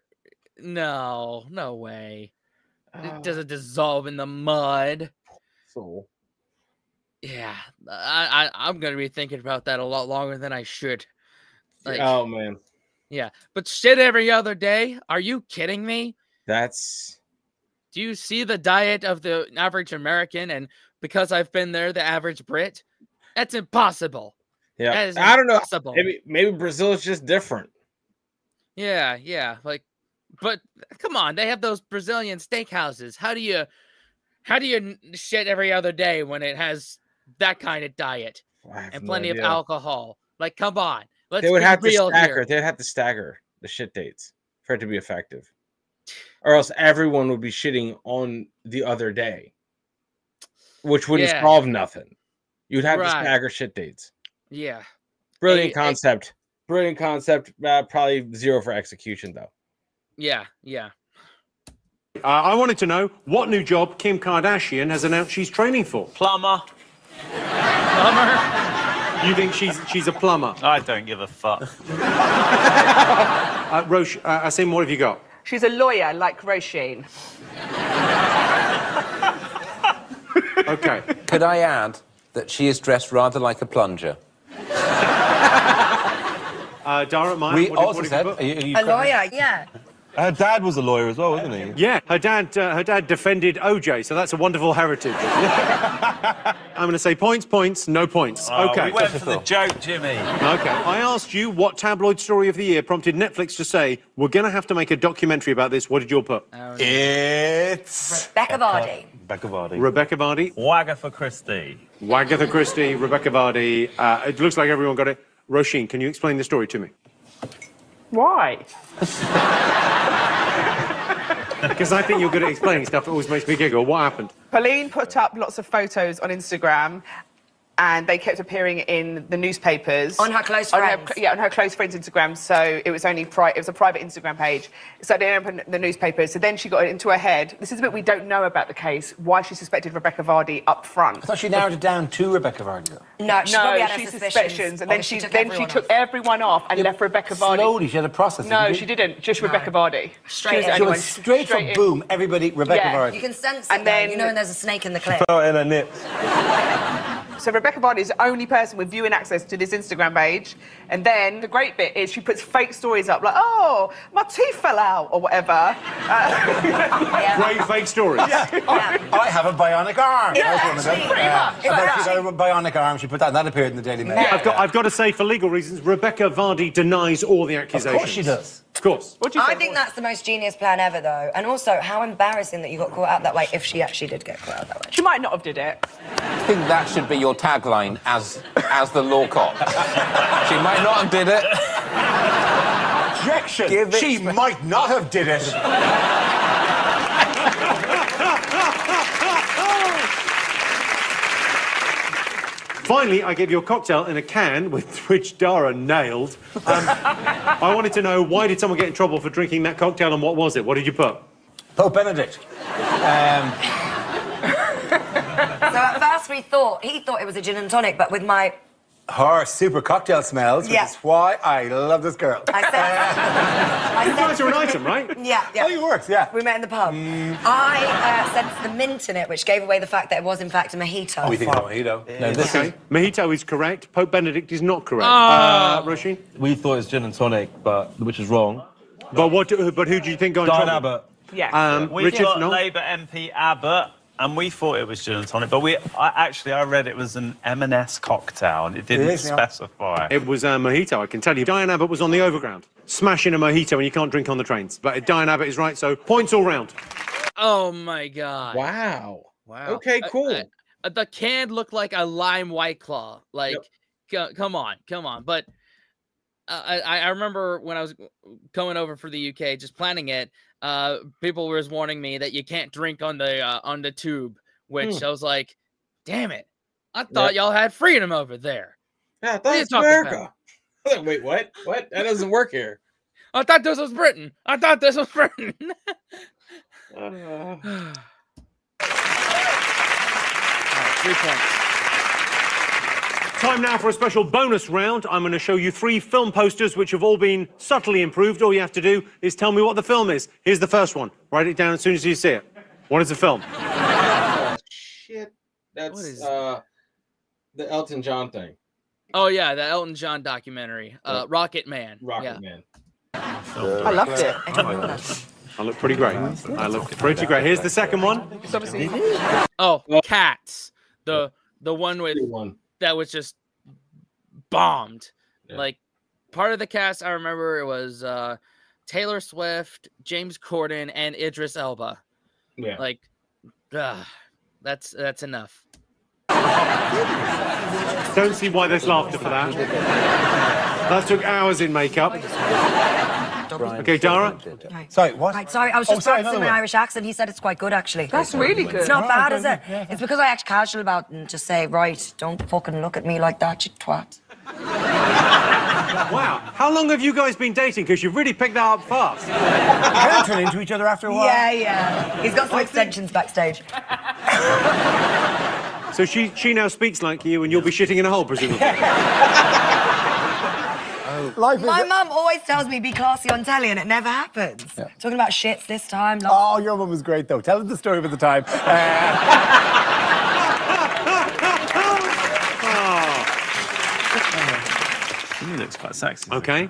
[SPEAKER 1] no, no way. It ah. Does it dissolve in the mud.
[SPEAKER 2] So
[SPEAKER 1] Yeah, I, I I'm gonna be thinking about that a lot longer than I should. Like,
[SPEAKER 2] oh man,
[SPEAKER 1] yeah, but shit every other day? Are you kidding me?
[SPEAKER 2] that's
[SPEAKER 1] Do you see the diet of the average American? And because I've been there, the average Brit, that's impossible.
[SPEAKER 2] Yeah. I don't know. Maybe maybe Brazil is just different.
[SPEAKER 1] Yeah, yeah. Like, but come on, they have those Brazilian steakhouses. How do you, how do you shit every other day when it has that kind of diet and
[SPEAKER 2] no
[SPEAKER 1] plenty of alcohol? Like, come on, let's
[SPEAKER 2] they would have to stagger.
[SPEAKER 1] here.
[SPEAKER 2] They'd have to stagger the shit dates for it to be effective, or else everyone would be shitting on the other day, which wouldn't
[SPEAKER 1] Yeah.
[SPEAKER 2] solve nothing. You'd have to
[SPEAKER 1] Right.
[SPEAKER 2] stagger shit dates.
[SPEAKER 1] Yeah,
[SPEAKER 2] Brilliant
[SPEAKER 1] Hey, hey-
[SPEAKER 2] concept. Brilliant concept. Uh, probably zero for execution though.
[SPEAKER 1] yeah, yeah.
[SPEAKER 3] Uh, I wanted to know what new job Kim Kardashian has announced she's training for.
[SPEAKER 8] Plumber.
[SPEAKER 1] Plumber.
[SPEAKER 3] You think she's she's a plumber?
[SPEAKER 8] I don't give a fuck.
[SPEAKER 3] Uh, Roche, uh, Asim, what have you got?
[SPEAKER 5] She's a lawyer like Roisin.
[SPEAKER 3] Okay.
[SPEAKER 7] Could I add that she is dressed rather like a plunger?
[SPEAKER 3] Uh, Dara, Maya,
[SPEAKER 6] We
[SPEAKER 3] what,
[SPEAKER 6] also
[SPEAKER 3] what
[SPEAKER 6] said. Are
[SPEAKER 3] you
[SPEAKER 6] you, are you
[SPEAKER 11] A lawyer, yeah.
[SPEAKER 6] Her dad was a lawyer as well, wasn't he?
[SPEAKER 3] Yeah, her dad, uh, her dad defended OJ, so that's a wonderful heritage. I'm going to say points, points, no points.
[SPEAKER 8] Oh,
[SPEAKER 3] okay.
[SPEAKER 8] we went for the joke, Jimmy.
[SPEAKER 3] Okay. I asked you what tabloid story of the year prompted Netflix to say we're going to have to make a documentary about this. What did you all put?
[SPEAKER 4] It's
[SPEAKER 11] Becca Vardy.
[SPEAKER 6] Becca Vardy.
[SPEAKER 3] Rebekah Vardy,
[SPEAKER 8] Wagatha Christie.
[SPEAKER 3] Wagatha Christie, Rebekah Vardy. Uh, it looks like everyone got it. Roisin, can you explain the story to me?
[SPEAKER 5] Why?
[SPEAKER 3] Because I think you're good at explaining stuff. It always makes me giggle. What happened?
[SPEAKER 5] Pauline put up lots of photos on Instagram. And they kept appearing in the newspapers
[SPEAKER 11] On her close
[SPEAKER 5] on
[SPEAKER 11] friends.
[SPEAKER 5] yeah, on her close friends' Instagram. So it was only pri- it was a private Instagram page. So they opened the newspapers. So then she got it into her head. This is a bit we don't know about the case. Why she suspected Rebekah Vardy up front.
[SPEAKER 4] I thought she narrowed it down to Rebekah Vardy. though.
[SPEAKER 11] No, she probably
[SPEAKER 5] no,
[SPEAKER 11] had her
[SPEAKER 5] she
[SPEAKER 11] suspicions.
[SPEAKER 5] suspicions, and then
[SPEAKER 11] Oh,
[SPEAKER 5] she,
[SPEAKER 11] took
[SPEAKER 5] then she
[SPEAKER 11] everyone
[SPEAKER 5] took
[SPEAKER 11] off.
[SPEAKER 5] everyone off and left Rebekah Vardy.
[SPEAKER 4] Slowly, she had a process.
[SPEAKER 5] No, she didn't. Just Rebekah Vardy.
[SPEAKER 11] Straight
[SPEAKER 5] she
[SPEAKER 11] in.
[SPEAKER 4] She went
[SPEAKER 5] one.
[SPEAKER 4] straight, from
[SPEAKER 5] in.
[SPEAKER 4] boom, everybody, Rebekah
[SPEAKER 5] Yeah.
[SPEAKER 4] Vardy.
[SPEAKER 11] You can sense it,
[SPEAKER 5] And
[SPEAKER 11] though.
[SPEAKER 5] then-
[SPEAKER 11] You know when there's a snake in the clip.
[SPEAKER 6] Felt in her nips.
[SPEAKER 5] So Rebekah Vardy is the only person with viewing access to this Instagram page. And then the great bit is she puts fake stories up, like, oh, my teeth fell out, or whatever. Uh,
[SPEAKER 3] Great fake stories.
[SPEAKER 4] Yeah, I have a bionic arm.
[SPEAKER 11] Yeah,
[SPEAKER 4] That was one of them.
[SPEAKER 11] pretty
[SPEAKER 4] Yeah.
[SPEAKER 11] much.
[SPEAKER 4] She got-
[SPEAKER 11] Yeah.
[SPEAKER 4] She got a bionic arm. She put that, and that appeared in the Daily Mail.
[SPEAKER 3] I've got, I've got to say, for legal reasons, Rebekah Vardy denies all the accusations.
[SPEAKER 4] Of course she does.
[SPEAKER 3] Of course.
[SPEAKER 5] what do you think?
[SPEAKER 11] I
[SPEAKER 5] think?
[SPEAKER 11] think that's the most genius plan ever, though. And also, how embarrassing that you got caught out that way if she actually did get caught out that way.
[SPEAKER 5] She might not have did it.
[SPEAKER 7] I think that should be your tagline as as the law cop. she might not have did it.
[SPEAKER 4] Objection.
[SPEAKER 7] Give it
[SPEAKER 4] she
[SPEAKER 7] sp-
[SPEAKER 4] might not have did it.
[SPEAKER 3] Finally, I gave you a cocktail in a can, with which Dara nailed. Um, I wanted to know why did someone get in trouble for drinking that cocktail, and what was it? What did you put?
[SPEAKER 4] Pope Benedict. Um,
[SPEAKER 11] So at first we thought, he thought it was a gin and tonic, but with my
[SPEAKER 4] her super cocktail smells, which
[SPEAKER 11] Yeah.
[SPEAKER 4] is why I love this girl.
[SPEAKER 11] I said, I
[SPEAKER 3] You guys
[SPEAKER 11] said-
[SPEAKER 3] are an item, right?
[SPEAKER 11] Yeah, yeah.
[SPEAKER 4] Oh, you worked, yeah.
[SPEAKER 11] We met in the pub. I uh, sensed the mint in it, which gave away the fact that it was, in fact, a mojito.
[SPEAKER 4] Oh, we think it's a mojito.
[SPEAKER 3] No, this okay. Mojito is correct. Pope Benedict is not correct.
[SPEAKER 6] Ah.
[SPEAKER 3] Uh, Roisin?
[SPEAKER 6] We thought it was gin and tonic, but which is wrong.
[SPEAKER 3] But what? Do, but who do you think got in
[SPEAKER 6] Diane
[SPEAKER 3] trouble?
[SPEAKER 6] Abbott.
[SPEAKER 5] Yeah.
[SPEAKER 3] Um,
[SPEAKER 8] We've
[SPEAKER 3] Richard,
[SPEAKER 8] got
[SPEAKER 3] no?
[SPEAKER 8] Labour MP Abbott, and we thought it was gin and tonic, but we I, actually I read it was an M&S cocktail, and it didn't
[SPEAKER 3] is, yeah.
[SPEAKER 8] specify.
[SPEAKER 3] It was a mojito, I can tell you. Diane Abbott was on the overground, smashing a mojito, and you can't drink on the trains. But Diane Abbott is right, so points all round.
[SPEAKER 1] Oh my god.
[SPEAKER 2] Wow.
[SPEAKER 1] Wow.
[SPEAKER 2] Okay,
[SPEAKER 1] Uh,
[SPEAKER 2] cool.
[SPEAKER 1] uh, uh, the can looked like a lime white claw. Like, co- come on, come on. But uh, I, I I remember when I was coming over for the UK, just planning it. Uh, people was warning me that you can't drink on the uh, on the tube, which
[SPEAKER 2] Hmm.
[SPEAKER 1] I was like, damn it. I thought y'all had freedom over there.
[SPEAKER 2] Yeah, I thought it's? America. Like, Wait, what? What? That doesn't work here.
[SPEAKER 1] I thought this was Britain. I thought this was Britain.
[SPEAKER 2] Uh,
[SPEAKER 1] Three points.
[SPEAKER 3] Time now for a special bonus round. I'm going to show you three film posters which have all been subtly improved. All you have to do is tell me what the film is. Here's the first one. Write it down as soon as you see it. What is the film?
[SPEAKER 2] shit. That's uh, the Elton John thing.
[SPEAKER 1] Oh yeah, the Elton John documentary, uh, Rocket Man.
[SPEAKER 2] Rocket
[SPEAKER 1] yeah.
[SPEAKER 2] Man.
[SPEAKER 5] I loved it.
[SPEAKER 3] I look pretty great. I look pretty great. Here's the second one.
[SPEAKER 5] It's obviously
[SPEAKER 1] Oh, Cats. The the one with that was just bombed. Like part of the cast, I remember it was uh, Taylor Swift, James Corden, and Idris Elba.
[SPEAKER 2] Yeah.
[SPEAKER 1] Like, ugh, that's that's enough.
[SPEAKER 3] Don't see why there's laughter for that. That took hours in makeup. Okay, Dara.
[SPEAKER 4] Sorry, what?
[SPEAKER 11] Right, sorry, I was
[SPEAKER 4] Oh,
[SPEAKER 11] just
[SPEAKER 4] sorry,
[SPEAKER 11] practicing
[SPEAKER 4] another
[SPEAKER 11] my. Irish accent. He said it's quite good, actually.
[SPEAKER 5] That's really good.
[SPEAKER 11] It's not
[SPEAKER 4] Oh,
[SPEAKER 11] bad, is it?
[SPEAKER 4] yeah.
[SPEAKER 11] It's because I act casual about it and just say, right, don't fucking look at me like that, you twat.
[SPEAKER 3] Wow. How long have you guys been dating? Because you've really picked that up fast.
[SPEAKER 4] You kind of turn into each other after a while.
[SPEAKER 11] Yeah, yeah. He's got some extensions backstage.
[SPEAKER 3] So she she now speaks like you, and you'll be shitting in a hole, presumably.
[SPEAKER 4] Life is.
[SPEAKER 11] My mum always tells me be classy on telly, and it never happens. Talking about shits this time. Like,
[SPEAKER 4] Oh, your mum was great though. Tell us the story about the time. Uh,
[SPEAKER 8] He looks quite sexy.
[SPEAKER 3] Okay.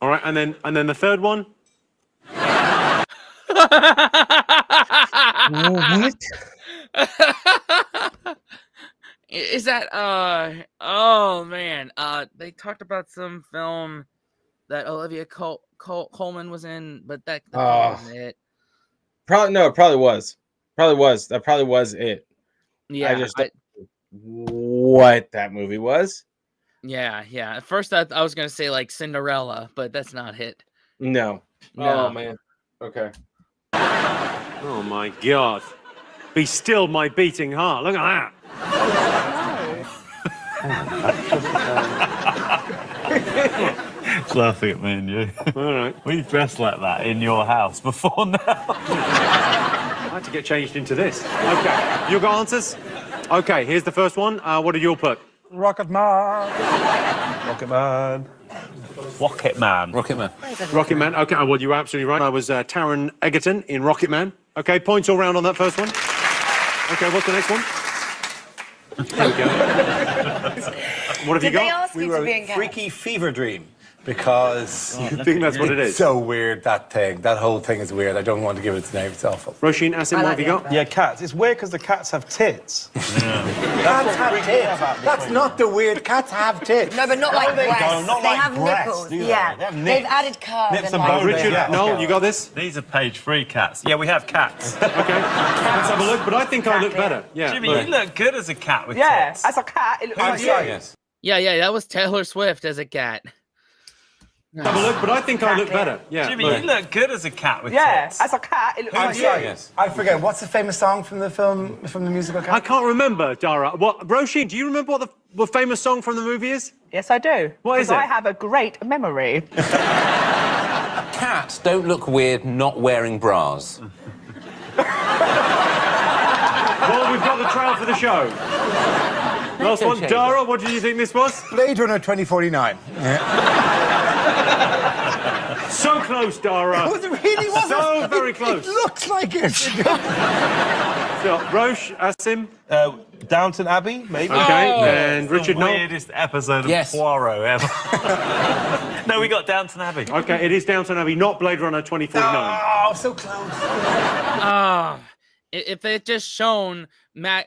[SPEAKER 3] All right, and then and then the third one.
[SPEAKER 2] what?
[SPEAKER 1] Is that uh oh man uh they talked about some film that Olivia Col- Col- Colman was in, but that, that
[SPEAKER 2] Oh.
[SPEAKER 1] wasn't it.
[SPEAKER 2] Probably no. It probably was. Probably was. That probably was it.
[SPEAKER 1] Yeah,
[SPEAKER 2] I just
[SPEAKER 1] I-
[SPEAKER 2] what that movie was.
[SPEAKER 1] yeah, yeah. At first I, I was gonna say like Cinderella, but that's not it.
[SPEAKER 2] No.
[SPEAKER 1] No.
[SPEAKER 2] Oh man. Okay.
[SPEAKER 3] Oh my god. Be still my beating heart. Look at
[SPEAKER 8] It's laughing at me and you.
[SPEAKER 3] All right.
[SPEAKER 8] We've dressed like that in your house before now.
[SPEAKER 3] I had to get changed into this. Okay. You got answers? Okay, here's the first one. Uh, what did you all put?
[SPEAKER 4] Rocket Man.
[SPEAKER 6] Rocket Man.
[SPEAKER 8] Rocket Man.
[SPEAKER 7] Rocket Man.
[SPEAKER 3] Rocket Man. Okay, well, you were absolutely right. I was uh, Taron Egerton in Rocket Man. Okay, points all round on that first one. Okay, what's the next one? There we go. what have
[SPEAKER 11] Did
[SPEAKER 3] you
[SPEAKER 11] they
[SPEAKER 3] got?
[SPEAKER 11] ask
[SPEAKER 4] We
[SPEAKER 11] you
[SPEAKER 4] were
[SPEAKER 11] to be in
[SPEAKER 4] Freaky Fever Dream because oh,
[SPEAKER 3] You think that's what it
[SPEAKER 4] it's so weird that thing. That whole thing is weird. I don't want to give it its name. It's awful.
[SPEAKER 3] Roisin, Asim, what have you got?
[SPEAKER 6] Yeah, cats. It's weird because the cats have tits.
[SPEAKER 4] Cats have tits. That's not the weird. Cats have tits.
[SPEAKER 11] No, but not like
[SPEAKER 6] they don't,
[SPEAKER 11] breasts. they
[SPEAKER 6] like
[SPEAKER 11] have
[SPEAKER 6] breasts,
[SPEAKER 11] nipples.
[SPEAKER 6] do they?
[SPEAKER 11] Yeah.
[SPEAKER 6] They have
[SPEAKER 11] They've added curve
[SPEAKER 6] Nips
[SPEAKER 11] and
[SPEAKER 6] and bones.
[SPEAKER 3] Richard,
[SPEAKER 6] Yeah.
[SPEAKER 3] Noel, you got this?
[SPEAKER 8] These are page three cats. Yeah, we have cats.
[SPEAKER 3] Okay. Let's have a look, but I think I look better. Yeah.
[SPEAKER 8] Jimmy,
[SPEAKER 3] look.
[SPEAKER 8] you look good as a cat with
[SPEAKER 5] Yeah,
[SPEAKER 8] tits.
[SPEAKER 5] as a cat, it looks
[SPEAKER 4] I'm
[SPEAKER 5] like
[SPEAKER 4] sorry.
[SPEAKER 5] you.
[SPEAKER 1] Yeah, yeah, that was Taylor Swift as a cat.
[SPEAKER 3] Have a look, but I think I look better. Yeah.
[SPEAKER 8] Jimmy,
[SPEAKER 3] look.
[SPEAKER 8] you look good as a cat with
[SPEAKER 5] Yeah,
[SPEAKER 8] tits.
[SPEAKER 5] as a cat, it looks
[SPEAKER 4] I'm
[SPEAKER 5] like
[SPEAKER 4] sorry.
[SPEAKER 5] you.
[SPEAKER 4] Yes. I forget. What's the famous song from the film from the musical?
[SPEAKER 3] I can't remember, Dara. What, Roisin, do you remember what the, the famous song from the movie is?
[SPEAKER 5] Yes, I do.
[SPEAKER 3] What is
[SPEAKER 5] 'Cause
[SPEAKER 3] it?
[SPEAKER 5] I have a great memory.
[SPEAKER 7] Cats don't look weird not wearing bras.
[SPEAKER 3] Well, we've got the trail for the show. Last one, Dara, what did you think this was?
[SPEAKER 4] Blade Runner 2049.
[SPEAKER 3] So close, Dara.
[SPEAKER 4] It really wasn't.
[SPEAKER 3] So very close.
[SPEAKER 4] It looks like it.
[SPEAKER 3] So, Roche, Asim?
[SPEAKER 6] Uh, Downton Abbey, maybe.
[SPEAKER 3] Okay,
[SPEAKER 8] Oh,
[SPEAKER 3] and
[SPEAKER 8] it's
[SPEAKER 3] Richard
[SPEAKER 8] the
[SPEAKER 3] Noel?
[SPEAKER 8] weirdest episode of
[SPEAKER 3] Yes.
[SPEAKER 8] Poirot ever. no, we got Downton Abbey.
[SPEAKER 3] Okay, it is Downton Abbey, not Blade Runner 2049.
[SPEAKER 4] Oh, so close.
[SPEAKER 1] Ah, i- if they had just shown Ma-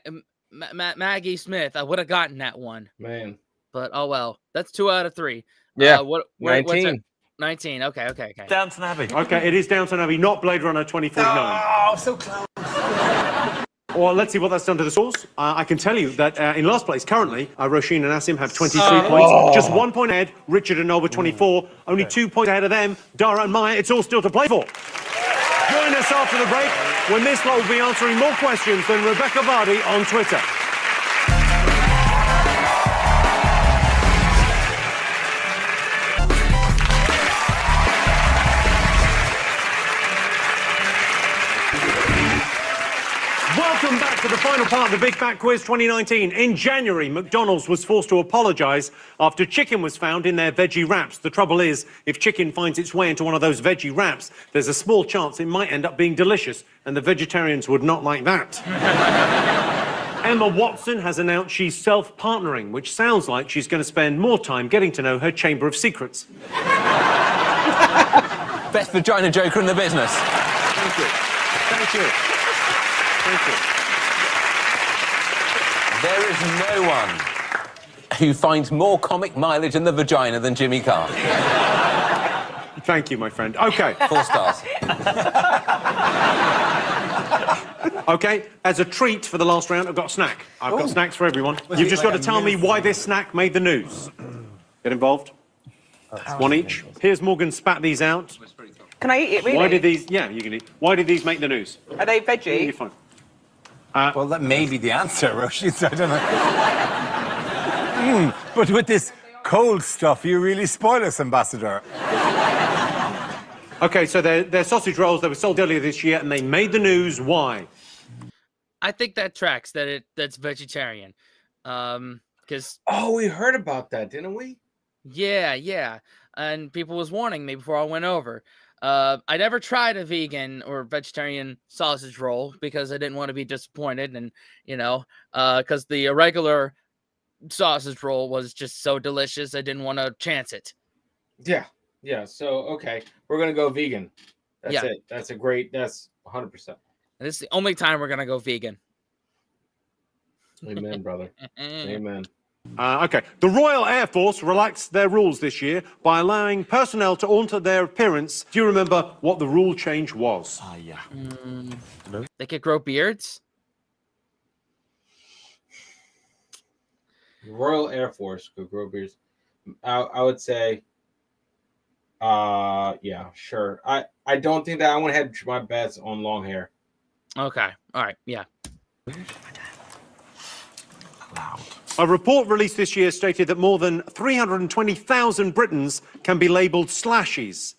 [SPEAKER 1] Ma- Ma- Maggie Smith, I would have gotten that one.
[SPEAKER 2] Man.
[SPEAKER 1] But oh well, that's two out of three.
[SPEAKER 2] Yeah,
[SPEAKER 1] Uh, what? where- what's it?
[SPEAKER 2] 19.
[SPEAKER 1] Nineteen. Okay. Okay. Okay.
[SPEAKER 8] Downton Abbey.
[SPEAKER 3] Okay, it is Downton Abbey, not Blade Runner 2049.
[SPEAKER 4] Oh, so close.
[SPEAKER 3] Well, let's see what that's done to the scores. Uh, I can tell you that uh, in last place currently, uh, Roisin and Asim have 23
[SPEAKER 2] Oh.
[SPEAKER 3] points. Just one point ahead. Richard and Noel with 24. Only two points ahead of them. Dara and Maya, it's all still to play for. Join us after the break when this lot will be answering more questions than Rebekah Vardy on Twitter. Welcome back to the final part of the Big Fat Quiz 2019. In January, McDonald's was forced to apologise after chicken was found in their veggie wraps. The trouble is, if chicken finds its way into one of those veggie wraps, there's a small chance it might end up being delicious, and the vegetarians would not like that. Emma Watson has announced she's self partnering, which sounds like she's going to spend more time getting to know her Chamber of Secrets.
[SPEAKER 7] Best vagina joker in the business.
[SPEAKER 3] Thank you. Thank you. Thank you.
[SPEAKER 7] There is no one who finds more comic mileage in the vagina than Jimmy Carr.
[SPEAKER 3] Thank you, my friend. Okay.
[SPEAKER 7] Four stars.
[SPEAKER 3] Okay, as a treat for the last round, I've got a snack. I've got snacks for everyone.
[SPEAKER 4] Was
[SPEAKER 3] You've just
[SPEAKER 4] like
[SPEAKER 3] got to tell me why this snack made the news. Get involved. One each. Here's Morgan spat these out.
[SPEAKER 5] Can I eat it, really?
[SPEAKER 3] Why did these? Yeah, you can eat. Why did these make the news?
[SPEAKER 5] Are they veggie?
[SPEAKER 3] You're fine.
[SPEAKER 4] Well, that may be the answer, Roshi. I don't know. Mm, but with this cold stuff, you really spoil us, Ambassador.
[SPEAKER 3] Okay, so they're, they're sausage rolls. They were sold earlier this year, and they made the news. Why?
[SPEAKER 1] I think that tracks that it that's vegetarian. Um, because
[SPEAKER 2] Oh, we heard about that, didn't we?
[SPEAKER 1] yeah, yeah, and people was warning me before I went over. Uh, I never tried a vegan or vegetarian sausage roll because I didn't want to be disappointed, and you know, uh, because the regular sausage roll was just so delicious, I didn't want to chance it.
[SPEAKER 2] Yeah. Yeah. So okay, we're gonna go vegan. That's
[SPEAKER 1] Yeah.
[SPEAKER 2] it. That's a great. That's 100. percent
[SPEAKER 1] And this is the only time we're gonna go vegan.
[SPEAKER 2] Amen, brother. Amen.
[SPEAKER 3] Uh, okay. The Royal Air Force relaxed their rules this year by allowing personnel to alter their appearance. Do you remember what the rule change was? Ah, yeah.
[SPEAKER 1] Mm, They could grow beards.
[SPEAKER 2] Royal Air Force could grow beards. I, I would say. Uh, yeah, sure. I I don't think that I want to hedge my bets on long hair.
[SPEAKER 1] Okay. All right. Yeah.
[SPEAKER 3] A report released this year stated that more than 320,000 Britons can be labelled slashies.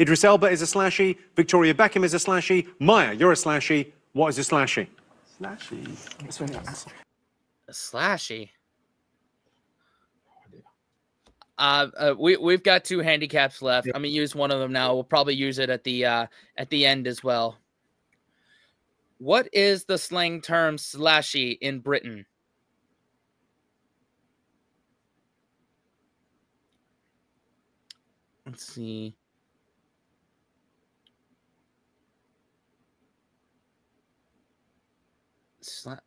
[SPEAKER 3] Idris Elba is a slashie, Victoria Beckham is a slashie, Maya, you're a slashie. What is a slashie?
[SPEAKER 1] A slashy. Uh, uh, we we've got two handicaps left. I'm gonna use one of them now. We'll probably use it at the uh, at the end as well. What is the slang term slashy in Britain? Let's see.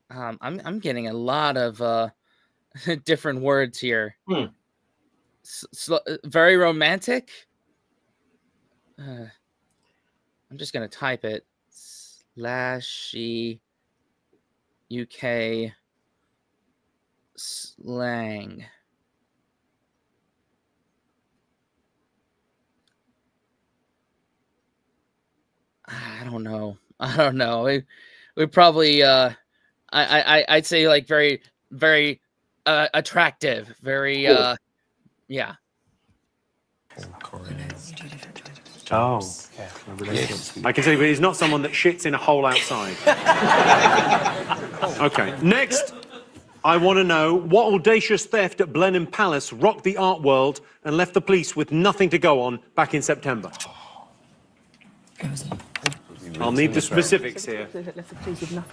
[SPEAKER 1] Um, I'm I'm getting a lot of uh, different words here.
[SPEAKER 2] Hmm.
[SPEAKER 1] S- sl- uh, very romantic. Uh, I'm just gonna type it. Slashy UK slang. I don't know. I don't know. We, we probably uh I, I I- I'd say like very very uh, attractive, very
[SPEAKER 3] Cool.
[SPEAKER 1] uh yeah.
[SPEAKER 3] Oh. I can tell you, but he's not someone that shits in a hole outside. okay, next. I want to know what audacious theft at Blenheim Palace rocked the art world and left the police with nothing to go on back in September. I'll need the specifics here.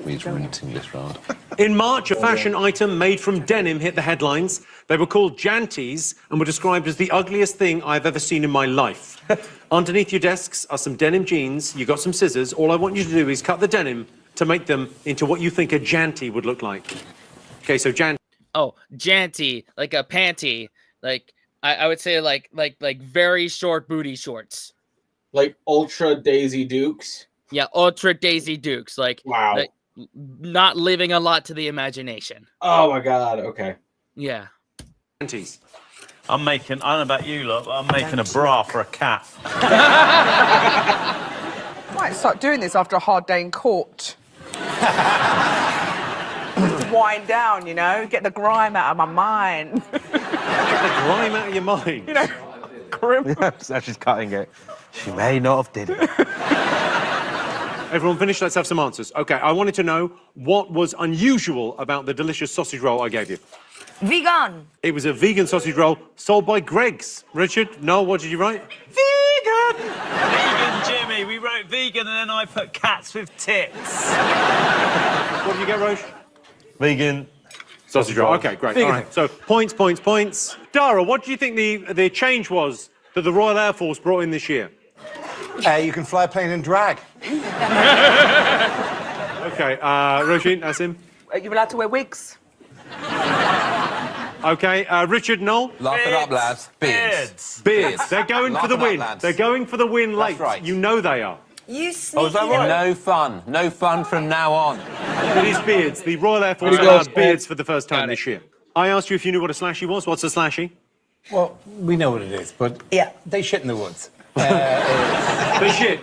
[SPEAKER 7] He's renting this round.
[SPEAKER 3] In March, a fashion item made from denim hit the headlines. They were called janties and were described as the ugliest thing I've ever seen in my life. Underneath your desks are some denim jeans. You got some scissors. All I want you to do is cut the denim to make them into what you think a janty would look like. Okay, so jan.
[SPEAKER 1] Oh, janty, like a panty, like I, I would say like like like very short booty shorts.
[SPEAKER 2] Like ultra Daisy Dukes.
[SPEAKER 1] Yeah, ultra Daisy Dukes. Like
[SPEAKER 2] Wow.
[SPEAKER 1] like, not leaving a lot to the imagination.
[SPEAKER 2] Oh my god. Okay.
[SPEAKER 1] Yeah.
[SPEAKER 3] Janties.
[SPEAKER 8] I'm making, I don't know about you lot, but I'm making a bra for a cat.
[SPEAKER 5] Might start doing this after a hard day in court. Just wind down, you know, get the grime out of my mind.
[SPEAKER 3] Get the grime out of your mind.
[SPEAKER 5] You know, grim.
[SPEAKER 6] Now she's cutting it. She may not have did it.
[SPEAKER 3] Everyone finished? Let's have some answers. Okay, I wanted to know what was unusual about the delicious sausage roll I gave you.
[SPEAKER 11] Vegan.
[SPEAKER 3] It was a vegan sausage roll sold by Greggs. Richard, Noel, what did you write?
[SPEAKER 8] Vegan! vegan Jimmy. We wrote vegan and then I put cats with tits.
[SPEAKER 3] What did you get, Roche?
[SPEAKER 6] Vegan.
[SPEAKER 3] Sausage roll. Okay, great.
[SPEAKER 6] Vegan.
[SPEAKER 3] All right. So points, points, points. Dara, what do you think the, the change was that the Royal Air Force brought in this year?
[SPEAKER 4] Uh, you can fly a plane and drag.
[SPEAKER 3] Okay, uh, Roisin, Asim.
[SPEAKER 5] Are you allowed to wear wigs?
[SPEAKER 3] Okay, uh, Richard, Noel.
[SPEAKER 7] Laugh it up, lads. Beards.
[SPEAKER 3] Beards. They're going for the
[SPEAKER 7] Laugh up,
[SPEAKER 3] win.
[SPEAKER 7] lads.
[SPEAKER 3] They're going for the win
[SPEAKER 7] That's
[SPEAKER 3] late.
[SPEAKER 7] right.
[SPEAKER 3] You know they are.
[SPEAKER 11] You
[SPEAKER 7] Oh,
[SPEAKER 11] sneaky.
[SPEAKER 7] is that right? No fun. No fun from now on.
[SPEAKER 3] It is beards. The Royal Air Force
[SPEAKER 2] Here we go,
[SPEAKER 3] allowed beards for the first time this year. I asked you if you knew what a slashy was. What's a slashy?
[SPEAKER 4] Well, we know what it is, but
[SPEAKER 11] Yeah.
[SPEAKER 4] they shit in the woods.
[SPEAKER 3] They shit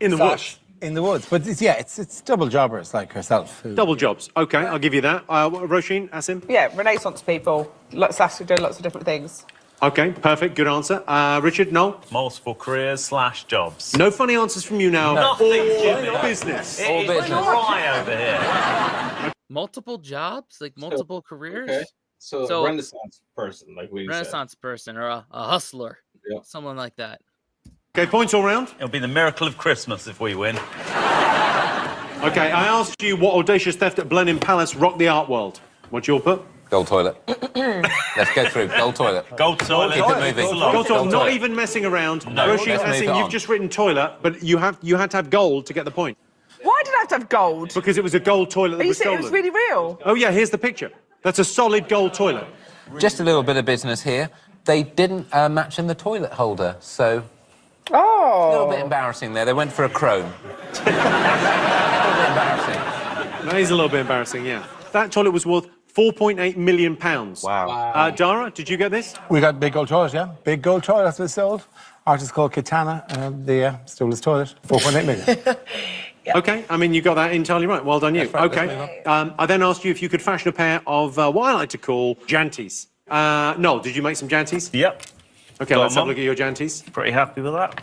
[SPEAKER 3] in the woods.
[SPEAKER 4] In the woods, but it's, yeah, it's it's double jobbers like herself. who-
[SPEAKER 3] Double jobs. Okay, I'll give you that. Uh, Roisin, Asim.
[SPEAKER 5] Yeah, Renaissance people. Lots slash do lots of different things.
[SPEAKER 3] Okay, perfect. Good answer. Uh, Richard, Noel.
[SPEAKER 8] Multiple careers slash jobs.
[SPEAKER 3] No funny answers from you now.
[SPEAKER 8] Nothing,
[SPEAKER 3] All
[SPEAKER 8] Jimmy.
[SPEAKER 3] business.
[SPEAKER 8] It
[SPEAKER 7] All
[SPEAKER 8] is
[SPEAKER 7] business.
[SPEAKER 8] dry over here.
[SPEAKER 1] Multiple jobs, like multiple careers.
[SPEAKER 2] Okay. So,
[SPEAKER 1] So-
[SPEAKER 2] Renaissance person, like we
[SPEAKER 1] Renaissance person or a, a hustler,
[SPEAKER 2] Yeah.
[SPEAKER 1] someone like that.
[SPEAKER 3] Okay, points all round.
[SPEAKER 8] It'll be the miracle of Christmas if we win.
[SPEAKER 3] Okay, I asked you what audacious theft at Blenheim Palace rocked the art world. What's your put?
[SPEAKER 7] Gold toilet. Let's go through. Gold toilet.
[SPEAKER 8] Gold toilet.
[SPEAKER 7] Keep it moving.
[SPEAKER 8] Gold
[SPEAKER 3] Gold toilet, not even messing around.
[SPEAKER 8] No.
[SPEAKER 3] Roisin,
[SPEAKER 7] Let's move
[SPEAKER 3] Asim, you've
[SPEAKER 7] on.
[SPEAKER 3] just written toilet, but you have you had to have gold to get the point
[SPEAKER 5] Why did I have to have gold?
[SPEAKER 3] because it was a gold toilet
[SPEAKER 5] Are
[SPEAKER 3] that
[SPEAKER 5] you
[SPEAKER 3] was
[SPEAKER 5] saying
[SPEAKER 3] stolen.
[SPEAKER 5] it was really real?
[SPEAKER 3] Oh yeah, here's the picture. That's a solid gold toilet.
[SPEAKER 7] Just a little bit of business here. They didn't uh, match in the toilet holder, so
[SPEAKER 5] Oh.
[SPEAKER 7] a little bit embarrassing there. They went for a chrome. a little bit embarrassing.
[SPEAKER 3] That is a little bit embarrassing, yeah. That toilet was worth 4.8 million pounds.
[SPEAKER 6] Wow.
[SPEAKER 3] Uh, Dara, did you get this?
[SPEAKER 4] We got big gold toilet, yeah. Big gold toilet, that's what it's sold. Artist called Cattelan, uh, they uh, stole his toilet. 4.8 million.
[SPEAKER 3] Okay, I mean, you got that entirely right. Well done, you.
[SPEAKER 7] Right,
[SPEAKER 3] okay. Um, I then asked you if you could fashion a pair of uh, what I like to call janties. Uh, Noel, did you make some janties?
[SPEAKER 8] Yep.
[SPEAKER 3] Okay,
[SPEAKER 8] Got
[SPEAKER 3] let's have a look at your janties.
[SPEAKER 8] Pretty happy with that.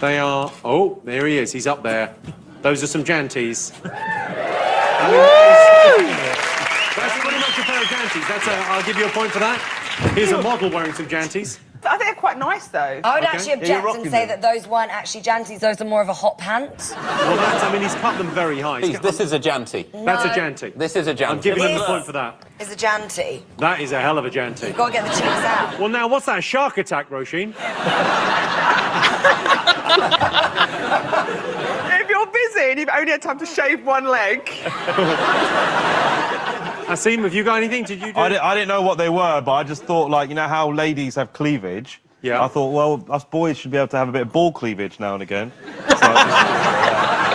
[SPEAKER 3] They are. Oh, there he is. He's up there. Those are some janties. I mean, That's pretty much a pair of janties. That's a, I'll give you a point for that. Here's a model wearing some janties.
[SPEAKER 5] I think they're quite nice though.
[SPEAKER 11] I would
[SPEAKER 3] Okay.
[SPEAKER 11] actually
[SPEAKER 3] Yeah,
[SPEAKER 11] object and say
[SPEAKER 3] them.
[SPEAKER 11] that those weren't actually janties, those are more of a hot pant.
[SPEAKER 3] Well, that's, I mean, he's cut them very high. He's
[SPEAKER 7] Please,
[SPEAKER 3] cut-
[SPEAKER 7] this is a janty.
[SPEAKER 3] That's a
[SPEAKER 11] No.
[SPEAKER 3] janty.
[SPEAKER 7] This is a janty.
[SPEAKER 3] I'm giving him the point for that.
[SPEAKER 11] Is a janty.
[SPEAKER 3] That is a hell of a janty.
[SPEAKER 11] You've got to get the cheeks out.
[SPEAKER 3] Well, now, what's that shark attack, Roisin?
[SPEAKER 5] If you're busy and you've only had time to shave one leg.
[SPEAKER 3] Asim, have you got anything? Did you do?
[SPEAKER 6] I, di- I didn't know what they were, but I just thought, like, you know how ladies have cleavage?
[SPEAKER 3] Yeah.
[SPEAKER 6] I thought, well, us boys should be able to have a bit of ball cleavage now and again. So I just-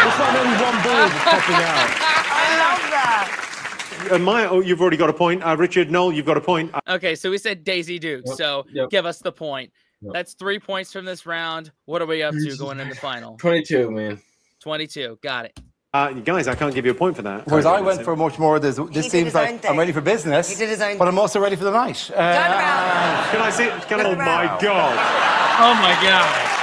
[SPEAKER 6] It's not only one ball just popping out.
[SPEAKER 11] I love that.
[SPEAKER 3] Uh, Maya, oh, you've already got a point. Uh, Richard, Noel, you've got a point. Uh,
[SPEAKER 1] Okay, so we said Daisy Duke.
[SPEAKER 2] Yep,
[SPEAKER 1] So
[SPEAKER 2] yep.
[SPEAKER 1] give us the point.
[SPEAKER 2] Yep.
[SPEAKER 1] That's three points from this round. What are we up to going in the final?
[SPEAKER 2] 22, man.
[SPEAKER 1] 22. Got it.
[SPEAKER 3] Uh, guys, I can't give you a point for that.
[SPEAKER 4] Whereas I went for much more. This, this
[SPEAKER 11] did
[SPEAKER 4] seems like
[SPEAKER 11] thing.
[SPEAKER 4] I'm ready for business.
[SPEAKER 11] He did his own
[SPEAKER 4] But I'm also ready for the night. Uh,
[SPEAKER 11] Turn around.
[SPEAKER 3] Can I see? Can, oh
[SPEAKER 11] Turn
[SPEAKER 3] my. God!
[SPEAKER 1] Oh my God.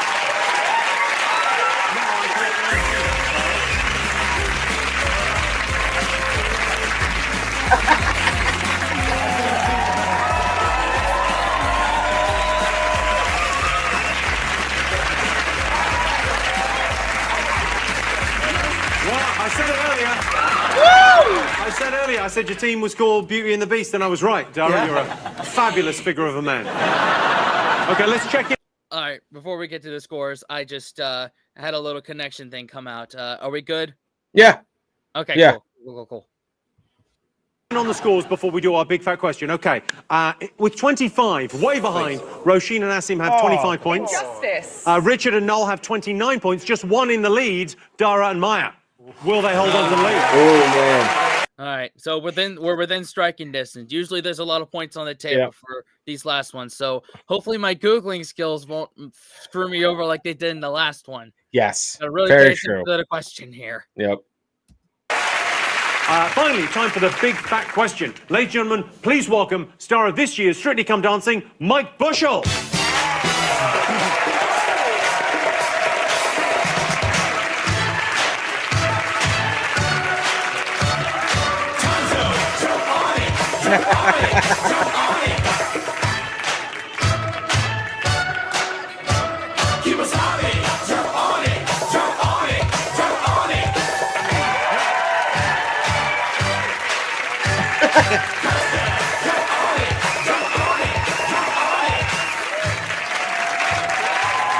[SPEAKER 3] Said earlier, I said your team was called Beauty and the Beast, and I was right. Dara,
[SPEAKER 1] Yeah.
[SPEAKER 3] you're a fabulous figure of a man. Okay, let's check in.
[SPEAKER 1] All right, before we get to the scores, I just uh, had a little connection thing come out. Uh, are we good?
[SPEAKER 2] Yeah.
[SPEAKER 1] Okay.
[SPEAKER 2] Yeah.
[SPEAKER 1] Cool. Cool. Cool. cool.
[SPEAKER 3] on the scores before we do our big fat question. Okay, uh, with 25, way behind, Roisin and Asim have
[SPEAKER 5] Oh,
[SPEAKER 3] 25 points.
[SPEAKER 5] Justice.
[SPEAKER 3] Uh, Richard and Noel have 29 points, just one in the lead, Dara and Maya. Will they hold on to the lead?
[SPEAKER 2] Oh, man.
[SPEAKER 1] All right, so within we're within striking distance. Usually, there's a lot of points on the table
[SPEAKER 2] Yeah.
[SPEAKER 1] for these last ones. So hopefully, my googling skills won't screw me over like they did in the last one.
[SPEAKER 2] Yes.
[SPEAKER 1] I really
[SPEAKER 2] Very
[SPEAKER 1] pay
[SPEAKER 2] true.
[SPEAKER 1] to the question here.
[SPEAKER 2] Yep.
[SPEAKER 3] Uh, finally, time for the big fat question. Ladies and gentlemen, please welcome star of this year's Strictly Come Dancing, Mike Bushell.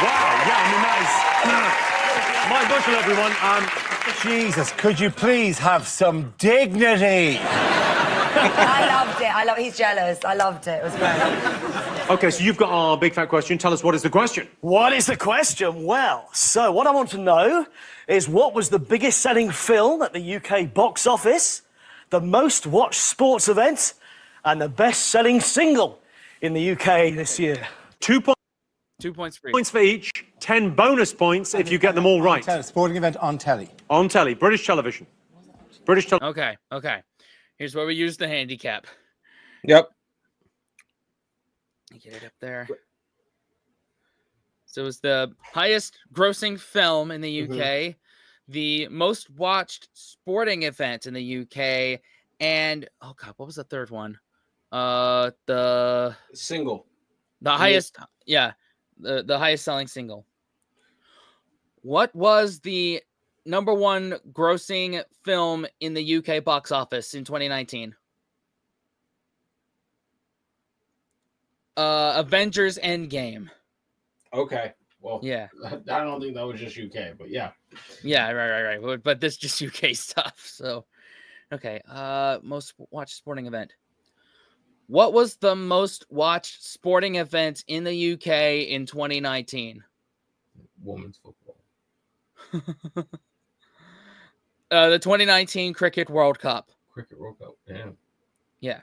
[SPEAKER 3] Wow, yeah, I mean, that is. Mike Bushell, everyone. Um,
[SPEAKER 4] Jesus, could you please have some dignity?
[SPEAKER 11] I loved it. I love. He's jealous. I loved it. It was great.
[SPEAKER 3] okay, so you've got our big fat question. Tell us what is the question?
[SPEAKER 36] What is the question? Well, so what I want to know is what was the biggest selling film at the UK box office, the most watched sports event, and the best selling single in the UK this year?
[SPEAKER 3] Two points.
[SPEAKER 1] Two points for each.
[SPEAKER 3] Points for each, 10 bonus points if you get them all right.
[SPEAKER 4] Sporting event on telly.
[SPEAKER 3] On telly, British television. British television.
[SPEAKER 1] Okay. Okay. Here's where we use the handicap.
[SPEAKER 2] Yep.
[SPEAKER 1] Get it up there. So it was the highest grossing film in the UK,
[SPEAKER 2] Mhm.
[SPEAKER 1] The most watched sporting event in the UK, and oh god, what was the third one? Uh the
[SPEAKER 2] Single.
[SPEAKER 1] the highest yeah, the, the highest selling single. What was the number one grossing film in the UK box office in 2019? Uh Avengers Endgame.
[SPEAKER 2] Okay. Well,
[SPEAKER 1] Yeah.
[SPEAKER 2] I don't think that was just UK, but yeah.
[SPEAKER 1] Yeah, right, right, right. But, but this just UK stuff. So, okay. Uh, most watched sporting event. What was the most watched sporting event in the UK in 2019?
[SPEAKER 2] Women's football.
[SPEAKER 1] Uh, the 2019 Cricket World Cup.
[SPEAKER 2] Cricket World Cup. Damn.
[SPEAKER 1] Yeah.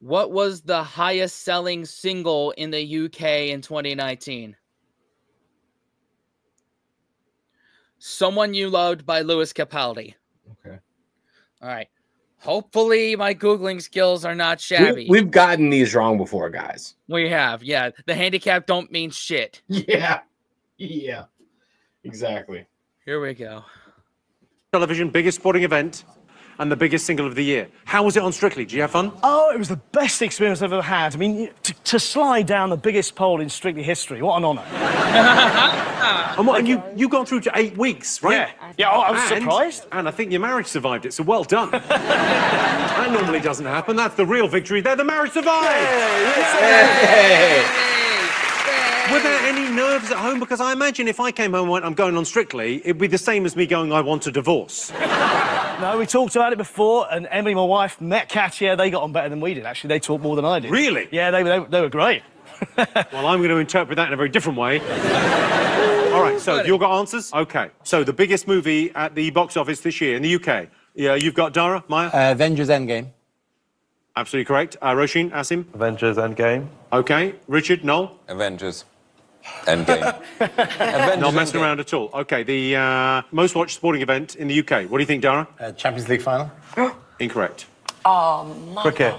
[SPEAKER 1] What was the highest selling single in the UK in 2019? Someone You Loved by Lewis Capaldi.
[SPEAKER 2] Okay.
[SPEAKER 1] All right. Hopefully, my Googling skills are not shabby.
[SPEAKER 2] We, we've gotten these wrong before, guys.
[SPEAKER 1] We have, yeah. The handicap don't mean shit.
[SPEAKER 2] Yeah. Yeah. Exactly.
[SPEAKER 1] Here we go.
[SPEAKER 3] Television, biggest sporting event, and the biggest single of the year. How was it on Strictly? Did you have fun?
[SPEAKER 36] Oh, it was the best experience I've ever had. I mean, to, to slide down the biggest pole in Strictly history, what an honour.
[SPEAKER 3] and what, and you, you got through to eight weeks, right?
[SPEAKER 36] Yeah. Yeah, I was
[SPEAKER 3] And-
[SPEAKER 36] surprised.
[SPEAKER 3] And I think your marriage survived it, so well done. that normally doesn't happen. That's the real victory there. The marriage survived! Were there any nerves at home? Because I imagine if I came home and went, I'm going on Strictly, it'd be the same as me going, I want a divorce.
[SPEAKER 36] No, we talked about it before, and Emily, my wife, met Katia. They got on better than we did, actually. They talked more than I did.
[SPEAKER 3] Really?
[SPEAKER 36] Yeah, they, they, they were great.
[SPEAKER 3] well, I'm going to interpret that in a very different way. All right, so you all got answers? Okay. So the biggest movie at the box office this year in the UK. Yeah, you've got Dara, Maya?
[SPEAKER 4] Uh, Avengers Endgame.
[SPEAKER 3] Absolutely correct. Uh, Roisin, Asim?
[SPEAKER 6] Avengers Endgame.
[SPEAKER 3] Okay. Richard, Noel?
[SPEAKER 7] Avengers. Endgame. Avengers
[SPEAKER 3] Not messing
[SPEAKER 7] Endgame.
[SPEAKER 3] around at all. Okay, the uh, most watched sporting event in the UK. What do you think, Dara?
[SPEAKER 4] Uh, Champions League final.
[SPEAKER 3] Incorrect.
[SPEAKER 5] Oh, my
[SPEAKER 3] Cricket.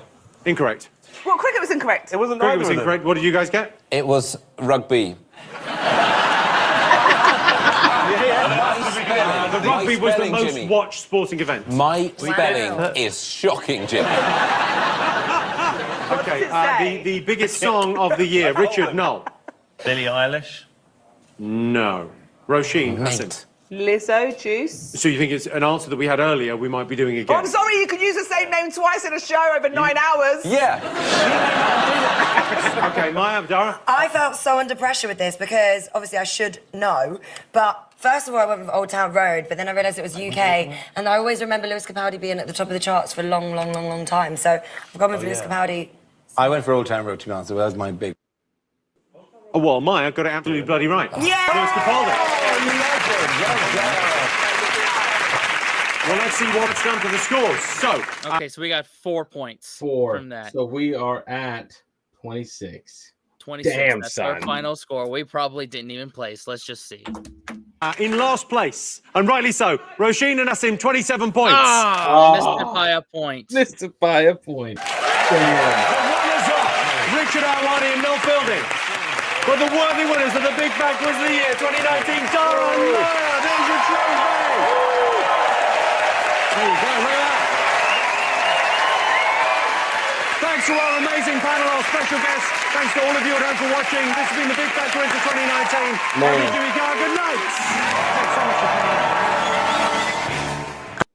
[SPEAKER 3] Incorrect.
[SPEAKER 5] Well, cricket was incorrect. It
[SPEAKER 6] wasn't
[SPEAKER 3] Cricket was incorrect. What did you guys get?
[SPEAKER 7] It was rugby.
[SPEAKER 3] Uh, the rugby was the
[SPEAKER 7] spelling,
[SPEAKER 3] most
[SPEAKER 7] Jimmy.
[SPEAKER 3] watched sporting event.
[SPEAKER 7] My spelling is shocking, Jim.
[SPEAKER 3] Okay, uh, the, the biggest song of the year. Richard, Noel?
[SPEAKER 8] Billie Eilish.
[SPEAKER 3] No. Roisin, Asim?
[SPEAKER 5] Lizzo Juice.
[SPEAKER 3] So you think it's an answer that we had earlier? We might be doing
[SPEAKER 5] Oh,
[SPEAKER 3] again.
[SPEAKER 5] I'm sorry, you could use the same name twice in a show over nine hours.
[SPEAKER 3] Yeah. okay, Maya, Dara.
[SPEAKER 11] I felt so under pressure with this because obviously I should know, but first of all I went with Old Town Road, but then I realised it was UK, mm-hmm. and I always remember Lewis Capaldi being at the top of the charts for a long, long, long, long time. So I've gone with
[SPEAKER 4] Oh,
[SPEAKER 11] Lewis
[SPEAKER 4] yeah.
[SPEAKER 11] Capaldi.
[SPEAKER 4] I went for Old Town Road, to be honest. That was my big.
[SPEAKER 3] Oh, well, Maya got it absolutely bloody right.
[SPEAKER 11] Yeah!
[SPEAKER 3] Lewis Capaldi. Well, let's see what's done to the scores. So,
[SPEAKER 1] Okay, so we got four points
[SPEAKER 2] Four.
[SPEAKER 1] from that.
[SPEAKER 2] So we are at 26.
[SPEAKER 1] 26.
[SPEAKER 2] Damn,
[SPEAKER 1] That's our final score. We probably didn't even place. Let's just see.
[SPEAKER 3] uh, in last place, and rightly so, Roisin and Asim, 27 points.
[SPEAKER 1] Ah, missed it by a point.
[SPEAKER 2] Missed it by a point. Damn.
[SPEAKER 3] Richard Ayoade and Noel Fielding. For the worthy winners of the Big Bang Quiz of the Year 2019, Dara and Maya. There's your trophy. There you go, look at that. Thanks to our amazing panel, our special guests. Thanks to all of you at home for watching. This has been the Big Bang Quiz of 2019.
[SPEAKER 2] Man.
[SPEAKER 3] Happy Jimmy Carr, good night.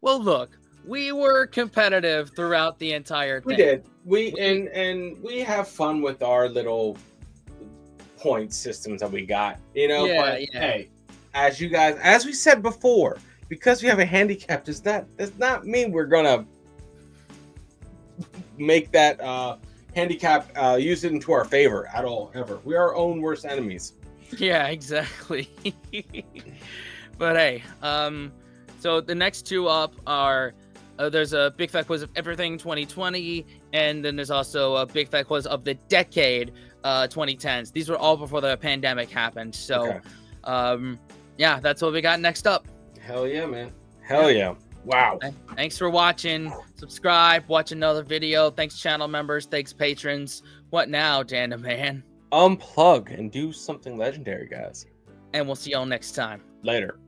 [SPEAKER 1] Well, look, we were competitive throughout the entire thing.
[SPEAKER 2] We did. We and and we have fun with our little point systems that we got. You know,
[SPEAKER 1] Yeah,
[SPEAKER 2] but
[SPEAKER 1] yeah.
[SPEAKER 2] hey, as you guys as we said before, because we have a handicap does not does not mean we're gonna make that uh handicap uh use it into our favor at all ever. We are our own worst enemies.
[SPEAKER 1] Yeah, exactly. but hey, um, so the next two up are uh, there's a big fat quiz of everything 2020, and then there's also a big fat quiz of the decade uh 2010s. These were all before the pandemic happened. So,
[SPEAKER 2] Okay.
[SPEAKER 1] um, yeah, that's what we got next up.
[SPEAKER 2] Hell yeah, man. Hell yeah. Wow.
[SPEAKER 1] Thanks for watching. Subscribe, watch another video. Thanks, channel members. Thanks, patrons. What now, Dana Man?
[SPEAKER 2] Unplug and do something legendary, guys.
[SPEAKER 1] And we'll see y'all next time.
[SPEAKER 2] Later.